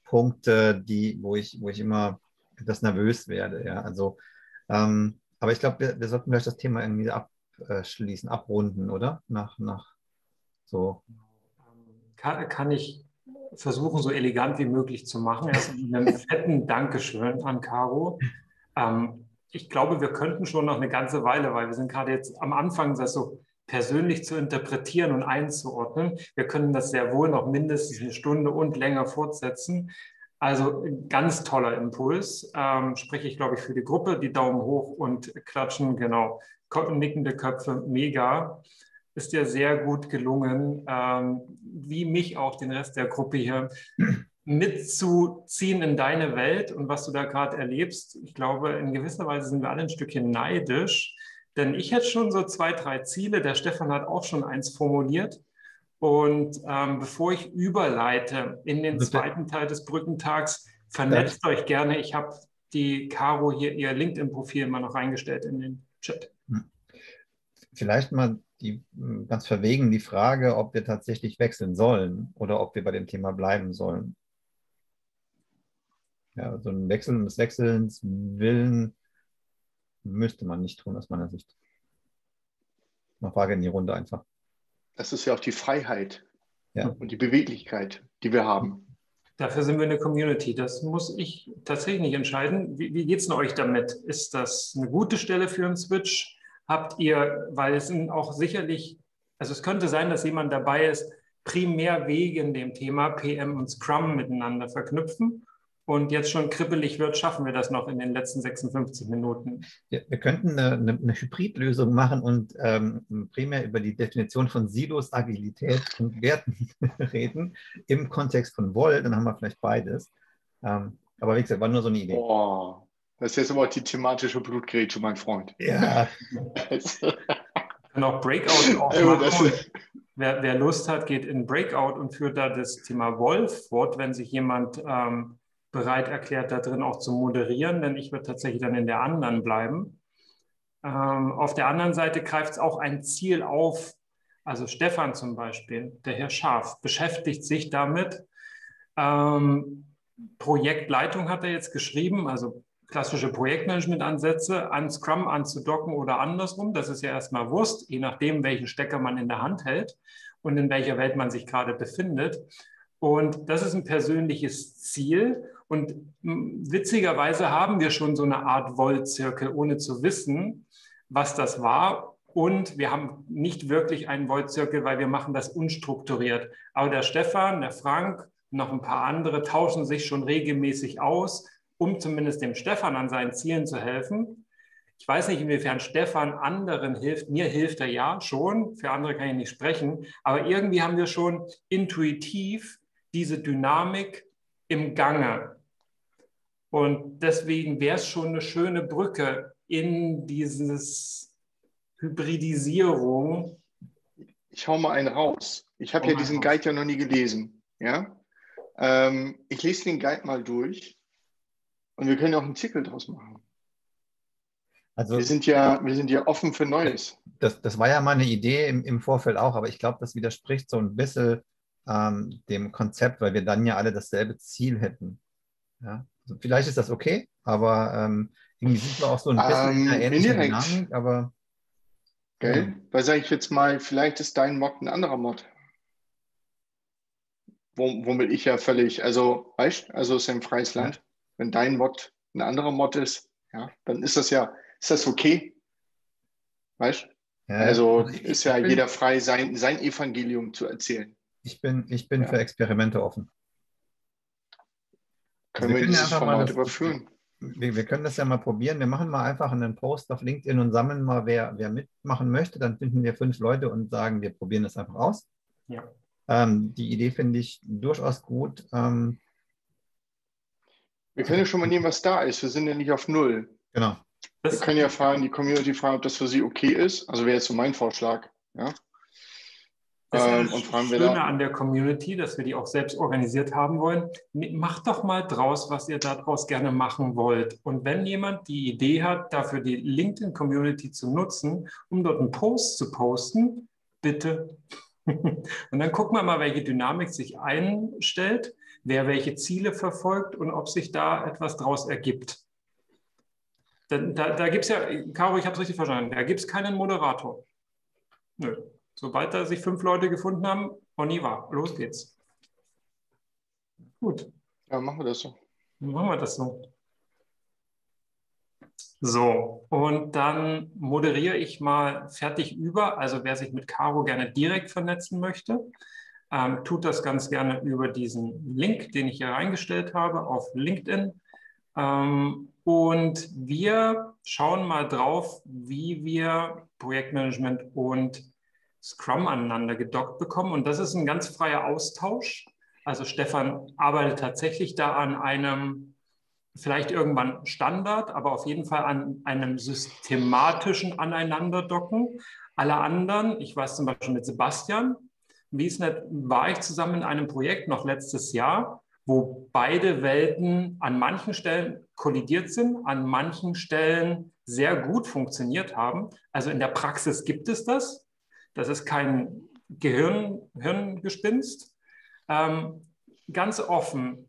Punkte, die, wo ich, wo ich immer etwas nervös werde. Ja? Also, ähm, aber ich glaube, wir, wir sollten vielleicht das Thema irgendwie abschließen, abrunden, oder? Nach, nach so. Kann, kann ich versuchen, so elegant wie möglich zu machen. Erst mit einem <laughs> fetten Dankeschön an Caro. Ähm, ich glaube, wir könnten schon noch eine ganze Weile, weil wir sind gerade jetzt am Anfang, das so persönlich zu interpretieren und einzuordnen. Wir können das sehr wohl noch mindestens eine Stunde und länger fortsetzen. Also ganz toller Impuls. Ähm, spreche ich, glaube ich, für die Gruppe. Die Daumen hoch und klatschen, genau. Nickende Köpfe, mega ist dir sehr gut gelungen, ähm, wie mich auch den Rest der Gruppe hier mitzuziehen in deine Welt und was du da gerade erlebst. Ich glaube, in gewisser Weise sind wir alle ein Stückchen neidisch, denn ich hätte schon so zwei, drei Ziele. Der Stefan hat auch schon eins formuliert. Und ähm, bevor ich überleite in den zweiten Teil des Brückentags, vernetzt euch gerne. Ich habe die Caro hier ihr LinkedIn-Profil mal noch reingestellt in den Chat. Hm. Vielleicht mal die, hm, ganz verwegen die Frage, ob wir tatsächlich wechseln sollen oder ob wir bei dem Thema bleiben sollen. Ja, so ein Wechsel des Wechselns Willen müsste man nicht tun, aus meiner Sicht. Eine Frage in die Runde einfach. Das ist ja auch die Freiheit ja. und die Beweglichkeit, die wir haben. Dafür sind wir eine Community. Das muss ich tatsächlich nicht entscheiden. Wie, wie geht es denn euch damit? Ist das eine gute Stelle für einen Switch? Habt ihr, weil es sind auch sicherlich, also es könnte sein, dass jemand dabei ist, primär wegen dem Thema PM und Scrum miteinander verknüpfen und jetzt schon kribbelig wird, schaffen wir das noch in den letzten 56 Minuten. Ja, wir könnten eine, eine, eine Hybridlösung machen und ähm, primär über die Definition von Silos, Agilität und Werten <laughs> reden im Kontext von Woll, dann haben wir vielleicht beides. Ähm, aber wie gesagt, war nur so eine Idee. Boah, das ist jetzt aber die thematische Blutgrätsche, mein Freund. Ja. <laughs> Kann auch Breakout auch machen. Wer, wer, Lust hat, geht in Breakout und führt da das Thema Wolf fort, wenn sich jemand ähm, bereit erklärt, da drin auch zu moderieren, denn ich würde tatsächlich dann in der anderen bleiben. Ähm, auf der anderen Seite greift es auch ein Ziel auf. Also Stefan zum Beispiel, der Herr Scharf, beschäftigt sich damit. Ähm, Projektleitung hat er jetzt geschrieben, also klassische Projektmanagement-Ansätze an Scrum anzudocken oder andersrum. Das ist ja erstmal Wurst, je nachdem, welchen Stecker man in der Hand hält und in welcher Welt man sich gerade befindet. Und das ist ein persönliches Ziel. Und witzigerweise haben wir schon so eine Art Voltzirkel, ohne zu wissen, was das war. Und wir haben nicht wirklich einen Voltzirkel, weil wir machen das unstrukturiert. Aber der Stefan, der Frank, noch ein paar andere tauschen sich schon regelmäßig aus um zumindest dem Stefan an seinen Zielen zu helfen. Ich weiß nicht, inwiefern Stefan anderen hilft. Mir hilft er ja schon. Für andere kann ich nicht sprechen. Aber irgendwie haben wir schon intuitiv diese Dynamik im Gange. Und deswegen wäre es schon eine schöne Brücke in dieses Hybridisierung. Ich hau mal einen raus. Ich habe ja diesen Guide ja noch nie gelesen. Ja? Ähm, ich lese den Guide mal durch und wir können ja auch einen Zirkel draus machen. Also, wir, sind ja, wir sind ja offen für Neues. Das, das war ja mal eine Idee im, im Vorfeld auch, aber ich glaube, das widerspricht so ein bisschen ähm, dem Konzept, weil wir dann ja alle dasselbe Ziel hätten. Ja? Also vielleicht ist das okay, aber ähm, irgendwie sind wir auch so ein bisschen ähm, in einer ähnlichen Dynamik, aber. Gell? Ja. Weil sage ich jetzt mal, vielleicht ist dein Mod ein anderer Mod. Womit ich ja völlig, also, weißt also es ist ja ein freies Land wenn dein Mod ein anderer Mod ist, ja, dann ist das ja, ist das okay. Weißt ja, Also, also ist ja bin, jeder frei, sein, sein Evangelium zu erzählen. Ich bin, ich bin ja. für Experimente offen. Können wir, wir dieses Format überführen? Wir, wir, können das ja mal probieren. Wir machen mal einfach einen Post auf LinkedIn und sammeln mal, wer, wer mitmachen möchte. Dann finden wir fünf Leute und sagen, wir probieren das einfach aus. Ja. Ähm, die Idee finde ich durchaus gut. Ähm, wir können ja schon mal nehmen, was da ist. Wir sind ja nicht auf Null. Genau. Wir können ja fragen, die Community fragen, ob das für sie okay ist. Also wäre jetzt so mein Vorschlag. Ja. Das ist ähm, und fragen wir Schöne an der Community, dass wir die auch selbst organisiert haben wollen. Macht doch mal draus, was ihr daraus gerne machen wollt. Und wenn jemand die Idee hat, dafür die LinkedIn-Community zu nutzen, um dort einen Post zu posten, bitte. <laughs> und dann gucken wir mal, welche Dynamik sich einstellt, wer welche Ziele verfolgt und ob sich da etwas draus ergibt. Da, da, da gibt es ja, Caro, ich habe es richtig verstanden, da gibt es keinen Moderator. Nö. Sobald da sich fünf Leute gefunden haben, on y va, los geht's. Gut. Ja, machen wir das so. Machen wir das so. So, und dann moderiere ich mal fertig über. Also wer sich mit Caro gerne direkt vernetzen möchte, ähm, tut das ganz gerne über diesen Link, den ich hier reingestellt habe auf LinkedIn. Ähm, und wir schauen mal drauf, wie wir Projektmanagement und Scrum aneinander gedockt bekommen. Und das ist ein ganz freier Austausch. Also Stefan arbeitet tatsächlich da an einem, vielleicht irgendwann Standard, aber auf jeden Fall an einem systematischen Aneinanderdocken. Alle anderen, ich weiß zum Beispiel mit Sebastian, wie es nicht, war ich zusammen in einem Projekt noch letztes Jahr, wo beide Welten an manchen Stellen kollidiert sind, an manchen Stellen sehr gut funktioniert haben. Also in der Praxis gibt es das. Das ist kein Gehirn, Hirngespinst. Ähm, ganz offen,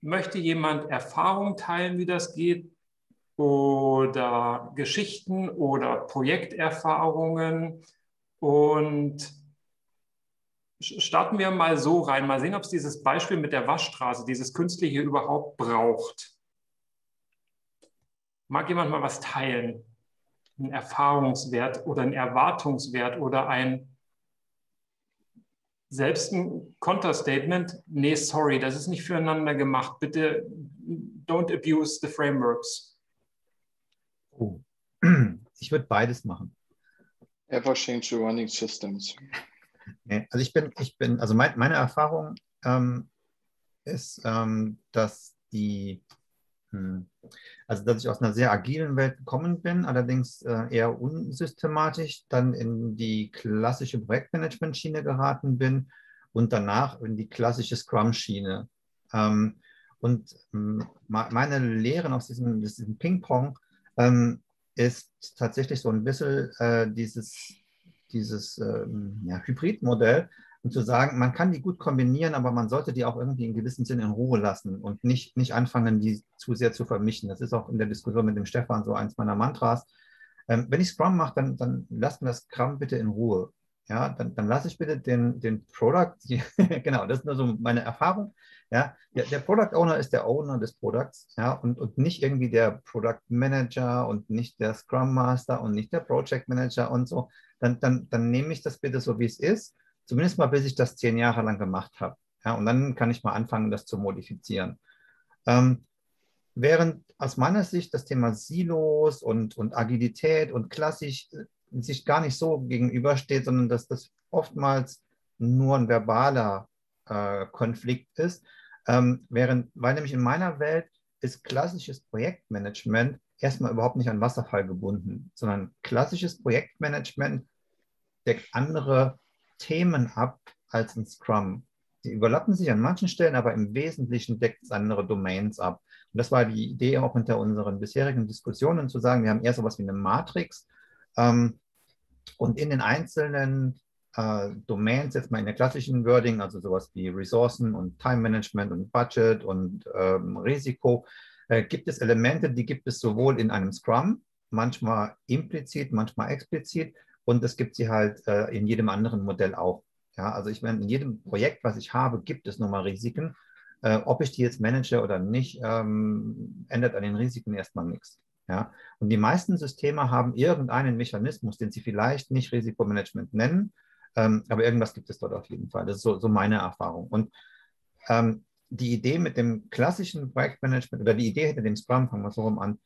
möchte jemand Erfahrung teilen, wie das geht? Oder Geschichten oder Projekterfahrungen? Und starten wir mal so rein, mal sehen, ob es dieses Beispiel mit der Waschstraße, dieses Künstliche überhaupt braucht. Mag jemand mal was teilen? ein Erfahrungswert oder ein Erwartungswert oder ein selbst ein Konterstatement, nee, sorry, das ist nicht füreinander gemacht. Bitte don't abuse the frameworks. Oh. Ich würde beides machen. Ever change the running systems. Also ich bin, ich bin, also mein, meine Erfahrung ähm, ist, ähm, dass die hm. Also, dass ich aus einer sehr agilen Welt gekommen bin, allerdings äh, eher unsystematisch, dann in die klassische Projektmanagement-Schiene geraten bin und danach in die klassische Scrum-Schiene. Ähm, und ähm, meine Lehren aus diesem, diesem Ping-Pong ähm, ist tatsächlich so ein bisschen äh, dieses, dieses ähm, ja, Hybridmodell, und zu sagen, man kann die gut kombinieren, aber man sollte die auch irgendwie in gewissem Sinne in Ruhe lassen und nicht, nicht anfangen, die zu sehr zu vermischen. Das ist auch in der Diskussion mit dem Stefan so eins meiner Mantras. Ähm, wenn ich Scrum mache, dann, dann lasst mir das Scrum bitte in Ruhe. Ja, dann, dann lasse ich bitte den, den Product, <laughs> genau, das ist nur so meine Erfahrung. Ja, der, der Product Owner ist der Owner des Products, ja, und, und nicht irgendwie der Product Manager und nicht der Scrum Master und nicht der Project Manager und so. Dann, dann, dann nehme ich das bitte so, wie es ist Zumindest mal, bis ich das zehn Jahre lang gemacht habe. Ja, und dann kann ich mal anfangen, das zu modifizieren. Ähm, während aus meiner Sicht das Thema Silos und, und Agilität und klassisch äh, sich gar nicht so gegenübersteht, sondern dass das oftmals nur ein verbaler äh, Konflikt ist. Ähm, während, weil nämlich in meiner Welt ist klassisches Projektmanagement erstmal überhaupt nicht an Wasserfall gebunden, sondern klassisches Projektmanagement deckt andere Themen ab als in Scrum. Die überlappen sich an manchen Stellen, aber im Wesentlichen deckt es andere Domains ab. Und das war die Idee auch hinter unseren bisherigen Diskussionen, zu sagen, wir haben eher so etwas wie eine Matrix. Ähm, und in den einzelnen äh, Domains, jetzt mal in der klassischen Wording, also sowas wie Ressourcen und Time Management und Budget und ähm, Risiko, äh, gibt es Elemente, die gibt es sowohl in einem Scrum, manchmal implizit, manchmal explizit, und es gibt sie halt äh, in jedem anderen Modell auch. Ja, also ich meine, in jedem Projekt, was ich habe, gibt es nun mal Risiken. Äh, ob ich die jetzt manage oder nicht, ähm, ändert an den Risiken erstmal nichts. Ja? Und die meisten Systeme haben irgendeinen Mechanismus, den sie vielleicht nicht Risikomanagement nennen, ähm, aber irgendwas gibt es dort auf jeden Fall. Das ist so, so meine Erfahrung. Und ähm, die Idee mit dem klassischen Projektmanagement oder die Idee hinter dem Scrum, fangen wir so rum an.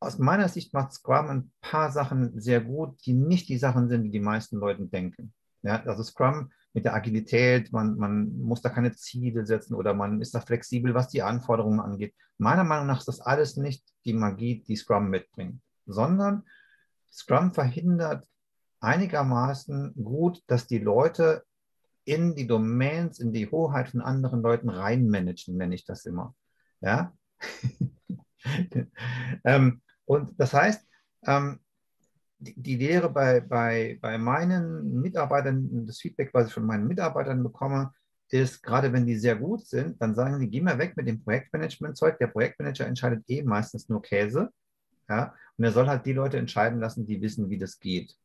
Aus meiner Sicht macht Scrum ein paar Sachen sehr gut, die nicht die Sachen sind, die die meisten Leute denken. Ja, also Scrum mit der Agilität, man, man muss da keine Ziele setzen oder man ist da flexibel, was die Anforderungen angeht. Meiner Meinung nach ist das alles nicht die Magie, die Scrum mitbringt, sondern Scrum verhindert einigermaßen gut, dass die Leute in die Domains, in die Hoheit von anderen Leuten reinmanagen, nenne ich das immer. Ja? <laughs> ähm, und das heißt, ähm, die, die Lehre bei, bei, bei meinen Mitarbeitern, das Feedback, was ich von meinen Mitarbeitern bekomme, ist, gerade wenn die sehr gut sind, dann sagen die, geh mal weg mit dem Projektmanagement-Zeug. Der Projektmanager entscheidet eh meistens nur Käse. Ja? Und er soll halt die Leute entscheiden lassen, die wissen, wie das geht.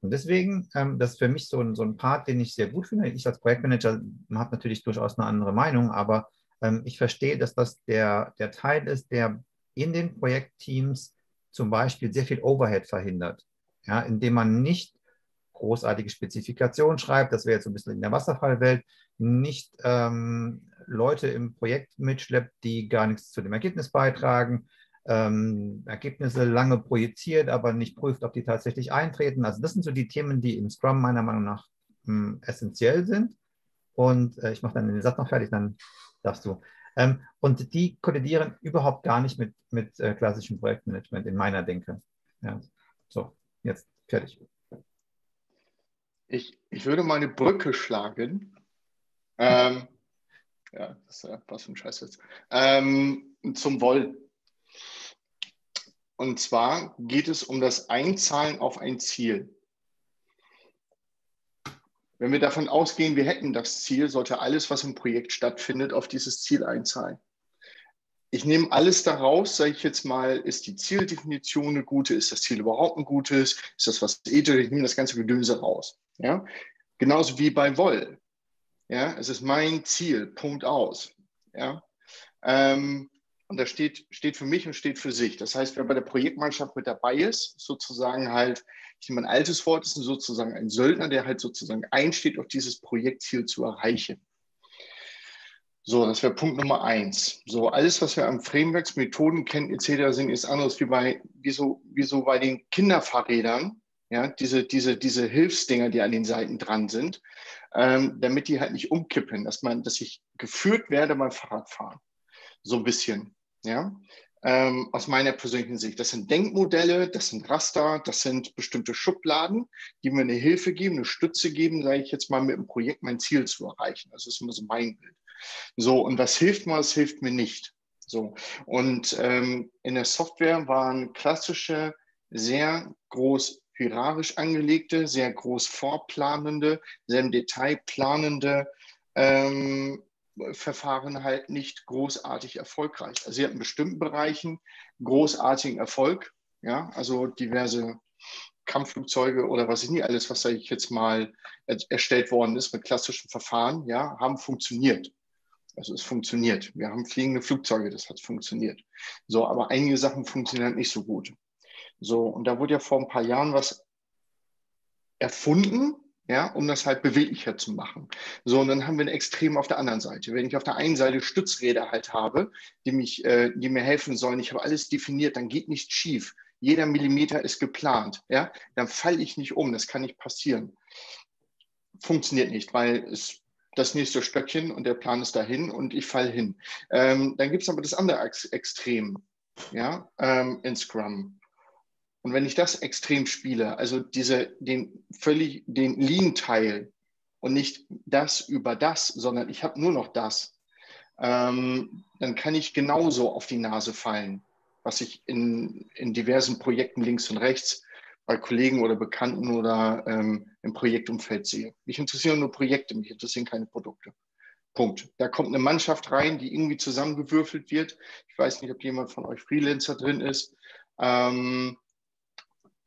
Und deswegen, ähm, das ist für mich so ein, so ein Part, den ich sehr gut finde. Ich als Projektmanager habe natürlich durchaus eine andere Meinung, aber ähm, ich verstehe, dass das der, der Teil ist, der in den Projektteams zum Beispiel sehr viel Overhead verhindert, ja, indem man nicht großartige Spezifikationen schreibt, das wäre jetzt so ein bisschen in der Wasserfallwelt, nicht ähm, Leute im Projekt mitschleppt, die gar nichts zu dem Ergebnis beitragen, ähm, Ergebnisse lange projiziert, aber nicht prüft, ob die tatsächlich eintreten. Also das sind so die Themen, die im Scrum meiner Meinung nach mh, hm, essentiell sind. Und äh, ich mache dann den Satz noch fertig, dann darfst du. Ähm, und die kollidieren überhaupt gar nicht mit, mit äh, klassischem Projektmanagement in meiner Denke. Ja. So, jetzt fertig. Ich, ich würde mal eine Brücke schlagen. Ähm, ja, das was für ein Scheißwitz. Ähm, zum Woll. Und zwar geht es um das Einzahlen auf ein Ziel. Wenn wir davon ausgehen, wir hätten das Ziel, sollte alles, was im Projekt stattfindet, auf dieses Ziel einzahlen. Ich nehme alles daraus, sage ich jetzt mal, ist die Zieldefinition eine gute, ist das Ziel überhaupt ein gutes, ist das was ethisch, ich nehme das ganze Gedönse raus. Ja? Genauso wie bei Woll. Ja? Es ist mein Ziel, Punkt aus. Ja? Ähm, und das steht, steht für mich und steht für sich. Das heißt, wer bei der Projektmannschaft mit dabei ist, sozusagen halt, ich nehme ein altes Wort, ist sozusagen ein Söldner, der halt sozusagen einsteht, auf dieses Projektziel zu erreichen. So, das wäre Punkt Nummer eins. So, alles, was wir an Frameworks, Methoden kennen, etc., sind, ist anders wie bei, wie so, wie so bei den Kinderfahrrädern. Ja, diese, diese, diese Hilfsdinger, die an den Seiten dran sind, ähm, damit die halt nicht umkippen, dass man, dass ich geführt werde beim Fahrradfahren. So ein bisschen. Ja, ähm, aus meiner persönlichen Sicht. Das sind Denkmodelle, das sind Raster, das sind bestimmte Schubladen, die mir eine Hilfe geben, eine Stütze geben, sage ich jetzt mal, mit dem Projekt mein Ziel zu erreichen. Das ist immer so mein Bild. So, und was hilft mir, was hilft mir nicht. So, und ähm, in der Software waren klassische, sehr groß hierarchisch angelegte, sehr groß vorplanende, sehr im Detail planende ähm, Verfahren halt nicht großartig erfolgreich. Also sie hatten in bestimmten Bereichen großartigen Erfolg, ja, also diverse Kampfflugzeuge oder was ich nie alles, was da jetzt mal erstellt worden ist mit klassischen Verfahren, ja, haben funktioniert. Also es funktioniert. Wir haben fliegende Flugzeuge, das hat funktioniert. So, aber einige Sachen funktionieren halt nicht so gut. So, und da wurde ja vor ein paar Jahren was erfunden, ja, um das halt beweglicher zu machen. So, und dann haben wir ein Extrem auf der anderen Seite. Wenn ich auf der einen Seite Stützräder halt habe, die, mich, äh, die mir helfen sollen, ich habe alles definiert, dann geht nichts schief. Jeder Millimeter ist geplant, ja, dann falle ich nicht um, das kann nicht passieren. Funktioniert nicht, weil es das nächste Stöckchen und der Plan ist dahin und ich falle hin. Ähm, dann gibt es aber das andere Extrem, ja, ähm, in Scrum. Und wenn ich das extrem spiele, also diese, den völlig, den Lean-Teil und nicht das über das, sondern ich habe nur noch das, ähm, dann kann ich genauso auf die Nase fallen, was ich in, in diversen Projekten links und rechts bei Kollegen oder Bekannten oder ähm, im Projektumfeld sehe. Mich interessieren nur Projekte, mich interessieren keine Produkte. Punkt. Da kommt eine Mannschaft rein, die irgendwie zusammengewürfelt wird. Ich weiß nicht, ob jemand von euch Freelancer drin ist. Ähm,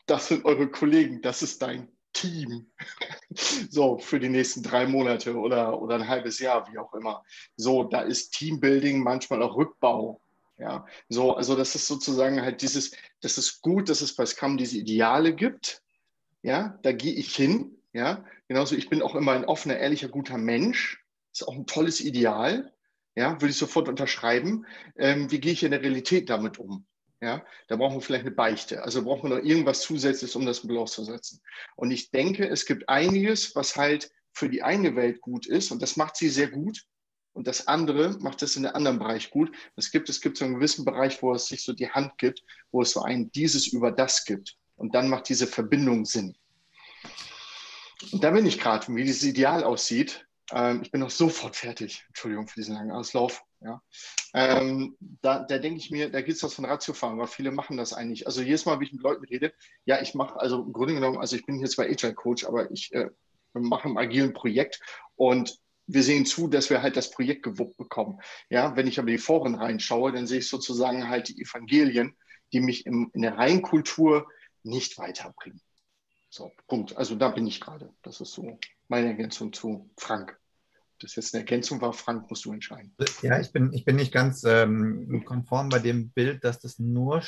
das sind eure Kollegen, das ist dein Team. <laughs> so, für die nächsten drei Monate oder, oder ein halbes Jahr, wie auch immer. So, da ist Teambuilding manchmal auch Rückbau. Ja, so, also das ist sozusagen halt dieses, das ist gut, dass es bei Scrum diese Ideale gibt. Ja, da gehe ich hin. Ja, genauso, ich bin auch immer ein offener, ehrlicher, guter Mensch. Ist auch ein tolles Ideal. ja, würde ich sofort unterschreiben. Ähm, wie gehe ich in der Realität damit um? Ja, da brauchen wir vielleicht eine Beichte. Also brauchen wir noch irgendwas Zusätzliches, um das Balance zu setzen. Und ich denke, es gibt einiges, was halt für die eine Welt gut ist und das macht sie sehr gut. Und das andere macht es in einem anderen Bereich gut. Es gibt, es gibt so einen gewissen Bereich, wo es sich so die Hand gibt, wo es so ein dieses über das gibt. Und dann macht diese Verbindung Sinn. Und da bin ich gerade, wie dieses Ideal aussieht. Ähm, ich bin noch sofort fertig. Entschuldigung für diesen langen Auslauf. Ja. Ähm, da, da denke ich mir, da gibt es was von Ratiofahren, weil viele machen das eigentlich. Also jedes Mal, wie ich mit Leuten rede, ja, ich mache, also im Grunde genommen, also ich bin jetzt bei Agile Coach, aber ich äh, mache ein agilen Projekt und wir sehen zu, dass wir halt das Projekt gewuppt bekommen. Ja, wenn ich aber die Foren reinschaue, dann sehe ich sozusagen halt die Evangelien, die mich im, in der Reihenkultur nicht weiterbringen. So, Punkt. Also da bin ich gerade. Das ist so meine Ergänzung zu Frank. Das jetzt eine Ergänzung war, Frank, musst du entscheiden. Ja, ich bin, ich bin nicht ganz ähm, konform bei dem Bild, dass das nur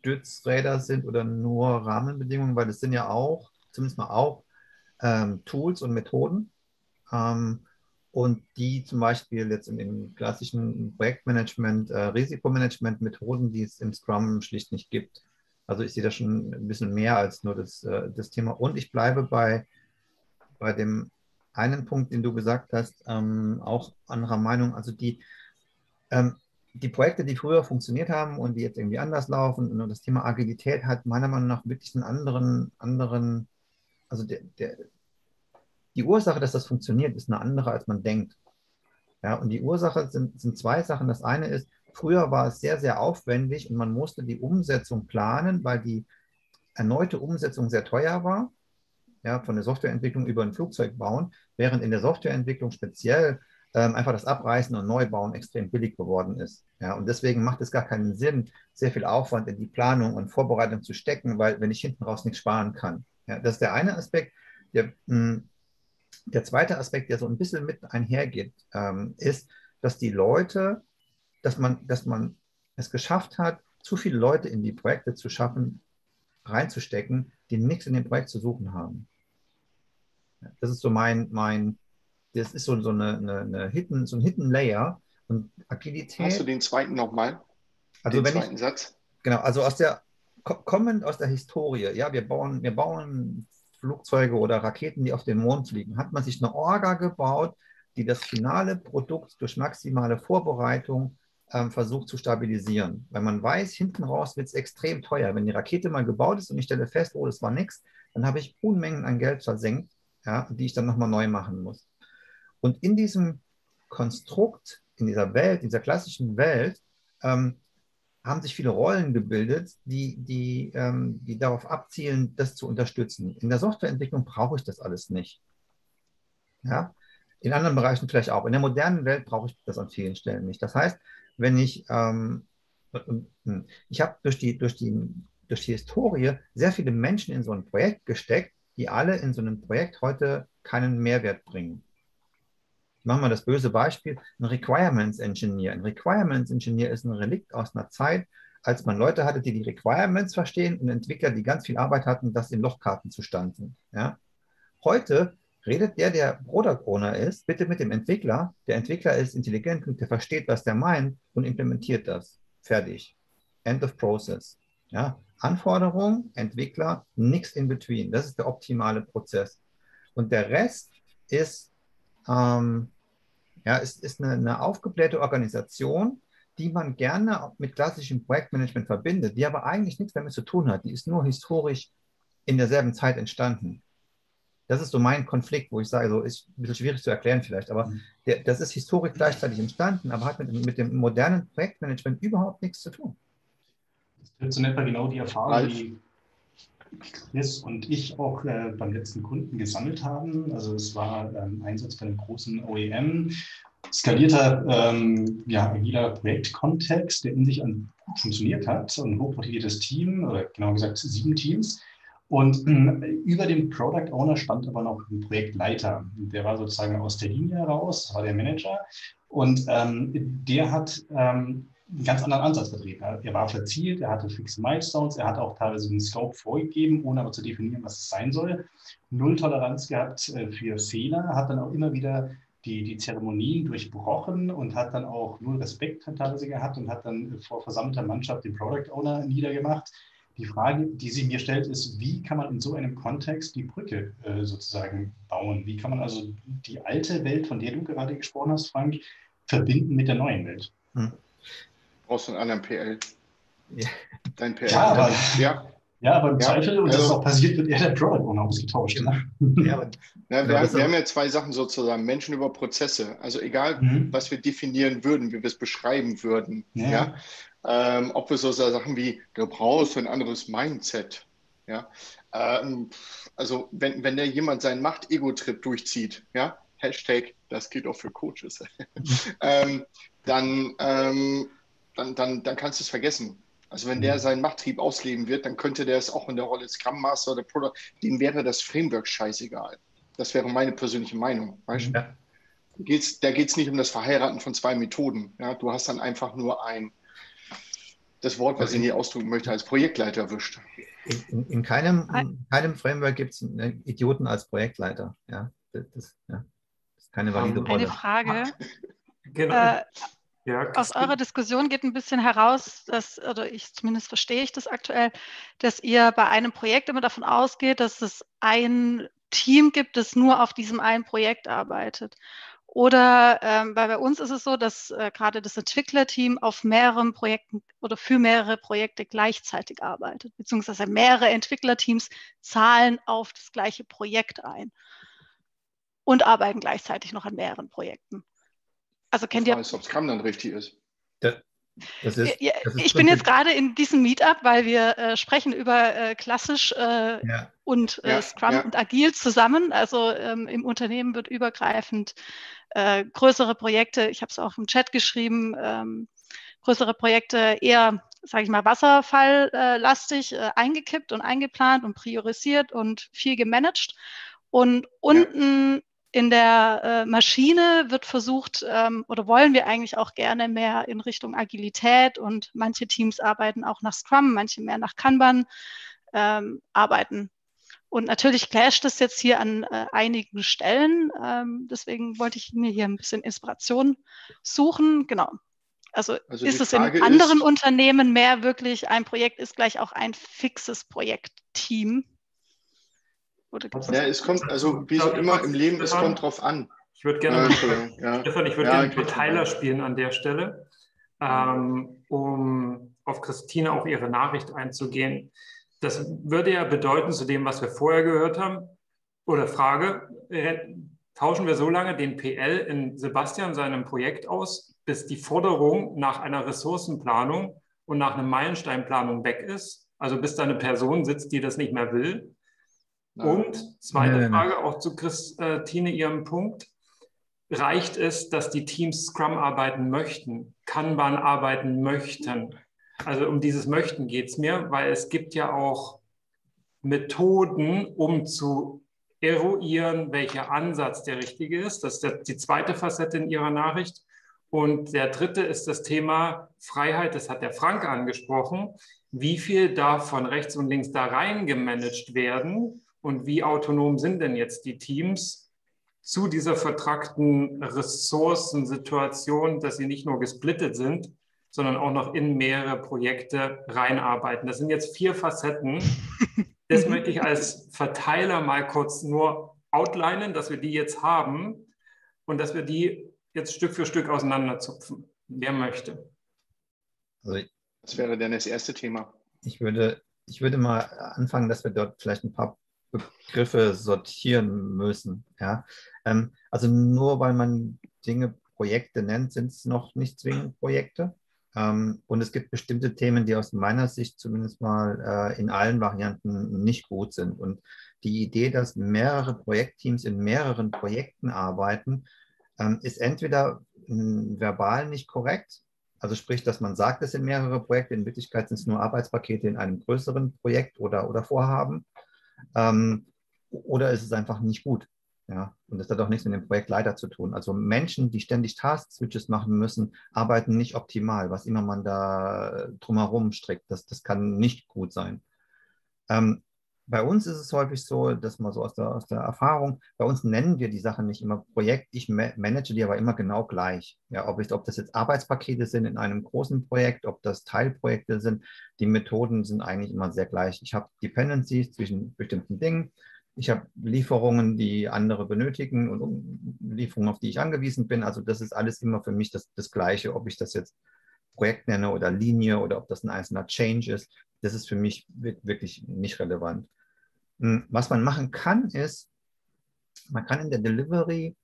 Stützräder sind oder nur Rahmenbedingungen, weil das sind ja auch, zumindest mal auch, ähm, Tools und Methoden. Ähm, und die zum Beispiel jetzt in dem klassischen Projektmanagement, äh, Risikomanagement-Methoden, die es im Scrum schlicht nicht gibt. Also ich sehe da schon ein bisschen mehr als nur das, äh, das Thema. Und ich bleibe bei, bei dem einen Punkt, den du gesagt hast, ähm, auch anderer Meinung. Also die, ähm, die Projekte, die früher funktioniert haben und die jetzt irgendwie anders laufen, und das Thema Agilität hat meiner Meinung nach wirklich einen anderen, anderen also der, der, die Ursache, dass das funktioniert, ist eine andere, als man denkt. Ja, und die Ursache sind, sind zwei Sachen. Das eine ist, früher war es sehr, sehr aufwendig und man musste die Umsetzung planen, weil die erneute Umsetzung sehr teuer war. Ja, von der Softwareentwicklung über ein Flugzeug bauen, während in der Softwareentwicklung speziell ähm, einfach das Abreißen und Neubauen extrem billig geworden ist. Ja, und deswegen macht es gar keinen Sinn, sehr viel Aufwand in die Planung und Vorbereitung zu stecken, weil wenn ich hinten raus nichts sparen kann. Ja, das ist der eine Aspekt. Der, mh, hm, der zweite Aspekt, der so ein bisschen mit einhergeht, ähm, ist, dass die Leute, dass man, dass man es geschafft hat, zu viele Leute in die Projekte zu schaffen, reinzustecken, die nichts in dem Projekt zu suchen haben. Das ist so mein, mein das ist so, so eine, eine, eine Hidden, so ein Hidden Layer und Agilität. Hast du den zweiten nochmal? Also den wenn zweiten ich, Satz? Genau, also aus der, kommend aus der Historie, ja, wir bauen, wir bauen Flugzeuge oder Raketen, die auf den Mond fliegen, hat man sich eine Orga gebaut, die das finale Produkt durch maximale Vorbereitung ähm, versucht zu stabilisieren. Weil man weiß, hinten raus wird es extrem teuer. Wenn die Rakete mal gebaut ist und ich stelle fest, oh, das war nichts, dann habe ich Unmengen an Geld versenkt, ja, die ich dann nochmal neu machen muss. Und in diesem Konstrukt, in dieser Welt, in dieser klassischen Welt, ähm, haben sich viele Rollen gebildet, die, die, ähm, die darauf abzielen, das zu unterstützen. In der Softwareentwicklung brauche ich das alles nicht. Ja? In anderen Bereichen vielleicht auch. In der modernen Welt brauche ich das an vielen Stellen nicht. Das heißt, wenn ich, ähm, ich habe durch die, durch, die, durch die Historie sehr viele Menschen in so ein Projekt gesteckt, die alle in so einem Projekt heute keinen Mehrwert bringen. Machen wir das böse Beispiel, ein Requirements Engineer. Ein Requirements Engineer ist ein Relikt aus einer Zeit, als man Leute hatte, die die Requirements verstehen und Entwickler, die ganz viel Arbeit hatten, das in Lochkarten zu standen. Ja? Heute redet der, der Product Owner ist, bitte mit dem Entwickler. Der Entwickler ist intelligent und der versteht, was der meint und implementiert das. Fertig. End of process. Ja? Anforderung, Entwickler, nichts in between. Das ist der optimale Prozess. Und der Rest ist ähm, ja, ist, ist eine, eine aufgeblähte Organisation, die man gerne mit klassischem Projektmanagement verbindet, die aber eigentlich nichts damit zu tun hat. Die ist nur historisch in derselben Zeit entstanden. Das ist so mein Konflikt, wo ich sage, so ist ein bisschen schwierig zu erklären vielleicht, aber mhm. der, das ist historisch gleichzeitig entstanden, aber hat mit, mit dem modernen Projektmanagement überhaupt nichts zu tun. So in etwa genau die Erfahrung, die Chris und ich auch äh, beim letzten Kunden gesammelt haben. Also es war ähm, Einsatz bei einem großen OEM, skalierter, ähm, ja, agiler Projektkontext, der in sich an, gut funktioniert hat, ein hochmotiviertes Team, oder genau gesagt sieben Teams. Und äh, über dem Product Owner stand aber noch ein Projektleiter. Der war sozusagen aus der Linie heraus, war der Manager. Und ähm, der hat ähm, einen ganz anderen Ansatz vertreten. Er war verzielt, er hatte fixe Milestones, er hat auch teilweise den Scope vorgegeben, ohne aber zu definieren, was es sein soll. Null Toleranz gehabt äh, für Fehler, hat dann auch immer wieder die, die Zeremonien durchbrochen und hat dann auch null Respekt teilweise gehabt und hat dann vor versammelter Mannschaft den Product Owner niedergemacht. Die Frage, die sich mir stellt, ist, wie kann man in so einem Kontext die Brücke äh, sozusagen bauen? Wie kann man also die alte Welt, von der du gerade gesprochen hast, Frank, verbinden mit der neuen Welt? Hm. Brauchst du einen anderen PL? Ja. Dein PL. Ja, aber, ja. Ja, aber im ja, Zweifel, und also, das ist auch passiert, wird eher der Product Owner ausgetauscht. Ne? Ja, aber, ja, wir, haben, wir, haben ja zwei Sachen sozusagen, Menschen über Prozesse. Also egal, mhm. was wir definieren würden, wie wir es beschreiben würden. Ja. ja? Ähm, ob wir so Sachen wie, du brauchst ein anderes Mindset. Ja? Ähm, also wenn, wenn der jemand seinen Macht-Ego-Trip durchzieht, ja, Hashtag, das geht auch für Coaches, <laughs> ähm, dann, ähm, dann, dann, dann kannst du es vergessen. Also wenn der mhm. seinen Machttrieb ausleben wird, dann könnte der es auch in der Rolle Scrum Master oder Product, dem wäre das Framework scheißegal. Das wäre meine persönliche Meinung. Weißt? Ja. Geht's, da geht es nicht um das Verheiraten von zwei Methoden. Ja? Du hast dann einfach nur ein, das Wort, was ich nie ausdrücken möchte, als Projektleiter erwischt. In, in, keinem, in keinem Framework gibt es einen Idioten als Projektleiter. Ja? Das, das, ja. das ist keine valide Rolle. Eine Frage. genau. Äh, ja, Aus eurer Diskussion geht ein bisschen heraus, dass, oder ich zumindest verstehe ich das aktuell, dass ihr bei einem Projekt immer davon ausgeht, dass es ein Team gibt, das nur auf diesem einen Projekt arbeitet. Oder ähm, weil bei uns ist es so, dass äh, gerade das Entwicklerteam auf mehreren Projekten oder für mehrere Projekte gleichzeitig arbeitet, beziehungsweise mehrere Entwicklerteams zahlen auf das gleiche Projekt ein und arbeiten gleichzeitig noch an mehreren Projekten. Also kennt ihr. Ich weiß, ob Scrum dann richtig ist. Ist, ja, ich bin jetzt gerade in diesem Meetup, weil wir äh, sprechen über äh, klassisch äh, ja. und äh, ja, Scrum und Agil zusammen. Also ähm, im Unternehmen wird übergreifend äh, größere Projekte, ich habe es auch im Chat geschrieben, ähm, größere Projekte eher, sage ich mal, wasserfalllastig äh, eingekippt und eingeplant und priorisiert und viel gemanagt. Und unten in der äh, Maschine wird versucht ähm, oder wollen wir eigentlich auch gerne mehr in Richtung Agilität und manche Teams arbeiten auch nach Scrum, manche mehr nach Kanban ähm, arbeiten. Und natürlich clasht das jetzt hier an äh, einigen Stellen. Ähm, deswegen wollte ich mir hier ein bisschen Inspiration suchen. Genau. Also, also ist es in anderen ist, Unternehmen mehr wirklich ein Projekt ist gleich auch ein fixes Projektteam? Oder ja, es kommt, also wie so immer im Leben, es kommt drauf an. Ich würde gerne, äh, ja. Stefan, ich würde ja, gerne Verteiler spielen an der Stelle, ähm, um auf Christine auch ihre Nachricht einzugehen. Das würde ja bedeuten, zu dem, was wir vorher gehört haben, oder Frage, äh, tauschen wir so lange den PL in Sebastian seinem Projekt aus, bis die Forderung nach einer Ressourcenplanung und nach einer Meilensteinplanung weg ist? Also bis da eine Person sitzt, die das nicht mehr will? Und zweite nein, Frage auch zu Christine, Ihrem Punkt. Reicht es, dass die Teams Scrum arbeiten möchten, Kanban arbeiten möchten? Also um dieses Möchten geht es mir, weil es gibt ja auch Methoden, um zu eruieren, welcher Ansatz der richtige ist. Das ist die zweite Facette in Ihrer Nachricht. Und der dritte ist das Thema Freiheit, das hat der Frank angesprochen. Wie viel darf von rechts und links da rein gemanagt werden? Und wie autonom sind denn jetzt die Teams zu dieser vertrackten Ressourcensituation, dass sie nicht nur gesplittet sind, sondern auch noch in mehrere Projekte reinarbeiten. Das sind jetzt vier Facetten. <laughs> Das möchte ich als Verteiler mal kurz nur outlinen, dass wir die jetzt haben und dass wir die jetzt Stück für Stück auseinanderzupfen. Wer möchte? Also das wäre denn das erste Thema. Ich würde, ich würde mal anfangen, dass wir dort vielleicht ein paar Begriffe sortieren müssen. Ja? Ähm, also nur weil man Dinge Projekte nennt, sind es noch nicht zwingend Projekte. Ähm, und es gibt bestimmte Themen, die aus meiner Sicht zumindest mal äh, in allen Varianten nicht gut sind. Und die Idee, dass mehrere Projektteams in mehreren Projekten arbeiten, ähm, ist entweder verbal nicht korrekt, also sprich, dass man sagt, es sind mehrere Projekte, in Wirklichkeit sind es nur Arbeitspakete in einem größeren Projekt oder, oder Vorhaben. Ähm, oder ist es einfach nicht gut? Ja, und das hat auch nichts mit dem Projektleiter zu tun. Also Menschen, die ständig Task-Switches machen müssen, arbeiten nicht optimal, was immer man da drumherum strickt. Das, das kann nicht gut sein. Ähm, bei uns ist es häufig so, dass man so aus der, aus der Erfahrung, bei uns nennen wir die Sachen nicht immer Projekt, ich manage die aber immer genau gleich. Ja, ob, ich, ob das jetzt Arbeitspakete sind in einem großen Projekt, ob das Teilprojekte sind, die Methoden sind eigentlich immer sehr gleich. Ich habe Dependencies zwischen bestimmten Dingen, ich habe Lieferungen, die andere benötigen und Lieferungen, auf die ich angewiesen bin. Also das ist alles immer für mich das, das Gleiche, ob ich das jetzt Projekt nenne oder Linie oder ob das ein einzelner Change ist. Das ist für mich wirklich nicht relevant. Hm, was man machen kann, ist, man kann in der Delivery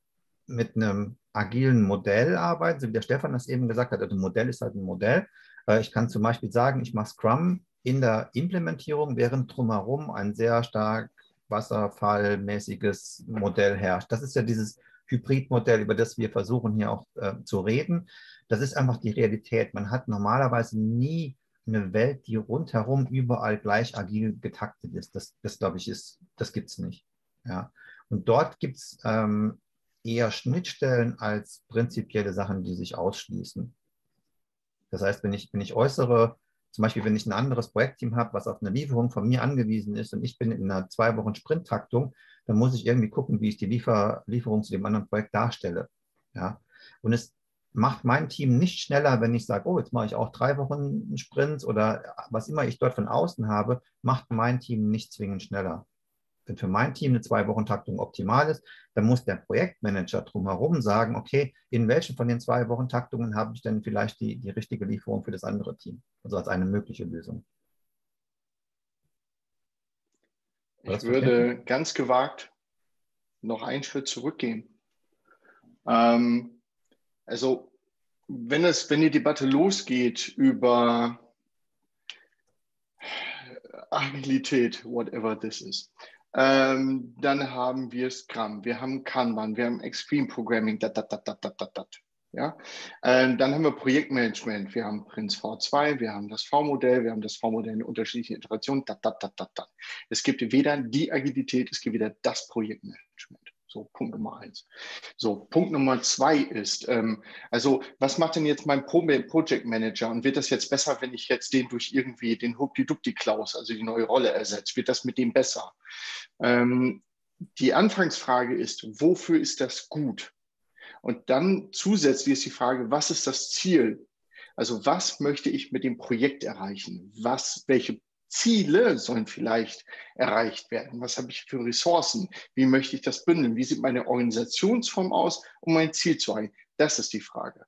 mit einem agilen Modell arbeiten, so wie der Stefan das eben gesagt hat. Also ein Modell ist halt ein Modell. Äh, ich kann zum Beispiel sagen, ich mache Scrum in der Implementierung, während drumherum ein sehr stark wasserfallmäßiges Modell herrscht. Das ist ja dieses Hybridmodell, über das wir versuchen hier auch äh, zu reden. Das ist einfach die Realität. Man hat normalerweise nie eine Welt, die rundherum überall gleich agil getaktet ist. Das, das glaube ich, ist, das gibt es nicht. Ja. Und dort gibt es ähm, eher Schnittstellen als prinzipielle Sachen, die sich ausschließen. Das heißt, wenn ich, wenn ich äußere, zum Beispiel, wenn ich ein anderes Projektteam habe, was auf eine Lieferung von mir angewiesen ist und ich bin in einer zwei Wochen Sprinttaktung, dann muss ich irgendwie gucken, wie ich die Liefer Lieferung zu dem anderen Projekt darstelle. Ja? Und es macht mein Team nicht schneller, wenn ich sage, oh, jetzt mache ich auch drei Wochen Sprints oder was immer ich dort von außen habe, macht mein Team nicht zwingend schneller. Wenn für mein Team eine Zwei-Wochen-Taktung optimal ist, dann muss der Projektmanager drumherum sagen, okay, in welchen von den Zwei-Wochen-Taktungen habe ich denn vielleicht die, die richtige Lieferung für das andere Team? Also als eine mögliche Lösung. Ich würde ganz gewagt noch einen Schritt zurückgehen. Ähm, also wenn, es, wenn die Debatte losgeht über Agilität, whatever this is, ähm, dann haben wir Scrum, wir haben Kanban, wir haben Extreme Programming, dat, dat, dat, dat, dat, dat. Ja? Ähm, dann haben wir Projektmanagement, wir haben Prince V2, wir haben das V-Modell, wir haben das V-Modell in unterschiedlichen Iterationen. Dat, dat, dat, dat, dat. Es gibt weder die Agilität, es gibt wieder das Projektmanagement. So, Punkt Nummer eins. So, Punkt Nummer zwei ist, ähm, also was macht denn jetzt mein Pro Project Manager und wird das jetzt besser, wenn ich jetzt den durch irgendwie den Hupdi-Dupdi-Klaus, also die neue Rolle ersetze? Wird das mit dem besser? Ähm, die Anfangsfrage ist, wofür ist das gut? Und dann zusätzlich ist die Frage, was ist das Ziel? Also was möchte ich mit dem Projekt erreichen? Was, welche Ziele sollen vielleicht erreicht werden? Was habe ich für Ressourcen? Wie möchte ich das bündeln? Wie sieht meine Organisationsform aus, um mein Ziel zu erreichen? Das ist die Frage.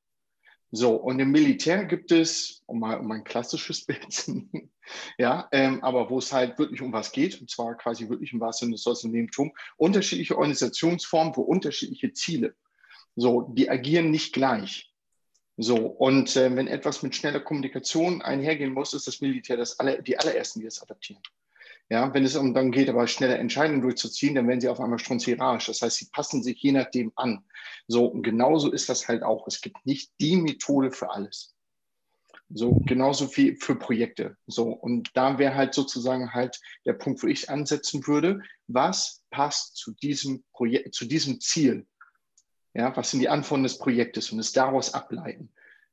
So, und im Militär gibt es, um mal um ein klassisches <laughs> Bild zu nehmen, ja, ähm, aber wo es halt wirklich um was geht, und zwar quasi wirklich um was in das Unternehmertum, unterschiedliche Organisationsformen, wo unterschiedliche Ziele. So, die agieren nicht gleich. So, und äh, wenn etwas mit schneller Kommunikation einhergehen muss, ist das Militär das aller, die allerersten, die es adaptieren. Ja, wenn es um dann geht, aber schnelle Entscheidungen durchzuziehen, dann werden sie auf einmal strunzhierarisch. Das heißt, sie passen sich je nachdem an. So, und genauso ist das halt auch. Es gibt nicht die Methode für alles. So, genauso wie für Projekte. So, und da wäre halt sozusagen halt der Punkt, wo ich ansetzen würde. Was passt zu diesem Projekt, zu diesem Ziel? Ja, was sind die Anforderungen des Projektes und es daraus ableiten.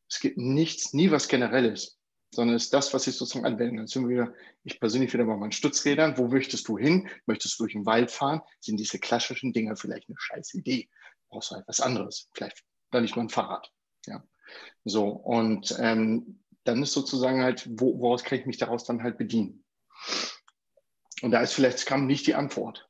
Es gibt nichts, nie was Generelles, sondern es ist das, was ich sozusagen anwenden kann. sind wir, ich persönlich wieder bei meinen Stützrädern. Wo möchtest du hin? Möchtest du durch den Wald fahren? Sind diese klassischen Dinger vielleicht eine scheiß Idee? Brauchst du halt was anderes. Vielleicht dann nicht mal ein Fahrrad. Ja. So, und ähm, dann ist sozusagen halt, wo, woraus kann ich mich daraus dann halt bedienen? Und da ist vielleicht Scrum nicht die Antwort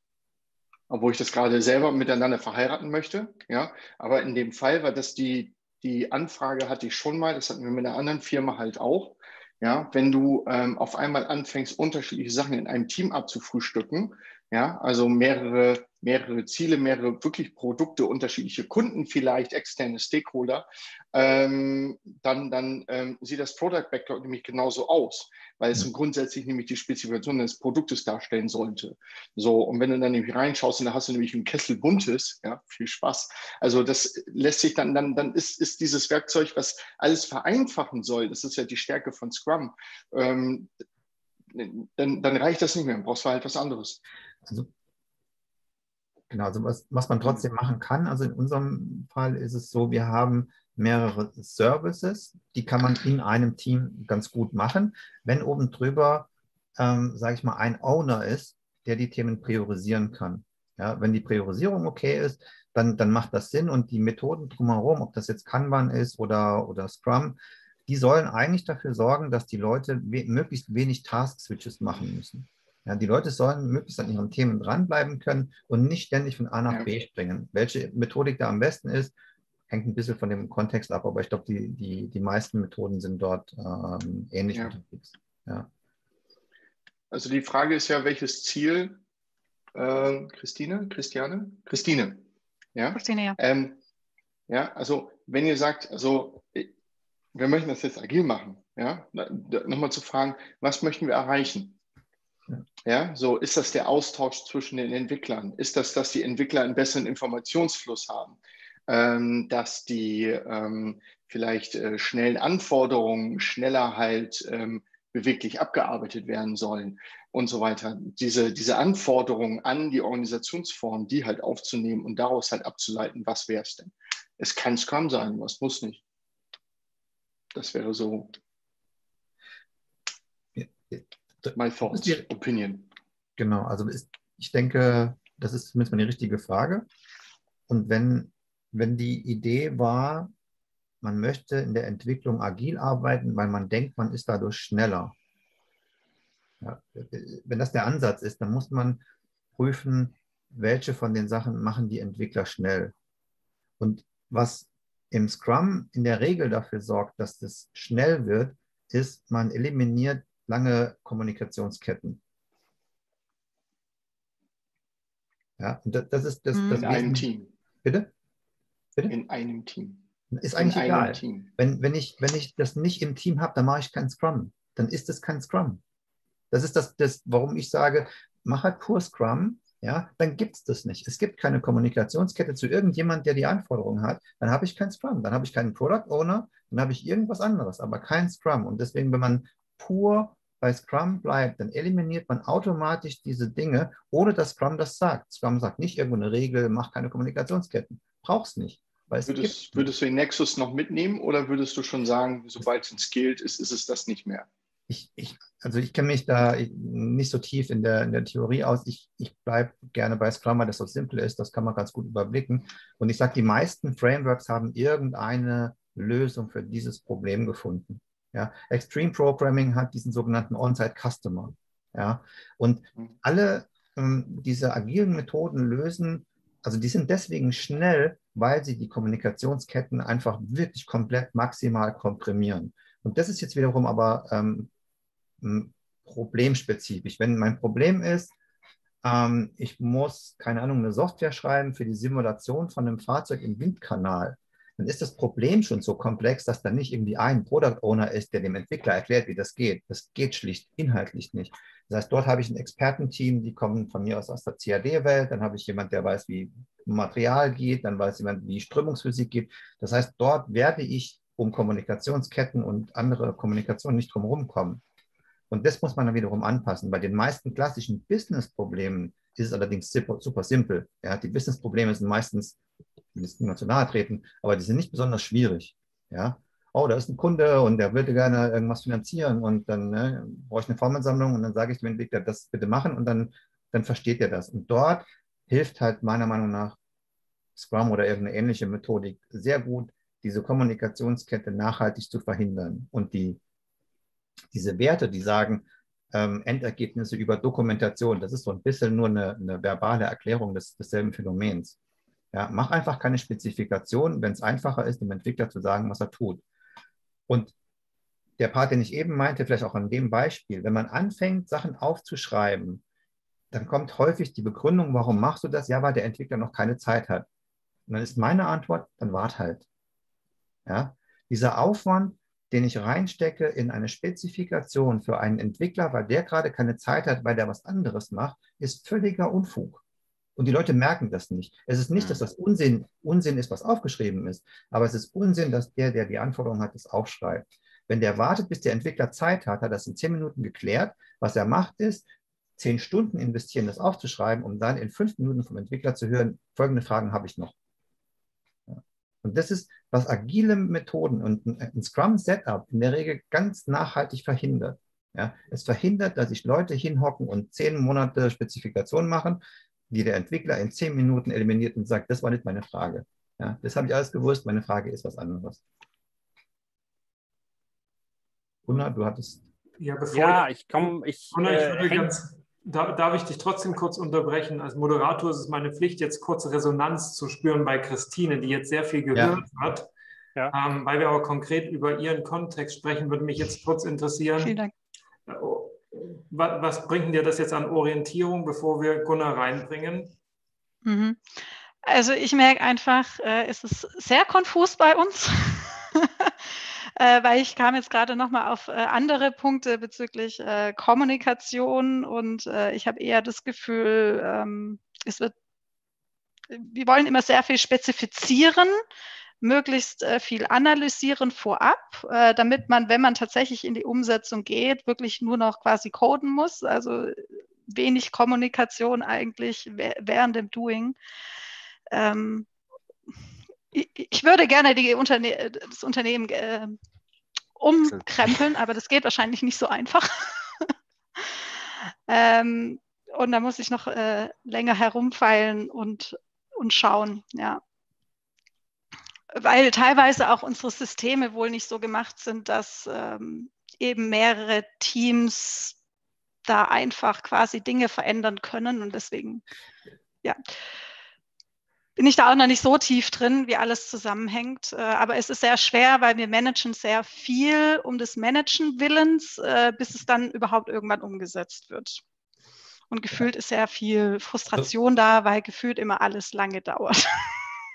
obwohl ich das gerade selber miteinander verheiraten möchte. Ja, aber in dem Fall war das die, die Anfrage hatte ich schon mal, das hatten wir mit einer anderen Firma halt auch. Ja, wenn du ähm, auf einmal anfängst, unterschiedliche Sachen in einem Team abzufrühstücken, ja, also mehrere, mehrere Ziele, mehrere wirklich Produkte, unterschiedliche Kunden, vielleicht externe Stakeholder, ähm, dann, dann ähm, sieht das Product Backlog nämlich genauso aus, weil es grundsätzlich nämlich die Spezifikation des Produktes darstellen sollte. So, und wenn du dann nämlich reinschaust und da hast du nämlich einen Kessel buntes, ja, viel Spaß. Also das lässt sich dann, dann, dann ist, ist dieses Werkzeug, was alles vereinfachen soll, das ist ja die Stärke von Scrum, ähm, dann, dann reicht das nicht mehr, dann brauchst du halt was anderes. Also, genau, also was, was man trotzdem machen kann, also in unserem Fall ist es so, wir haben mehrere Services, die kann man in einem Team ganz gut machen. Wenn oben drüber, ähm, sage ich mal, ein Owner ist, der die Themen priorisieren kann. Ja, wenn die Priorisierung okay ist, dann, dann macht das Sinn und die Methoden drumherum, ob das jetzt Kanban ist oder, oder Scrum, die sollen eigentlich dafür sorgen, dass die Leute we möglichst wenig Task-Switches machen müssen. Ja, die Leute sollen möglichst an ihren Themen dranbleiben können und nicht ständig von A nach B springen. Welche Methodik da am besten ist, hängt ein bisschen von dem Kontext ab, aber ich glaube, die, die, die meisten Methoden sind dort ähm, ähnlich ja. unterwegs. Ja. Also die Frage ist ja, welches Ziel, äh, Christine, Christiane? Christine. Ja? Christine, ja. Ähm, ja, also wenn ihr sagt, also wir möchten das jetzt agil machen, ja, nochmal zu fragen, was möchten wir erreichen? Ja, so ist das der Austausch zwischen den Entwicklern? Ist das, dass die Entwickler einen besseren Informationsfluss haben? Ähm, dass die ähm, vielleicht äh, schnellen Anforderungen schneller halt ähm, beweglich abgearbeitet werden sollen und so weiter. Diese, diese Anforderungen an die Organisationsform, die halt aufzunehmen und daraus halt abzuleiten, was wäre es denn? Es kann Scrum sein, was muss nicht. Das wäre so my thoughts, die, opinion. Genau, also ist, ich denke, das ist zumindest mal die richtige Frage. Und wenn, wenn die Idee war, man möchte in der Entwicklung agil arbeiten, weil man denkt, man ist dadurch schneller. Ja, wenn das der Ansatz ist, dann muss man prüfen, welche von den Sachen machen die Entwickler schnell. Und was im Scrum in der Regel dafür sorgt, dass das schnell wird, ist, man eliminiert lange Kommunikationsketten. Ja, und das, das ist das. In das einem Team. Bitte? Bitte? In einem Team. Ist eigentlich in egal. Wenn, wenn, ich, wenn ich das nicht im Team habe, dann mache ich kein Scrum. Dann ist es kein Scrum. Das ist das, das warum ich sage, mach halt pur Scrum ja, dann gibt es das nicht. Es gibt keine Kommunikationskette zu irgendjemand, der die Anforderungen hat. Dann habe ich kein Scrum, dann habe ich keinen Product Owner, dann habe ich irgendwas anderes, aber kein Scrum. Und deswegen, wenn man pur bei Scrum bleibt, dann eliminiert man automatisch diese Dinge, ohne dass Scrum das sagt. Scrum sagt nicht irgendwo eine Regel, mach keine Kommunikationsketten. Brauchst nicht. Würdest, würdest, du den Nexus noch mitnehmen oder würdest du schon sagen, sobald es ein Skilled ist, ist es das nicht mehr? ich, ich, also ich kenne mich da nicht so tief in der, in der Theorie aus. Ich, ich bleibe gerne bei Scrum, weil das so simpel ist. Das kann man ganz gut überblicken. Und ich sage, die meisten Frameworks haben irgendeine Lösung für dieses Problem gefunden. Ja, Extreme Programming hat diesen sogenannten On-Site Customer. Ja, und alle ähm, diese agilen Methoden lösen, also die sind deswegen schnell, weil sie die Kommunikationsketten einfach wirklich komplett maximal komprimieren. Und das ist jetzt wiederum aber ähm, problemspezifisch. Wenn mein Problem ist, ähm, ich muss, keine Ahnung, eine Software schreiben für die Simulation von einem Fahrzeug im Windkanal, dann ist das Problem schon so komplex, dass da nicht irgendwie ein Product Owner ist, der dem Entwickler erklärt, wie das geht. Das geht schlicht inhaltlich nicht. Das heißt, dort habe ich ein Expertenteam, die kommen von mir aus aus der CAD-Welt, dann habe ich jemand, der weiß, wie Material geht, dann weiß jemand, wie Strömungsphysik geht. Das heißt, dort werde ich um Kommunikationsketten und andere Kommunikation nicht drumherum kommen. Und das muss man dann wiederum anpassen. Bei den meisten klassischen Business-Problemen ist es allerdings super, super simpel. Ja, die Business-Probleme sind meistens, ich will niemand zu nahe treten, aber die sind nicht besonders schwierig. Ja, oh, da ist ein Kunde und der würde gerne irgendwas finanzieren und dann ne, brauche ich eine Formensammlung und dann sage ich dem Entwickler, das bitte machen und dann, dann versteht er das. Und dort hilft halt meiner Meinung nach Scrum oder irgendeine ähnliche Methodik sehr gut, diese Kommunikationskette nachhaltig zu verhindern und die diese Werte, die sagen, ähm, Endergebnisse über Dokumentation, das ist so ein bisschen nur eine, eine verbale Erklärung des, desselben Phänomens. Ja, mach einfach keine Spezifikation, wenn es einfacher ist, dem Entwickler zu sagen, was er tut. Und der Part, den ich eben meinte, vielleicht auch an dem Beispiel, wenn man anfängt, Sachen aufzuschreiben, dann kommt häufig die Begründung, warum machst du das? Ja, weil der Entwickler noch keine Zeit hat. Und dann ist meine Antwort, dann wart halt. Ja, dieser Aufwand, den ich reinstecke in eine Spezifikation für einen Entwickler, weil der gerade keine Zeit hat, weil der was anderes macht, ist völliger Unfug. Und die Leute merken das nicht. Es ist nicht, dass das Unsinn, Unsinn ist, was aufgeschrieben ist, aber es ist Unsinn, dass der, der die Anforderungen hat, das aufschreibt. Wenn der wartet, bis der Entwickler Zeit hat, hat er das in zehn Minuten geklärt. Was er macht, ist, zehn Stunden investieren, das aufzuschreiben, um dann in fünf Minuten vom Entwickler zu hören, folgende Fragen habe ich noch. Und das ist, was agile Methoden und ein Scrum-Setup in der Regel ganz nachhaltig verhindert. Ja, es verhindert, dass sich Leute hinhocken und zehn Monate Spezifikationen machen, die der Entwickler in zehn Minuten eliminiert und sagt, das war nicht meine Frage. Ja, das habe ich alles gewusst, meine Frage ist was anderes. Gunnar, du hattest. Ja, ja ich komme. Ich, Gunnar, ich würde äh, ganz, da, darf ich dich trotzdem kurz unterbrechen? Als Moderator ist es meine Pflicht, jetzt kurze Resonanz zu spüren bei Christine, die jetzt sehr viel gehört ja. hat. Ja. Ähm, weil wir aber konkret über ihren Kontext sprechen, würde mich jetzt kurz interessieren. Vielen Dank. Was, was bringt dir das jetzt an Orientierung, bevor wir Gunnar reinbringen? Mhm. Also ich merke einfach, äh, es ist sehr konfus bei uns. <laughs> äh, weil ich kam jetzt gerade nochmal auf äh, andere Punkte bezüglich äh, Kommunikation und äh, ich habe eher das Gefühl, ähm, es wird, wir wollen immer sehr viel spezifizieren, möglichst äh, viel analysieren vorab, äh, damit man, wenn man tatsächlich in die Umsetzung geht, wirklich nur noch quasi coden muss. Also wenig Kommunikation eigentlich während dem Doing. Ähm, ich würde gerne Unterne das Unternehmen äh, umkrempeln, aber das geht wahrscheinlich nicht so einfach. <laughs> ähm, und da muss ich noch äh, länger herumfeilen und, und schauen, ja. Weil teilweise auch unsere Systeme wohl nicht so gemacht sind, dass ähm, eben mehrere Teams da einfach quasi Dinge verändern können und deswegen, ja bin ich da auch noch nicht so tief drin, wie alles zusammenhängt. Äh, aber es ist sehr schwer, weil wir managen sehr viel um des Managen Willens, äh, bis es dann überhaupt irgendwann umgesetzt wird. Und gefühlt ist sehr viel Frustration da, weil gefühlt immer alles lange dauert.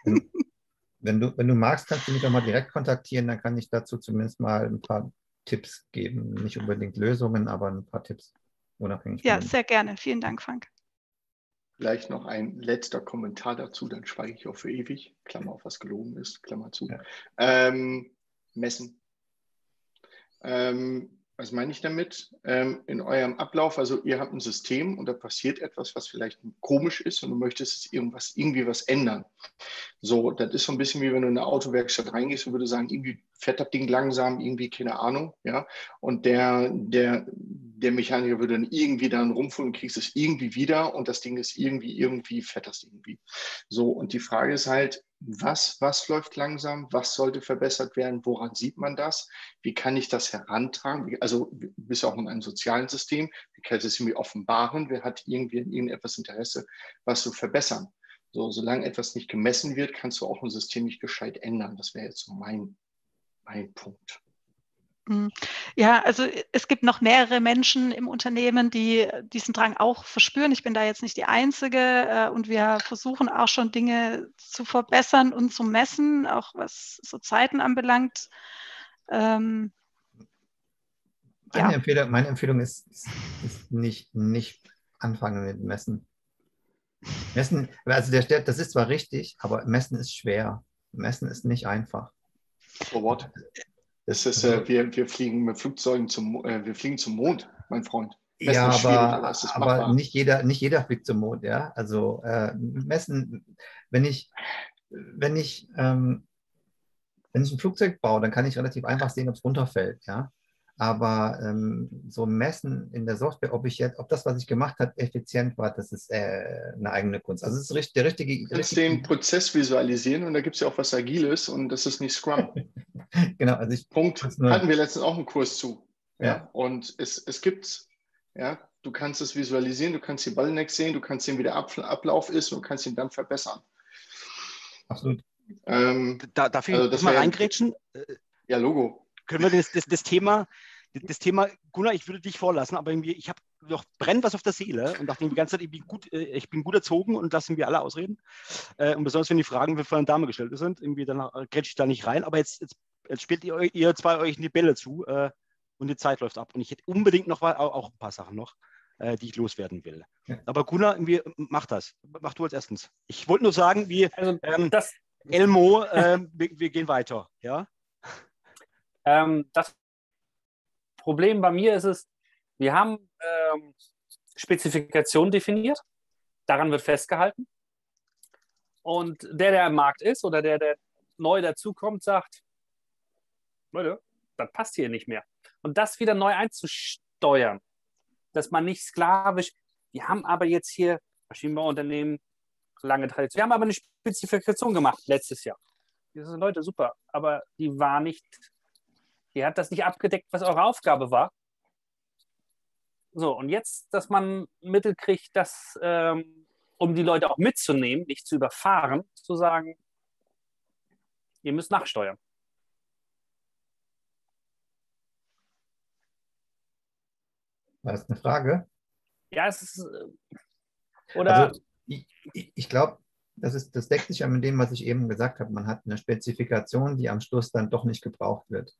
Wenn <laughs> du, wenn du magst, kannst du mich auch mal direkt kontaktieren, dann kann ich dazu zumindest mal ein paar Tipps geben. Nicht unbedingt Lösungen, aber ein paar Tipps. Unabhängig ja, sehr gerne. Vielen Dank, Frank. Vielleicht noch ein letzter Kommentar dazu, dann schweige ich auch für ewig. Klammer auf, was gelogen ist, Klammer zu. Ja. Ähm, messen. Ähm, was meine ich damit? Ähm, in eurem Ablauf, also ihr habt ein System und da passiert etwas, was vielleicht komisch ist und du möchtest irgendwas, irgendwie was ändern. So, das ist so ein bisschen wie wenn du in eine Autowerkstatt reingehst und würde sagen, irgendwie fährt das Ding langsam, irgendwie, keine Ahnung, ja. Und der, der, der Mechaniker würde dann irgendwie dann rumfuhren und kriegst es irgendwie wieder und das Ding ist irgendwie, irgendwie fährt das irgendwie. So, und die Frage ist halt, was, was läuft langsam, was sollte verbessert werden, woran sieht man das, wie kann ich das herantragen, also du bist auch in einem sozialen System, wie kann ich das irgendwie offenbaren, wer hat irgendwie in irgendetwas Interesse, was zu verbessern. So, solange etwas nicht gemessen wird, kannst du auch ein System nicht gescheit ändern. Das wäre jetzt so mein, mein Punkt. Mhm. Ja, also es gibt noch mehrere Menschen im Unternehmen, die diesen Drang auch verspüren. Ich bin da jetzt nicht die Einzige äh, und wir versuchen auch schon Dinge zu verbessern und zu messen, auch was so Zeiten anbelangt. Ähm, meine, ja. Empfehlung, meine Empfehlung ist, ist nicht, nicht anfangen mit Messen. Messen, also der, das ist zwar richtig, aber Messen ist schwer. Messen ist nicht einfach. For what? Das ist, äh, wir, wir fliegen mit Flugzeugen zum, äh, wir fliegen zum Mond, mein Freund. Messen ja, aber, aber nicht, jeder, nicht jeder fliegt zum Mond, ja. Also äh, Messen, wenn ich, wenn ich, ähm, wenn ich ein Flugzeug baue, dann kann ich relativ einfach sehen, ob es runterfällt, ja. Aber ähm, so messen in der Software, ob ich jetzt, ob das, was ich gemacht habe, effizient war, das ist äh, eine eigene Kunst. Also es ist der richtige. Du kannst den Prozess visualisieren und da gibt es ja auch was Agiles und das ist nicht Scrum. <laughs> genau, also ich. Punkt. Hatten wir letztens auch einen Kurs zu. Ja. ja. Und es, es gibt, ja, du kannst es visualisieren, du kannst die Bottlenecks sehen, du kannst sehen, wie der Ablauf ist und du kannst ihn dann verbessern. Absolut. Ähm, da, darf ich also das mal reingrätschen? Ja, Logo können wir das, das, das Thema, das Thema, Gunnar, ich würde dich vorlassen, aber irgendwie, ich habe noch brennt was auf der Seele und dachte die ganze Zeit, ich bin gut, äh, ich bin gut erzogen und lassen wir alle ausreden. Äh, und besonders wenn die Fragen von einer Dame gestellt sind, irgendwie dann grätsche ich da nicht rein. Aber jetzt, jetzt, jetzt spielt ihr, ihr zwei euch in die Bälle zu äh, und die Zeit läuft ab. Und ich hätte unbedingt noch auch ein paar Sachen noch, die ich loswerden will. Aber Gunnar, irgendwie, mach das. Mach du als erstens. Ich wollte nur sagen, wie also, ähm, Elmo, äh, wir, wir, gehen weiter. Ja. Ähm, das Problem bei mir ist es, wir haben ähm, Spezifikationen definiert, daran wird festgehalten. Und der, der im Markt ist oder der, der neu dazukommt, sagt, Leute, das passt hier nicht mehr. Und das wieder neu steuern, dass man nicht sklavisch, wir haben aber jetzt hier Maschinenbauunternehmen, lange Tradition, wir haben aber eine Spezifikation gemacht letztes Jahr. Sind Leute super, aber die war nicht, die hat das nicht abgedeckt, was eure Aufgabe war. So, und jetzt, dass man Mittel kriegt, das, ähm, um die Leute auch mitzunehmen, nicht zu überfahren, zu sagen, ihr müsst nachsteuern. War das eine Frage? Ja, es ist. Äh, oder. Also, ich, ich glaube, das, das deckt sich ja mit dem, was ich eben gesagt habe. Man hat eine Spezifikation, die am Schluss dann doch nicht gebraucht wird.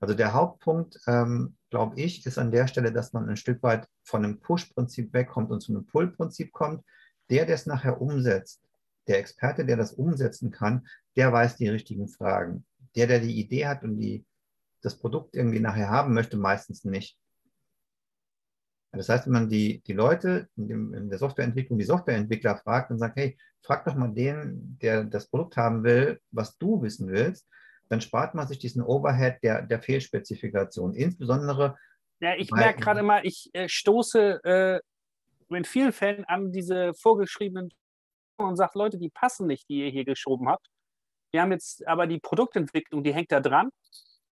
Also der Hauptpunkt, ähm, glaube ich, ist an der Stelle, dass man ein Stück weit von einem Push-Prinzip wegkommt und zu einem Pull-Prinzip kommt. Der, der es nachher umsetzt, der Experte, der das umsetzen kann, der weiß die richtigen Fragen. Der, der die Idee hat und die, das Produkt irgendwie nachher haben möchte, meistens nicht. Das heißt, wenn man die, die Leute in, dem, in der Softwareentwicklung, die Softwareentwickler fragt und sagt, hey, frag doch mal den, der das Produkt haben will, was du wissen willst, dann spart man sich diesen Overhead der, der Fehlspezifikation. Insbesondere. Ja, ich merke gerade mal, ich äh, stoße äh, in vielen Fällen an diese vorgeschriebenen und sage, Leute, die passen nicht, die ihr hier geschoben habt. Wir haben jetzt aber die Produktentwicklung, die hängt da dran,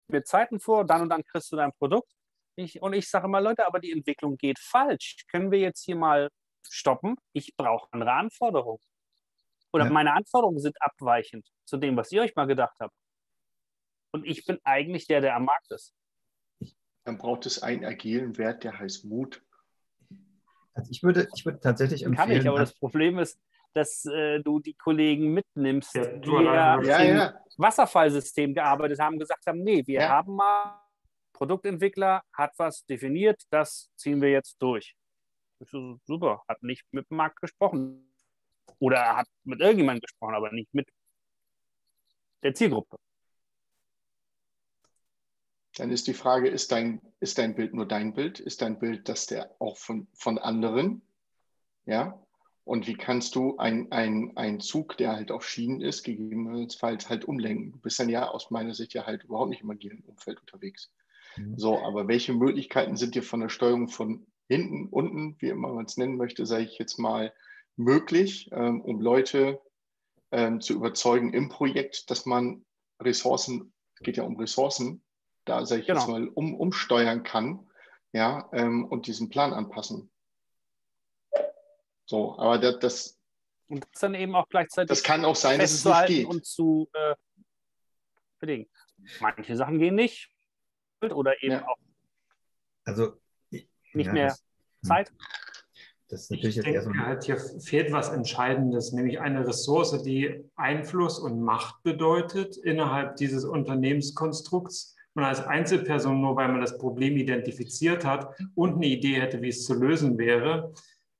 mit Zeiten vor, dann und dann kriegst du dein Produkt. Ich, und ich sage mal, Leute, aber die Entwicklung geht falsch. Können wir jetzt hier mal stoppen? Ich brauche andere Anforderungen. Oder ja. meine Anforderungen sind abweichend zu dem, was ihr euch mal gedacht habt. Und ich bin eigentlich der, der am Markt ist. Dann braucht es einen agilen Wert, der heißt Mut. Also ich würde, ich würde tatsächlich empfehlen. Kann ich, aber das Problem ist, dass äh, du die Kollegen mitnimmst, ja, die ja, ja, im Wasserfallsystem gearbeitet haben, gesagt haben, nee, wir haben mal Produktentwickler hat was definiert, das ziehen wir jetzt durch. So, super, hat nicht mit dem Markt gesprochen. Oder hat mit irgendjemandem gesprochen, aber nicht mit der Zielgruppe. Dann ist die Frage, ist dein, ist dein Bild nur dein Bild? Ist dein Bild das der auch von, von anderen? Ja. Und wie kannst du einen Zug, der halt auf Schienen ist, gegebenenfalls halt umlenken? Du bist dann ja aus meiner Sicht ja halt überhaupt nicht im agilen Umfeld unterwegs. Mhm. So, aber welche Möglichkeiten sind dir von der Steuerung von hinten, unten, wie immer man es nennen möchte, sage ich jetzt mal, möglich, ähm, um Leute ähm, zu überzeugen im Projekt, dass man Ressourcen, es geht ja um Ressourcen, da sage ich genau. jetzt mal, um, umsteuern kann, ja, ähm, und diesen Plan anpassen. So, aber das, das und das dann eben auch gleichzeitig. Das kann auch sein, dass es nicht geht. Und zu äh, bedingen. Manche Sachen gehen nicht, oder eben ja. auch also, nicht ja, mehr das, hm. Zeit? Das ist natürlich ich denke, so halt hier fehlt was Entscheidendes, nämlich eine Ressource, die Einfluss und Macht bedeutet innerhalb dieses Unternehmenskonstrukts. Man als Einzelperson, nur weil man das Problem identifiziert hat und eine Idee hätte, wie es zu lösen wäre,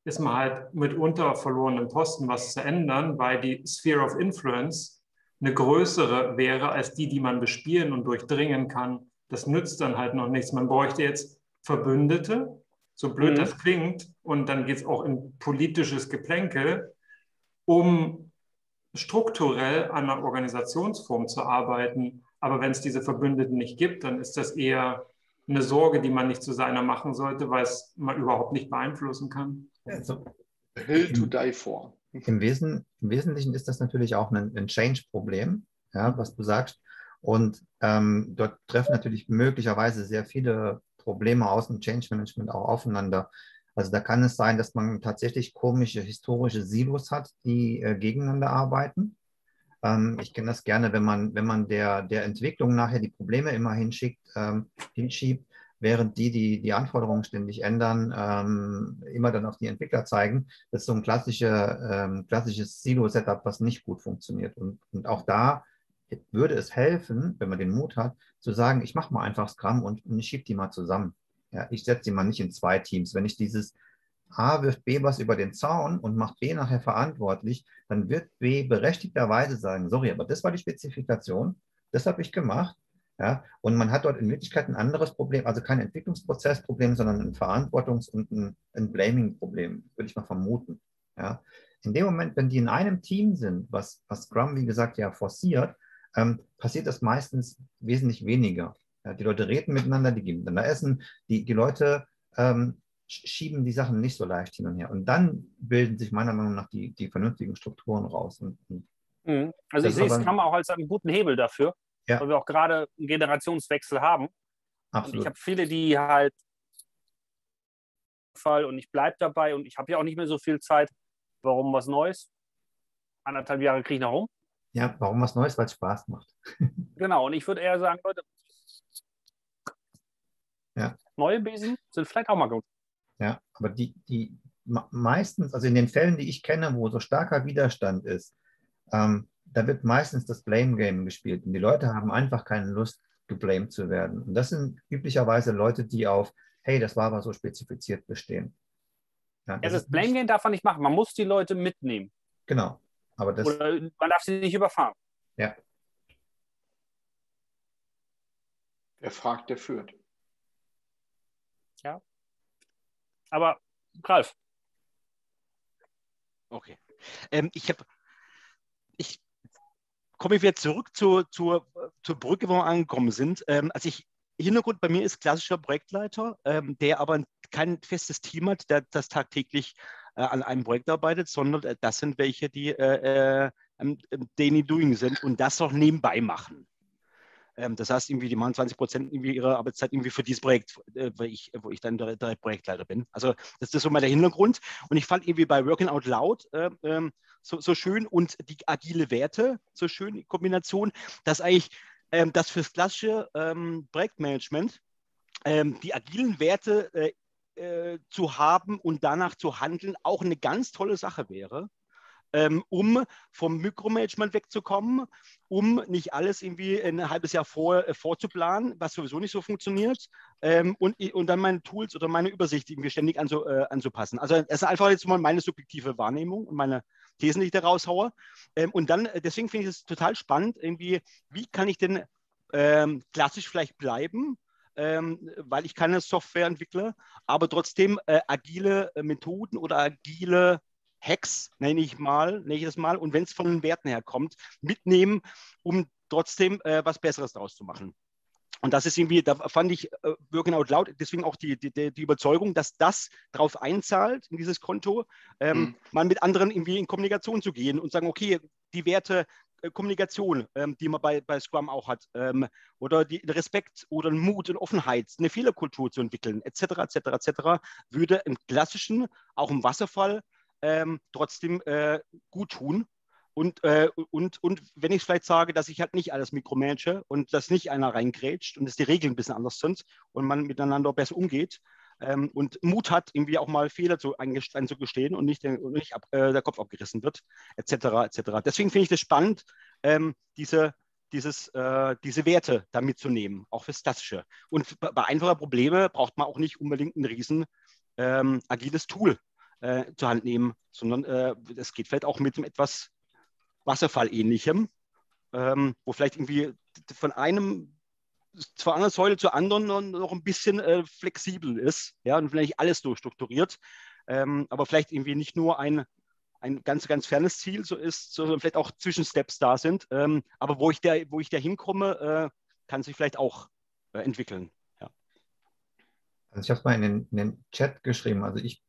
ist man halt mitunter verlorenen Posten, was zu ändern, weil die Sphere of Influence eine größere wäre als die, die man bespielen und durchdringen kann das nützt dann halt noch nichts. Man bräuchte jetzt Verbündete, so blöd mhm. das klingt, und dann geht es auch in politisches Geplänkel, um strukturell an einer Organisationsform zu arbeiten. Aber wenn es diese Verbündeten nicht gibt, dann ist das eher eine Sorge, die man nicht zu seiner machen sollte, weil es man überhaupt nicht beeinflussen kann. Also, Hill to die for. Im, Wesen, Im Wesentlichen ist das natürlich auch ein, ein Change-Problem, ja, was du sagst. Und ähm, dort treffen natürlich möglicherweise sehr viele Probleme aus dem Change Management auch aufeinander. Also da kann es sein, dass man tatsächlich komische historische Silos hat, die äh, gegeneinander arbeiten. Ähm, ich kenne das gerne, wenn man, wenn man der, der Entwicklung nachher die Probleme immer hinschickt, ähm, hinschiebt, während die, die die Anforderungen ständig ändern, ähm, immer dann auf die Entwickler zeigen. Das ist so ein klassische, ähm, klassisches Silo-Setup, was nicht gut funktioniert. Und, und auch da würde es helfen, wenn man den Mut hat, zu sagen, ich mache mal einfach Scrum und, und ich schiebe die mal zusammen. Ja, ich setze die mal nicht in zwei Teams. Wenn ich dieses A wirft B was über den Zaun und macht B nachher verantwortlich, dann wird B berechtigterweise sagen, sorry, aber das war die Spezifikation, das habe ich gemacht. Ja, und man hat dort in Wirklichkeit ein anderes Problem, also kein Entwicklungsprozessproblem, sondern ein Verantwortungs- und ein, ein Blaming-Problem, würde ich mal vermuten. Ja. In dem Moment, wenn die in einem Team sind, was, was Scrum, wie gesagt, ja forciert, ähm, passiert das meistens wesentlich weniger. Ja, die Leute reden miteinander, die gehen miteinander essen, die, die Leute ähm, schieben die Sachen nicht so leicht hin und her. Und dann bilden sich meiner Meinung nach die, die vernünftigen Strukturen raus. Und, und mhm. Also ich sehe Scrum auch als einen guten Hebel dafür, ja. weil wir auch gerade einen Generationswechsel haben. Absolut. Und ich habe viele, die halt Fall und ich bleibe dabei und ich habe ja auch nicht mehr so viel Zeit. Warum was Neues? Anderthalb Jahre kriege ich noch rum. Ja, warum was Neues? Weil es Spaß macht. <laughs> genau, und ich würde eher sagen, Leute, ja. neue Besen sind vielleicht auch mal gut. Ja, aber die, die meistens, also in den Fällen, die ich kenne, wo so starker Widerstand ist, ähm, da wird meistens das Blame Game gespielt und die Leute haben einfach keine Lust, geblamed zu werden. Und das sind üblicherweise Leute, die auf, hey, das war aber so spezifiziert bestehen. Ja, das, das Blame Game darf man nicht machen. Man muss die Leute mitnehmen. Genau. Aber das, Oder man darf sie nicht überfahren. Ja. Wer fragt, der führt. Ja. Aber Ralf. Okay. Ähm, ich habe, ich komme wieder zurück zu, zu, zur Brücke, wo wir angekommen sind. Ähm, also ich, Hintergrund bei mir ist klassischer Projektleiter, ähm, der aber kein festes Team hat, der das tagtäglich äh, an einem Projekt arbeitet, sondern äh, das sind welche, die äh, äh, daily doing sind und das auch nebenbei machen. Ähm, das heißt, irgendwie, die machen 20 Prozent ihrer Arbeitszeit irgendwie für dieses Projekt, äh, wo, ich, wo ich dann der, Projektleiter bin. Also das ist so mal der Hintergrund. Und ich fand irgendwie bei Working Out Loud äh, so, so schön und die agile Werte so schön, die Kombination, dass eigentlich ähm, das fürs klassische ähm, Projektmanagement ähm, die agilen Werte äh, äh, zu haben und danach zu handeln auch eine ganz tolle Sache wäre ähm, um vom Mikromanagement wegzukommen, um nicht alles irgendwie ein halbes Jahr vor, äh, vorzuplanen, was sowieso nicht so funktioniert, ähm, und, und dann meine Tools oder meine Übersicht irgendwie ständig anzu, äh, anzupassen. Also es ist einfach jetzt mal meine subjektive Wahrnehmung und meine Thesen, die ich da raushaue. Ähm, und dann, äh, deswegen finde ich es total spannend, irgendwie, wie kann ich denn ähm, klassisch vielleicht bleiben, ähm, weil ich keine Software entwickle, aber trotzdem äh, agile äh, Methoden oder agile Hacks, nenne ich mal, nenne ich das mal, und wenn es von den Werten her kommt, mitnehmen, um trotzdem äh, was Besseres daraus zu machen. Und das ist irgendwie, da fand ich äh, Working Out Loud, deswegen auch die, die, die Überzeugung, dass das darauf einzahlt, in dieses Konto, ähm, mhm. mal mit anderen irgendwie in Kommunikation zu gehen und sagen, okay, die Werte äh, Kommunikation, ähm, die man bei, bei Scrum auch hat, ähm, oder die Respekt oder Mut und Offenheit, eine Fehlerkultur zu entwickeln, etc., etc., etc., würde im klassischen, auch im Wasserfall, ähm, trotzdem äh, gut tun. Und, äh, und, und wenn ich vielleicht sage, dass ich halt nicht alles mikromanage und dass nicht einer reingrätscht und dass die Regeln ein bisschen anders sind und man miteinander besser umgeht ähm, und Mut hat, irgendwie auch mal Fehler zu, einzugestehen und nicht, und nicht ab, äh, der Kopf abgerissen wird, etc. etc. Deswegen finde ich das spannend, ähm, diese, dieses, äh, diese Werte da mitzunehmen, auch fürs Klassische. Und bei einfacher Probleme braucht man auch nicht unbedingt ein riesen ähm, agiles Tool äh, zur Hand nehmen, sondern es äh, geht vielleicht auch mit etwas Wasserfall-ähnlichem, ähm, wo vielleicht irgendwie von einem von einer Säule zur anderen noch ein bisschen äh, flexibel ist, ja, und vielleicht alles durchstrukturiert, ähm, aber vielleicht irgendwie nicht nur ein, ein ganz, ganz fernes Ziel so ist, sondern vielleicht auch Zwischensteps da sind, ähm, aber wo ich da, wo ich da hinkomme, äh, kann sich vielleicht auch äh, entwickeln. Also ich habe es mal in den, in den Chat geschrieben, also ich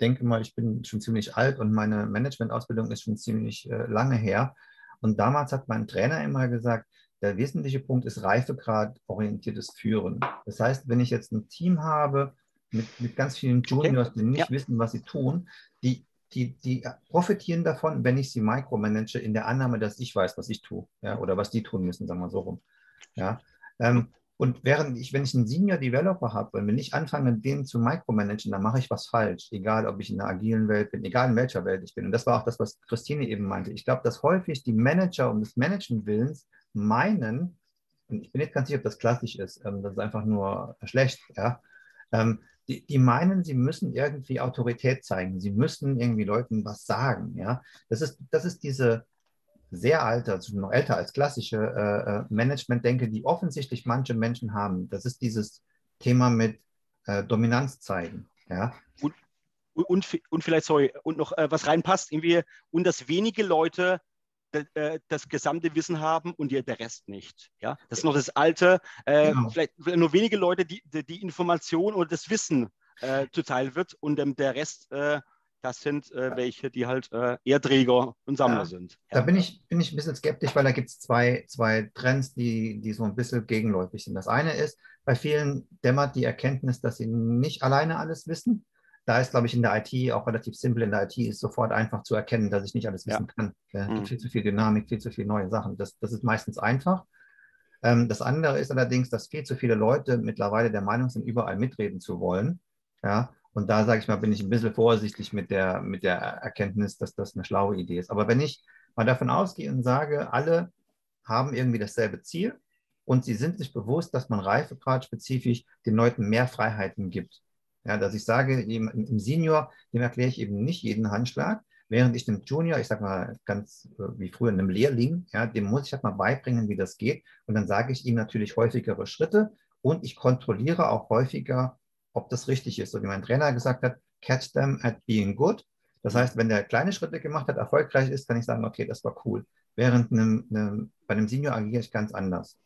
denke mal, ich bin schon ziemlich alt und meine Managementausbildung ist schon ziemlich äh, lange her. Und damals hat mein Trainer immer gesagt, der wesentliche Punkt ist reifegradorientiertes Führen. Das heißt, wenn ich jetzt ein Team habe mit, mit ganz vielen Juniors, die nicht ja. wissen, was sie tun, die, die, die profitieren davon, wenn ich sie micromanage in der Annahme, dass ich weiß, was ich tue ja, oder was die tun müssen, sagen wir so rum. Ja. Ähm, und während ich, wenn ich einen Senior Developer habe, wenn ich anfange, den zu micromanagen, dann mache ich was falsch. Egal, ob ich in der agilen Welt bin, egal in welcher Welt ich bin. Und das war auch das, was Christine eben meinte. Ich glaube, dass häufig die Manager um des Managen Willens meinen, und ich bin nicht ganz sicher, ob das klassisch ist, ähm, das ist einfach nur schlecht, ja, ähm, die, die, meinen, sie müssen irgendwie Autorität zeigen, sie müssen irgendwie Leuten was sagen, ja. Das ist, das ist diese, sehr alte, also noch älter als klassische äh, äh, Management-Denke, die offensichtlich manche Menschen haben. Das ist dieses Thema mit äh, Dominanz zeigen. Ja? Und, und, und vielleicht, sorry, und noch äh, was reinpasst, irgendwie, und dass wenige Leute äh, das gesamte Wissen haben und der Rest nicht. Ja? Das ist noch das Alte. Äh, genau. Vielleicht nur wenige Leute, die die Information oder das Wissen zuteil wird und ähm, der Rest, das sind äh, welche, die halt äh, eher Träger und Sammler ja. sind. Da bin ich, bin ich ein bisschen skeptisch, weil da gibt es zwei, zwei Trends, die, die so ein bisschen gegenläufig sind. Das eine ist, bei vielen dämmert die Erkenntnis, dass sie nicht alleine alles wissen. Da ist, glaube ich, in der IT auch relativ simpel. In der IT ist sofort einfach zu erkennen, dass ich nicht alles wissen ja. kann. Es gibt mhm. viel zu viel Dynamik, viel zu viele neue Sachen. Das, das ist meistens einfach. Ähm, das andere ist allerdings, dass viel zu viele Leute mittlerweile der Meinung sind, überall mitreden zu wollen. Ja, und da sage ich mal, bin ich ein bisschen vorsichtig mit der, mit der Erkenntnis, dass das eine schlaue Idee ist. Aber wenn ich mal davon ausgehe und sage, alle haben irgendwie dasselbe Ziel und sie sind sich bewusst, dass man Reifegrad spezifisch den Leuten mehr Freiheiten gibt. Ja, dass ich sage, im Senior, dem erkläre ich eben nicht jeden Handschlag, Während ich dem Junior, ich sag mal ganz äh, wie früher einem Lehrling, ja, dem muss ich halt mal beibringen, wie das geht. Und dann sage ich ihm natürlich häufigere Schritte und ich kontrolliere auch häufiger, ob das richtig ist. So wie mein Trainer gesagt hat, catch them at being good. Das heißt, wenn der kleine Schritte gemacht hat, erfolgreich ist, kann ich sagen, okay, das war cool. Während einem, einem, bei einem Senior agiere ich ganz anders.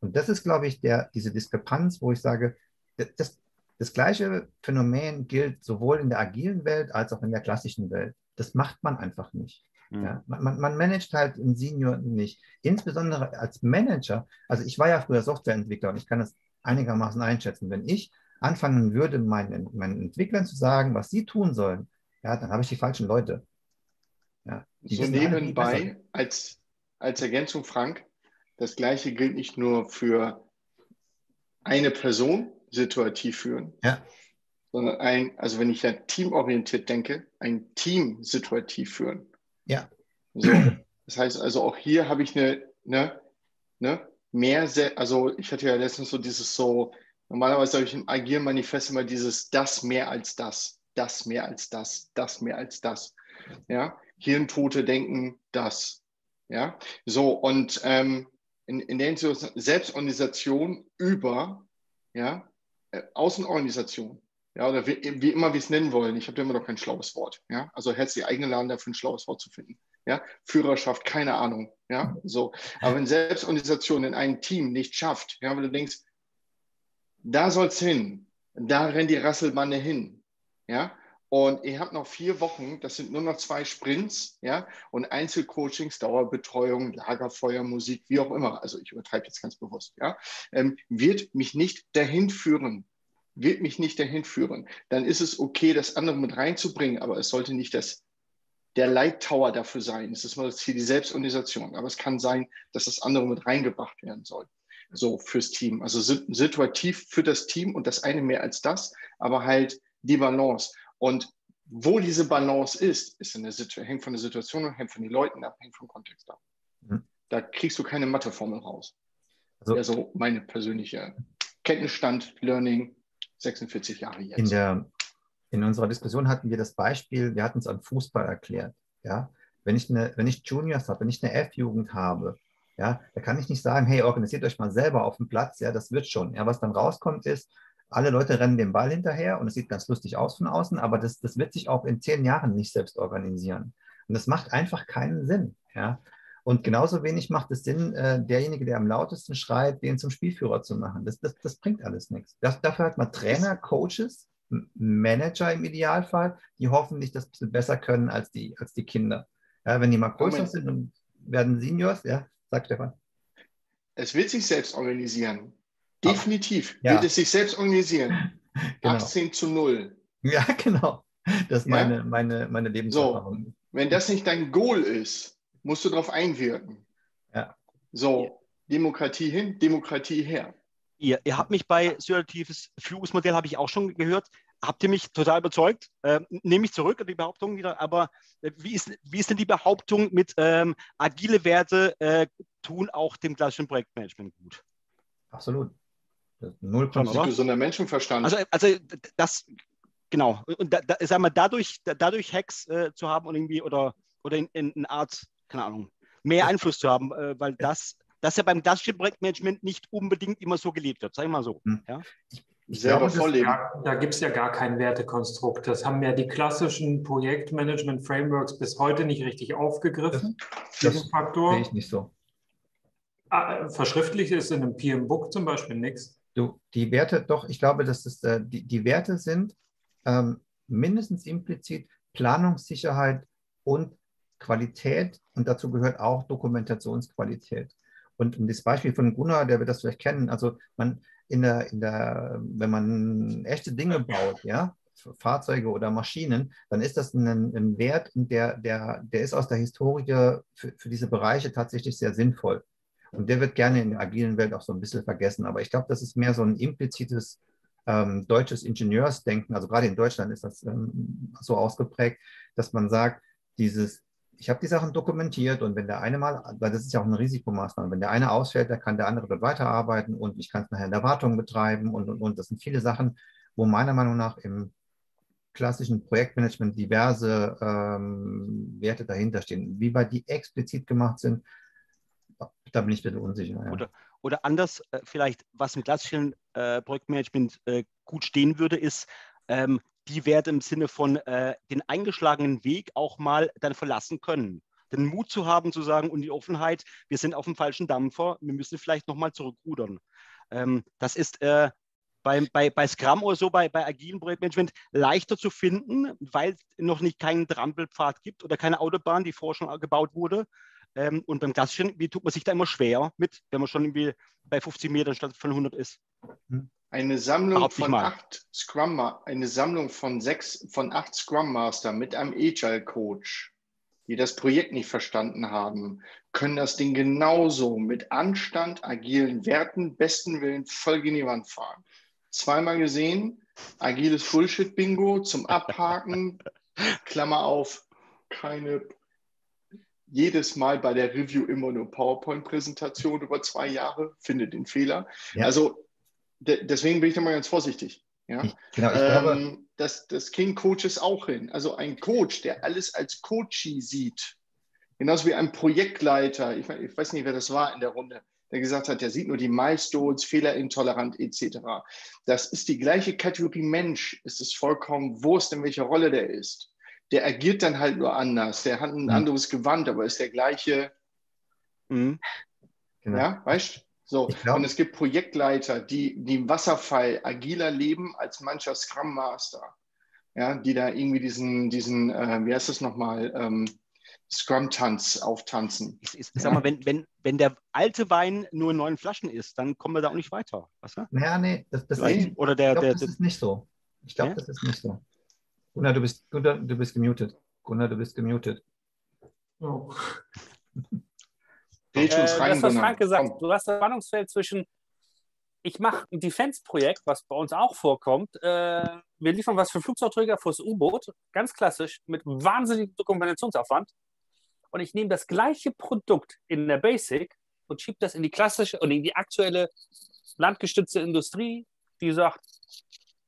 Und das ist, glaube ich, der, diese Diskrepanz, wo ich sage, das, das gleiche Phänomen gilt sowohl in der agilen Welt als auch in der klassischen Welt. Das macht man einfach nicht. Mhm. Ja, man, man managt halt einen Senior nicht. Insbesondere als Manager. Also ich war ja früher Softwareentwickler und ich kann das einigermaßen einschätzen. Wenn ich anfangen würde, meinen, meinen Entwicklern zu sagen, was sie tun sollen, ja, dann habe ich die falschen Leute. Ja, so nebenbei als, als Ergänzung, Frank, das gleiche gilt nicht nur für eine Person situativ führen, ja sondern ein, also wenn ich ja teamorientiert denke, ein Team situativ führen. Ja. So, das heißt also auch hier habe ich eine, ne, ne, mehr, also ich hatte ja letztens so dieses so, normalerweise habe ich im Agieren Manifest immer dieses das mehr als das, das mehr als das, das mehr als das. Ja, Hirntote denken das. Ja, so und ähm, in, in der Selbstorganisation über ja, äh, Außenorganisation ja, oder wie, wie immer wir es nennen wollen. Ich habe da immer noch kein schlaues Wort. Ja, also herzlich eingeladen, dafür ein schlaues Wort zu finden. Ja, Führerschaft, keine Ahnung. Ja, so. Aber wenn Selbstorganisation in einem Team nicht schafft, ja, wenn du denkst, da soll es hin, da rennt die Rasselbande hin. Ja, und ihr habt noch vier Wochen, das sind nur noch zwei Sprints, ja, und Einzelcoachings, Dauerbetreuung, Lagerfeuer, Musik, wie auch immer. Also ich übertreibe jetzt ganz bewusst, ja, ähm, wird mich nicht dahin führen, wird mich nicht dahin führen. Dann ist es okay, das andere mit reinzubringen, aber es sollte nicht das, der Leittower dafür sein. Es ist mal das Ziel, die Selbstorganisation. Aber es kann sein, dass das andere mit reingebracht werden soll. So fürs Team. Also situativ für das Team und das eine mehr als das, aber halt die Balance. Und wo diese Balance ist, ist in der Situation, hängt von der Situation und hängt von den Leuten ab, hängt vom Kontext ab. Mhm. Da kriegst du keine Matheformel raus. Also, also meine persönliche Kenntnisstand, Learning, 46 Jahre jetzt. In, der, in unserer Diskussion hatten wir das Beispiel, wir hatten es an Fußball erklärt. Ja? Wenn, ich eine, wenn ich Juniors habe, wenn ich eine F-Jugend habe, ja, da kann ich nicht sagen, hey, organisiert euch mal selber auf dem Platz, ja, das wird schon. Ja, was dann rauskommt ist, alle Leute rennen dem Ball hinterher und es sieht ganz lustig aus von außen, aber das, das wird sich auch in zehn Jahren nicht selbst organisieren. Und das macht einfach keinen Sinn. Ja? Und genauso wenig macht es Sinn, äh, derjenige, der am lautesten schreit, den zum Spielführer zu machen. Das, das, das bringt alles nichts. Das, dafür hat man Trainer, Coaches, Manager im Idealfall, die hoffentlich das ein bisschen besser können als die, als die Kinder. Ja, wenn die mal größer Moment. sind und werden Seniors, ja, sagt Stefan. Es wird sich selbst organisieren. Definitiv ja. wird es sich selbst organisieren. <laughs> Genau. 18 zu 0. Ja, <laughs> genau. Das ist meine, ja? meine, meine Lebenserfahrung. So, wenn das nicht dein Goal ist, musst du darauf einwirken. Ja. So, Demokratie hin, Demokratie her. Ihr, ihr habt mich bei situatives Führungsmodell, habe ich auch schon gehört, habt ihr mich total überzeugt. Äh, nehme ich zurück, die Behauptung wieder, aber äh, wie, ist, wie ist denn die Behauptung mit ähm, agile Werte äh, tun auch dem klassischen Projektmanagement gut? Absolut. Null gesunder Menschenverstand. Also, also das, genau. Und da, da, sag mal, dadurch, dadurch Hacks äh, zu haben und irgendwie oder, oder in, in, in Art keine Ahnung, mehr Einfluss zu haben, äh, weil das, das ja beim klassischen Projektmanagement nicht unbedingt immer so gelebt wird, sag ich mal so. Hm. Ja? Ich selber vorleben. Da, da gibt es ja gar kein Wertekonstrukt. Das haben ja die klassischen Projektmanagement-Frameworks bis heute nicht richtig aufgegriffen. Das, diesen Faktor. Sehe ich nicht so. Ah, verschriftlich ist in einem PM-Book zum Beispiel nichts. Du, die Werte, doch, ich glaube, dass es, äh, die, die Werte sind ähm, mindestens implizit Planungssicherheit und Qualität und dazu gehört auch Dokumentationsqualität. Und um das Beispiel von Gunnar, der wird das vielleicht kennen, also man in der, in der, wenn man echte Dinge baut, ja, Fahrzeuge oder Maschinen, dann ist das ein, ein Wert, der, der, der ist aus der Historie für, für diese Bereiche tatsächlich sehr sinnvoll. Und der wird gerne in der agilen Welt auch so ein bisschen vergessen. Aber ich glaube, das ist mehr so ein implizites ähm, deutsches Ingenieursdenken. Also gerade in Deutschland ist das ähm, so ausgeprägt, dass man sagt, dieses, ich habe die Sachen dokumentiert und wenn der eine mal, weil das ist ja auch eine Risikomaßnahme, wenn der eine ausfällt, dann kann der andere dort weiterarbeiten und ich kann es nachher in der Wartung betreiben und, und, und. Das sind viele Sachen, wo meiner Meinung nach im klassischen Projektmanagement diverse ähm, Werte dahinter stehen. Wie weit die explizit gemacht sind, da bin ich ein bisschen unsicher. Ja. Oder, oder anders, äh, vielleicht, was im klassischen äh, Projektmanagement äh, gut stehen würde, ist, ähm, die Werte im Sinne von äh, den eingeschlagenen Weg auch mal dann verlassen können. Den Mut zu haben, zu sagen und die Offenheit, wir sind auf dem falschen Dampfer, wir müssen vielleicht nochmal zurückrudern. Ähm, das ist äh, bei, bei, bei Scrum oder so, bei, bei agilen Projektmanagement leichter zu finden, weil es noch nicht keinen Trampelpfad gibt oder keine Autobahn, die vorher schon gebaut wurde. Ähm, und beim klassischen, wie tut man sich da immer schwer mit, wenn man schon irgendwie bei 50 Metern statt von 100 ist? Eine Sammlung von acht Scrum, eine Sammlung von sechs, von acht Scrum Master mit einem Agile Coach, die das Projekt nicht verstanden haben, können das Ding genauso mit Anstand, agilen Werten, besten Willen voll gegen die Wand fahren zweimal gesehen. Agiles Bullshit-Bingo zum Abhaken. <laughs> Klammer auf, keine. Jedes Mal bei der Review immer nur PowerPoint-Präsentation über zwei Jahre, finde den Fehler. Ja. Also de deswegen bin ich da mal ganz vorsichtig. Ja? Ich, genau, ich ähm, glaube, das, das King Coaches auch hin. Also ein Coach, der alles als Coachie sieht, genauso wie ein Projektleiter, ich, ich weiß nicht, wer das war in der Runde, der gesagt hat, der sieht nur die Milestones, fehlerintolerant etc. Das ist die gleiche Kategorie Mensch. Es ist vollkommen Wurst, in welcher Rolle der ist. Der agiert dann halt nur anders. Der hat ein mhm. anderes Gewand, aber ist der gleiche. Mhm. Genau. Ja, weißt So, und es gibt Projektleiter, die, die im Wasserfall agiler leben als mancher Scrum Master. Ja, die da irgendwie diesen, diesen äh, wie heißt das nochmal, ähm, Scrum-Tanz auftanzen. Ich, ich sag mal, wenn, wenn, wenn der alte Wein nur in neuen Flaschen ist, dann kommen wir da auch nicht weiter. Was, ne? Naja, nee, das, das, ist, Oder der, ich glaub, der, das ist nicht so. Ich glaube, ja? das ist nicht so. Gunnar, du bist, Gunnar, du bist gemutet. Gunnar, du bist gemutet. Oh. Äh, das, was Frank gesagt. Hat, du hast das Spannungsfeld zwischen ich mache ein Defense-Projekt, was bei uns auch vorkommt. Äh, wir liefern was für Flugzeugträger fürs U-Boot, ganz klassisch, mit wahnsinnigem Dokumentationsaufwand. Und ich nehme das gleiche Produkt in der Basic und schiebe das in die klassische und in die aktuelle landgestützte Industrie, die sagt,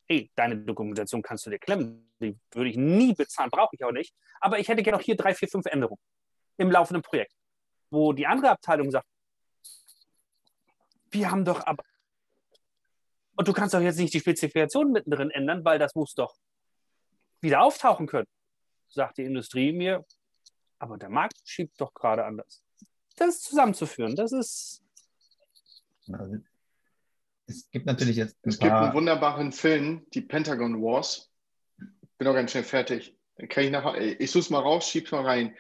hey, deine Dokumentation kannst du dir klemmen, die würde ich nie bezahlen, brauche ich auch nicht, aber ich hätte gerne noch hier drei, vier, fünf Änderungen im laufenden Projekt, wo die andere Abteilung sagt, wir haben doch aber und du kannst doch jetzt nicht die Spezifikation mittendrin ändern, weil das muss doch wieder auftauchen können, sagt die Industrie mir. Aber der Markt schiebt doch gerade anders. Das zusammenzuführen, das ist. Es gibt natürlich jetzt. Ein es gibt einen wunderbaren Film, die Pentagon Wars. Bin auch ganz schnell fertig. Kann ich nachher, ich suche es mal raus, schieb's mal rein.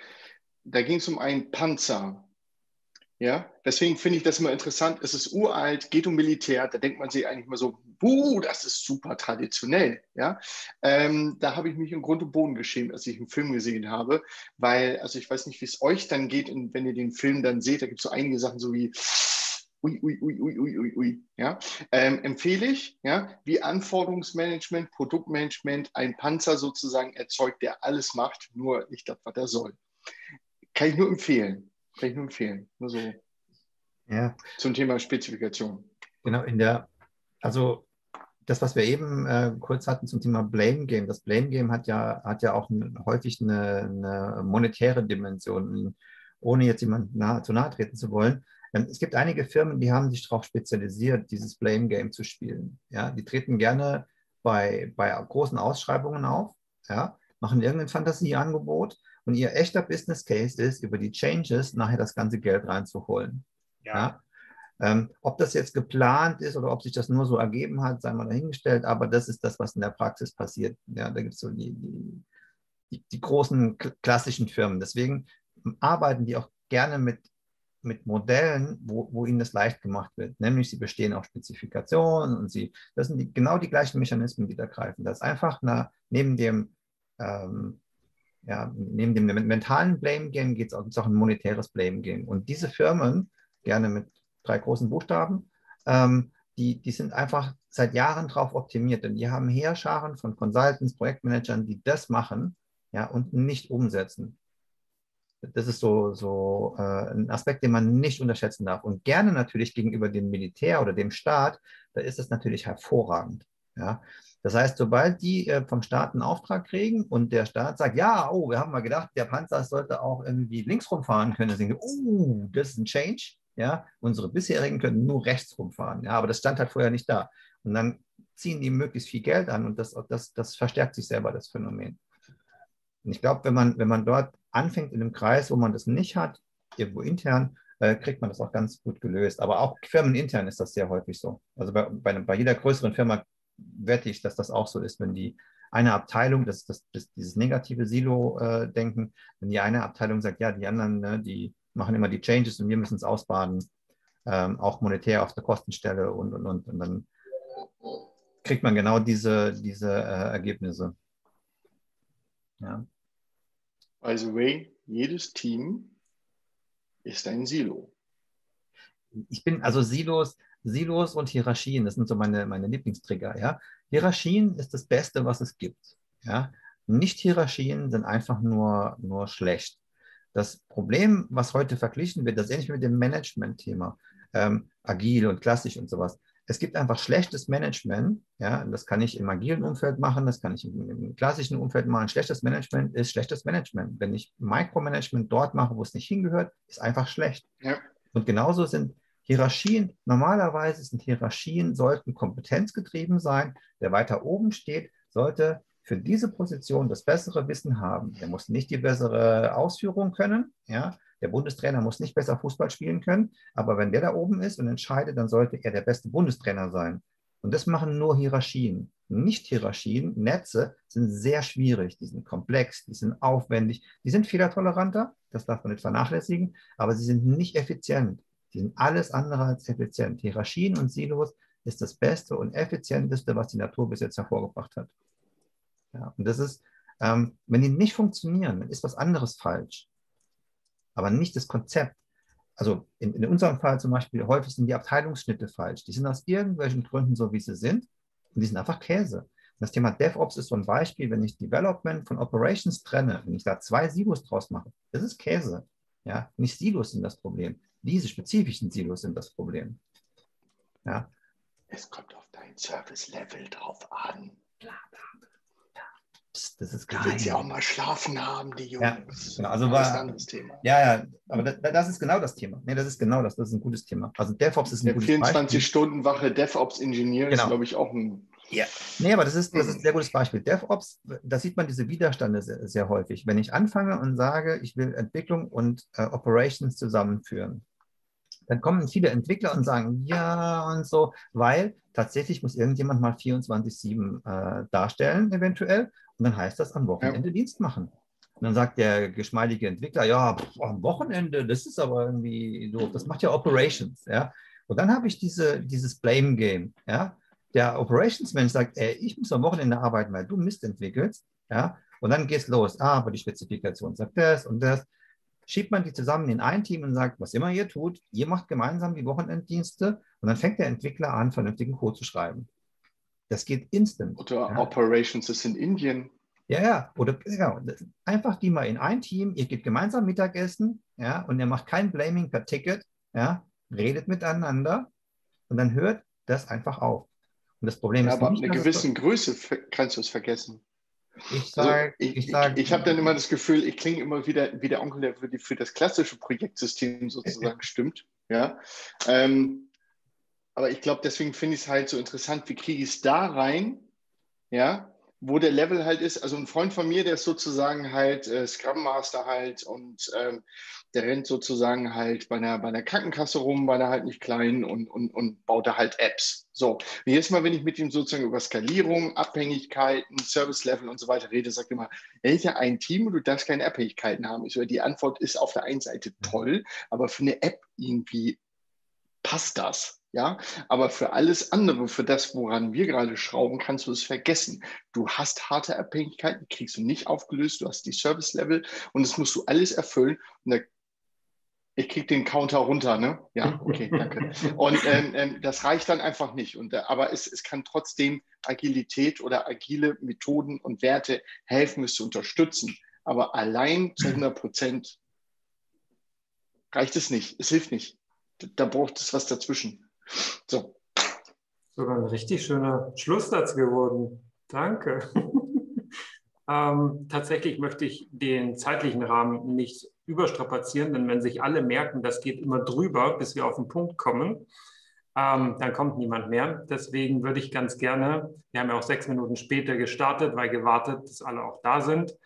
Da ging es um einen Panzer. Ja, deswegen finde ich das immer interessant. Es ist uralt, geht um Militär. Da denkt man sich eigentlich immer so, buh, das ist super traditionell. Ja, ähm, da habe ich mich im Grund und Boden geschämt, als ich den Film gesehen habe, weil, also ich weiß nicht, wie es euch dann geht, und wenn ihr den Film dann seht, da gibt es so einige Sachen so wie ui, ui, ui, ui, ui, ui, ui. Ja, ähm, empfehle ich, ja, wie Anforderungsmanagement, Produktmanagement, ein Panzer sozusagen erzeugt, der alles macht, nur nicht das, was er soll. Kann ich nur empfehlen. Kann ich nur empfehlen. Nur so. Ja. Zum Thema Spezifikation. Genau, in der, also das, was wir eben äh, kurz hatten zum Thema Blame Game, das Blame Game hat ja, hat ja auch ein, häufig eine, eine, monetäre Dimension, ohne jetzt jemand nahe, zu nahe treten zu wollen. Ähm, es gibt einige Firmen, die haben sich darauf spezialisiert, dieses Blame Game zu spielen. Ja, die treten gerne bei, bei großen Ausschreibungen auf, ja, machen irgendein Fantasieangebot und ihr echter Business Case ist, über die Changes nachher das ganze Geld reinzuholen. Ja. ja? Ähm, ob das jetzt geplant ist oder ob sich das nur so ergeben hat, sei mal dahingestellt, aber das ist das, was in der Praxis passiert. Ja, da gibt es so die, die, die, die großen klassischen Firmen. Deswegen arbeiten die auch gerne mit, mit Modellen, wo, wo ihnen das leicht gemacht wird. Nämlich sie bestehen auf Spezifikationen und sie, das sind die, genau die gleichen Mechanismen, die da greifen. Das ist einfach eine, neben dem ähm, ja, neben dem mentalen Blame Game geht es auch, ein monetäres Blame Game. Und diese Firmen, gerne mit drei großen Buchstaben, ähm, die, die sind einfach seit Jahren drauf optimiert. Und die haben Heerscharen von Consultants, Projektmanagern, die das machen ja, und nicht umsetzen. Das ist so, so äh, ein Aspekt, den man nicht unterschätzen darf. Und gerne natürlich gegenüber dem Militär oder dem Staat, da ist es natürlich hervorragend. Ja. Das heißt, sobald die äh, vom Staat einen Auftrag kriegen und der Staat sagt, ja, oh, wir haben mal gedacht, der Panzer sollte auch irgendwie links rumfahren können, dann denken, oh, das ist ein Change. Ja, unsere bisherigen können nur rechts rumfahren. Ja, aber das stand halt vorher nicht da. Und dann ziehen die möglichst viel Geld an und das, das, das verstärkt sich selber, das Phänomen. Und ich glaube, wenn man, wenn man dort anfängt in einem Kreis, wo man das nicht hat, irgendwo intern, äh, kriegt man das auch ganz gut gelöst. Aber auch firmenintern ist das sehr häufig so. Also bei, bei, bei jeder größeren Firma wette ich, dass das auch so ist, wenn die eine Abteilung, das, das, das dieses negative Silo-Denken, äh, wenn die eine Abteilung sagt, ja, die anderen, ne, die machen immer die Changes und wir müssen es ausbaden, ähm, auch monetär auf der Kostenstelle und, und, und. Und dann kriegt man genau diese, diese äh, Ergebnisse. Ja. By the way, jedes Team ist ein Silo. Ich bin, also Silos, Silos und Hierarchien, das sind so meine, meine Lieblingstrigger. Ja? Hierarchien ist das Beste, was es gibt. Ja? Nicht-Hierarchien sind einfach nur, nur schlecht. Das Problem, was heute verglichen wird, das ist ähnlich mit dem Management-Thema, ähm, agil und klassisch und sowas. Es gibt einfach schlechtes Management, ja, das kann ich im agilen Umfeld machen, das kann ich im, im klassischen Umfeld machen. Schlechtes Management ist schlechtes Management. Wenn ich Micromanagement dort mache, wo es nicht hingehört, ist einfach schlecht. Ja. Und genauso sind Hierarchien, normalerweise sind Hierarchien, sollten kompetenzgetrieben sein. Der weiter oben steht, sollte für diese Position das bessere Wissen haben. Er muss nicht die bessere Ausführung können. Ja? Der Bundestrainer muss nicht besser Fußball spielen können. Aber wenn der da oben ist und entscheidet, dann sollte er der beste Bundestrainer sein. Und das machen nur Hierarchien. Nicht-Hierarchien, Netze sind sehr schwierig, die sind komplex, die sind aufwendig, die sind fehlertoleranter, das darf man nicht vernachlässigen, aber sie sind nicht effizient. Die sind alles andere als effizient. Hierarchien und Silos ist das Beste und Effizienteste, was die Natur bis jetzt hervorgebracht hat. Ja, und das ist, ähm, wenn die nicht funktionieren, dann ist was anderes falsch. Aber nicht das Konzept. Also in, in unserem Fall zum Beispiel, häufig sind die Abteilungsschnitte falsch. Die sind aus irgendwelchen Gründen so, wie sie sind. Und die sind einfach Käse. Das Thema DevOps ist so ein Beispiel, wenn ich Development von Operations trenne, wenn ich da zwei Silos draus mache, das ist Käse. Ja, nicht Silos sind das Problem. Diese spezifischen Silos sind das Problem. Ja. Es kommt auf dein Service-Level drauf an. Das ist geil. Die sie auch mal schlafen haben, die Jungs. Ja, genau. Also war, das ist ein anderes Thema. Ja, ja, aber das, das, ist genau das Thema. Nee, das ist genau das. Das ist ein gutes Thema. Also DevOps ist ein Der gutes 24-Stunden-Wache DevOps-Ingenieur genau. ist, glaube ich, auch ein. Ja, nee, aber das ist, das ist ein sehr gutes Beispiel. DevOps, da sieht man diese Widerstände sehr, sehr häufig. Wenn ich anfange und sage, ich will Entwicklung und äh, Operations zusammenführen, dann kommen viele Entwickler und sagen, ja und so, weil tatsächlich muss irgendjemand mal 24-7 äh, darstellen, eventuell. Und dann heißt das am Wochenende ja. Dienst machen. Und dann sagt der geschmeidige Entwickler, ja, pff, am Wochenende, das ist aber irgendwie doof, das macht ja Operations, ja. Und dann habe ich diese, dieses Blame Game, ja. Der Operations-Mensch sagt, ey, ich muss am Wochenende arbeiten, weil du Mist entwickelst, ja. Und dann geht's los, ah, aber die Spezifikation sagt das und das. Schiebt man die zusammen in ein Team und sagt, was immer ihr tut, ihr macht gemeinsam die Wochenenddienste und dann fängt der Entwickler an, vernünftigen Code zu schreiben. Das geht instant. Oder ja. Operations ist in Indien. Ja, ja, oder genau, einfach die mal in ein Team, ihr geht gemeinsam Mittagessen, ja, und ihr macht kein Blaming per Ticket, ja, redet miteinander und dann hört das einfach auf. Und das Problem ja, ist aber nicht, eine gewisse Größe kannst du es vergessen. Ich sage, also ich, ich, ich, ich habe dann immer das Gefühl, ich klinge immer wieder wie der Onkel, der für, die, für das klassische Projektsystem sozusagen <laughs> stimmt. Ja. Ähm, aber ich glaube, deswegen finde ich es halt so interessant, wie kriege ich es da rein, ja, wo der Level halt ist. Also ein Freund von mir, der ist sozusagen halt äh, Scrum Master halt und ähm, der rennt sozusagen halt bei einer, bei einer Krankenkasse rum, weil er halt nicht klein und, und, und baut da halt Apps. So, und jedes Mal, wenn ich mit ihm sozusagen über Skalierung, Abhängigkeiten, Service-Level und so weiter rede, sagt er immer, ja ein Team du darfst keine Abhängigkeiten haben. Ich so, die Antwort ist auf der einen Seite toll, aber für eine App irgendwie passt das. Ja, aber für alles andere, für das, woran wir gerade schrauben, kannst du es vergessen. Du hast harte Abhängigkeiten, kriegst du nicht aufgelöst, du hast die Service-Level und das musst du alles erfüllen. Und da, ich krieg den Counter runter, ne? Ja, okay, danke. <laughs> Und ähm, ähm, das reicht dann einfach nicht. Und, äh, aber es, es kann trotzdem Agilität oder agile Methoden und Werte helfen, es zu unterstützen. Aber allein zu 100 Prozent reicht es nicht. Es hilft nicht. Da braucht es was dazwischen. So. Sogar ein richtig schöner Schlusssatz geworden. Danke. <laughs> ähm, tatsächlich möchte ich den zeitlichen Rahmen nicht überstrapazieren, denn wenn sich alle merken, das geht immer drüber, bis wir auf den Punkt kommen, ähm, dann kommt niemand mehr. Deswegen würde ich ganz gerne, wir haben ja auch sechs Minuten später gestartet, weil gewartet, dass alle auch da sind,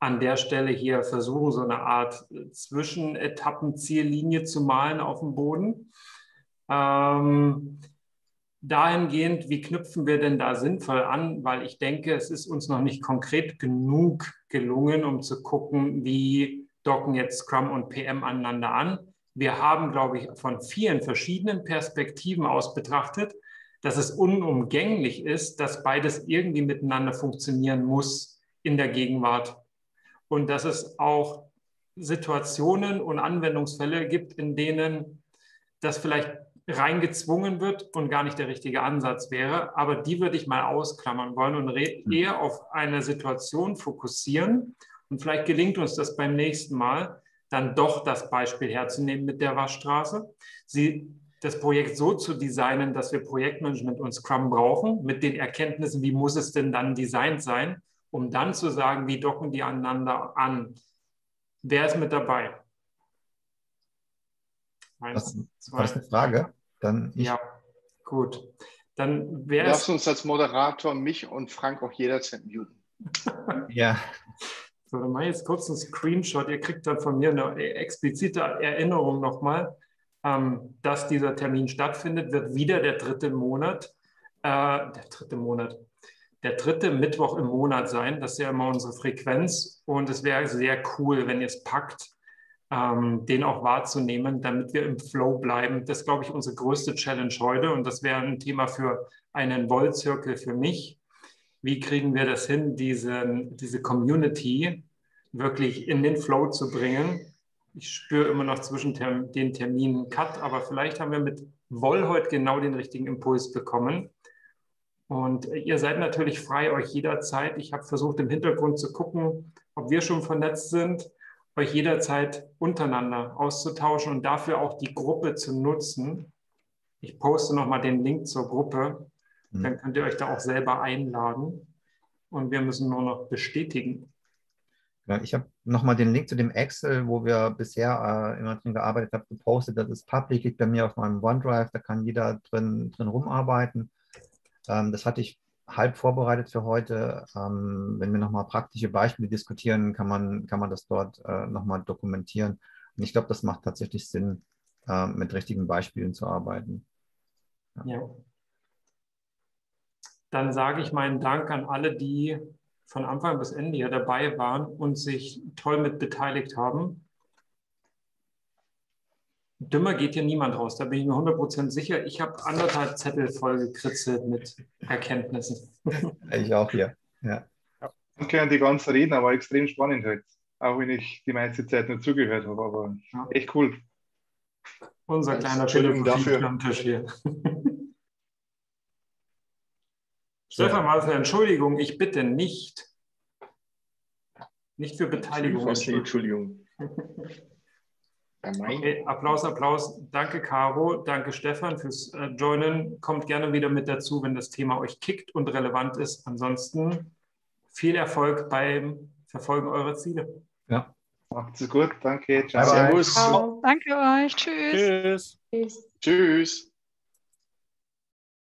an der Stelle hier versuchen, so eine Art Zwischenetappenziellinie zu malen auf dem Boden. Ähm, dahingehend, wie knüpfen wir denn da sinnvoll an? Weil ich denke, es ist uns noch nicht konkret genug gelungen, um zu gucken, wie docken jetzt Scrum und PM aneinander an. Wir haben, glaube ich, von vielen verschiedenen Perspektiven aus betrachtet, dass es unumgänglich ist, dass beides irgendwie miteinander funktionieren muss in der Gegenwart. Und dass es auch Situationen und Anwendungsfälle gibt, in denen das vielleicht reingezwungen wird und gar nicht der richtige Ansatz wäre. Aber die würde ich mal ausklammern wollen und hm. eher auf eine Situation fokussieren. Und vielleicht gelingt uns das beim nächsten Mal, dann doch das Beispiel herzunehmen mit der Waschstraße. Sie, das Projekt so zu designen, dass wir Projektmanagement und Scrum brauchen, mit den Erkenntnissen, wie muss es denn dann designt sein, um dann zu sagen, wie docken die aneinander an. Wer ist mit dabei? Eins, war das eine Frage? Dann ich. Ja, gut. Dann wäre Lass uns als Moderator mich und Frank auch jederzeit muten. ja. <laughs> So, dann mache ich jetzt kurz einen Screenshot. Ihr kriegt dann von mir eine explizite Erinnerung nochmal, ähm, dass dieser Termin stattfindet. Wird wieder der dritte Monat, äh, der dritte Monat, der dritte Mittwoch im Monat sein. Das ist ja immer unsere Frequenz. Und es wäre sehr cool, wenn ihr es packt, ähm, den auch wahrzunehmen, damit wir im Flow bleiben. Das ist, glaube ich, unsere größte Challenge heute und das wäre ein Thema für einen Wollzirkel für mich. Wie kriegen wir das hin, diese, diese Community wirklich in den Flow zu bringen? Ich spüre immer noch zwischen den Terminen Cut, aber vielleicht haben wir mit Woll heute genau den richtigen Impuls bekommen. Und ihr seid natürlich frei, euch jederzeit. Ich habe versucht, im Hintergrund zu gucken, ob wir schon vernetzt sind euch jederzeit untereinander auszutauschen und dafür auch die Gruppe zu nutzen. Ich poste nochmal den Link zur Gruppe, mhm. dann könnt ihr euch da auch selber einladen und wir müssen nur noch bestätigen. Ja, ich habe nochmal den Link zu dem Excel, wo wir bisher äh, immer drin gearbeitet haben, gepostet. Das ist public, liegt bei mir auf meinem OneDrive, da kann jeder drin, drin rumarbeiten. Ähm, das hatte ich halb vorbereitet für heute. Ähm, wenn wir nochmal praktische Beispiele diskutieren, kann man, kann man das dort äh, nochmal dokumentieren. Und ich glaube, das macht tatsächlich Sinn, äh, mit richtigen Beispielen zu arbeiten. Ja. ja. Dann sage ich meinen Dank an alle, die von Anfang bis Ende hier dabei waren und sich toll mit beteiligt haben. Dümmer geht hier niemand raus, da bin ich mir 100% sicher. Ich habe anderthalb Zettel voll gekritzelt mit Erkenntnissen. <laughs> Ich auch hier, ja. Danke an die ganzen Redner, war extrem spannend heute. Auch wenn ich die meiste Zeit nicht zugehört habe, aber ja. echt cool. Unser kleiner Philosophie-Stammtisch hier. Stefan Malfer, Entschuldigung, ich bitte nicht. Nicht für Beteiligung. Entschuldigung. Okay, Applaus, Applaus. Danke, Caro. Danke, Stefan, fürs äh, Joinen. Kommt gerne wieder mit dazu, wenn das Thema euch kickt und relevant ist. Ansonsten viel Erfolg beim Verfolgen eurer Ziele. Ja. Macht es gut. Danke. Ciao. Servus. Ciao. Danke euch. Tschüss. Tschüss. Tschüss. Tschüss.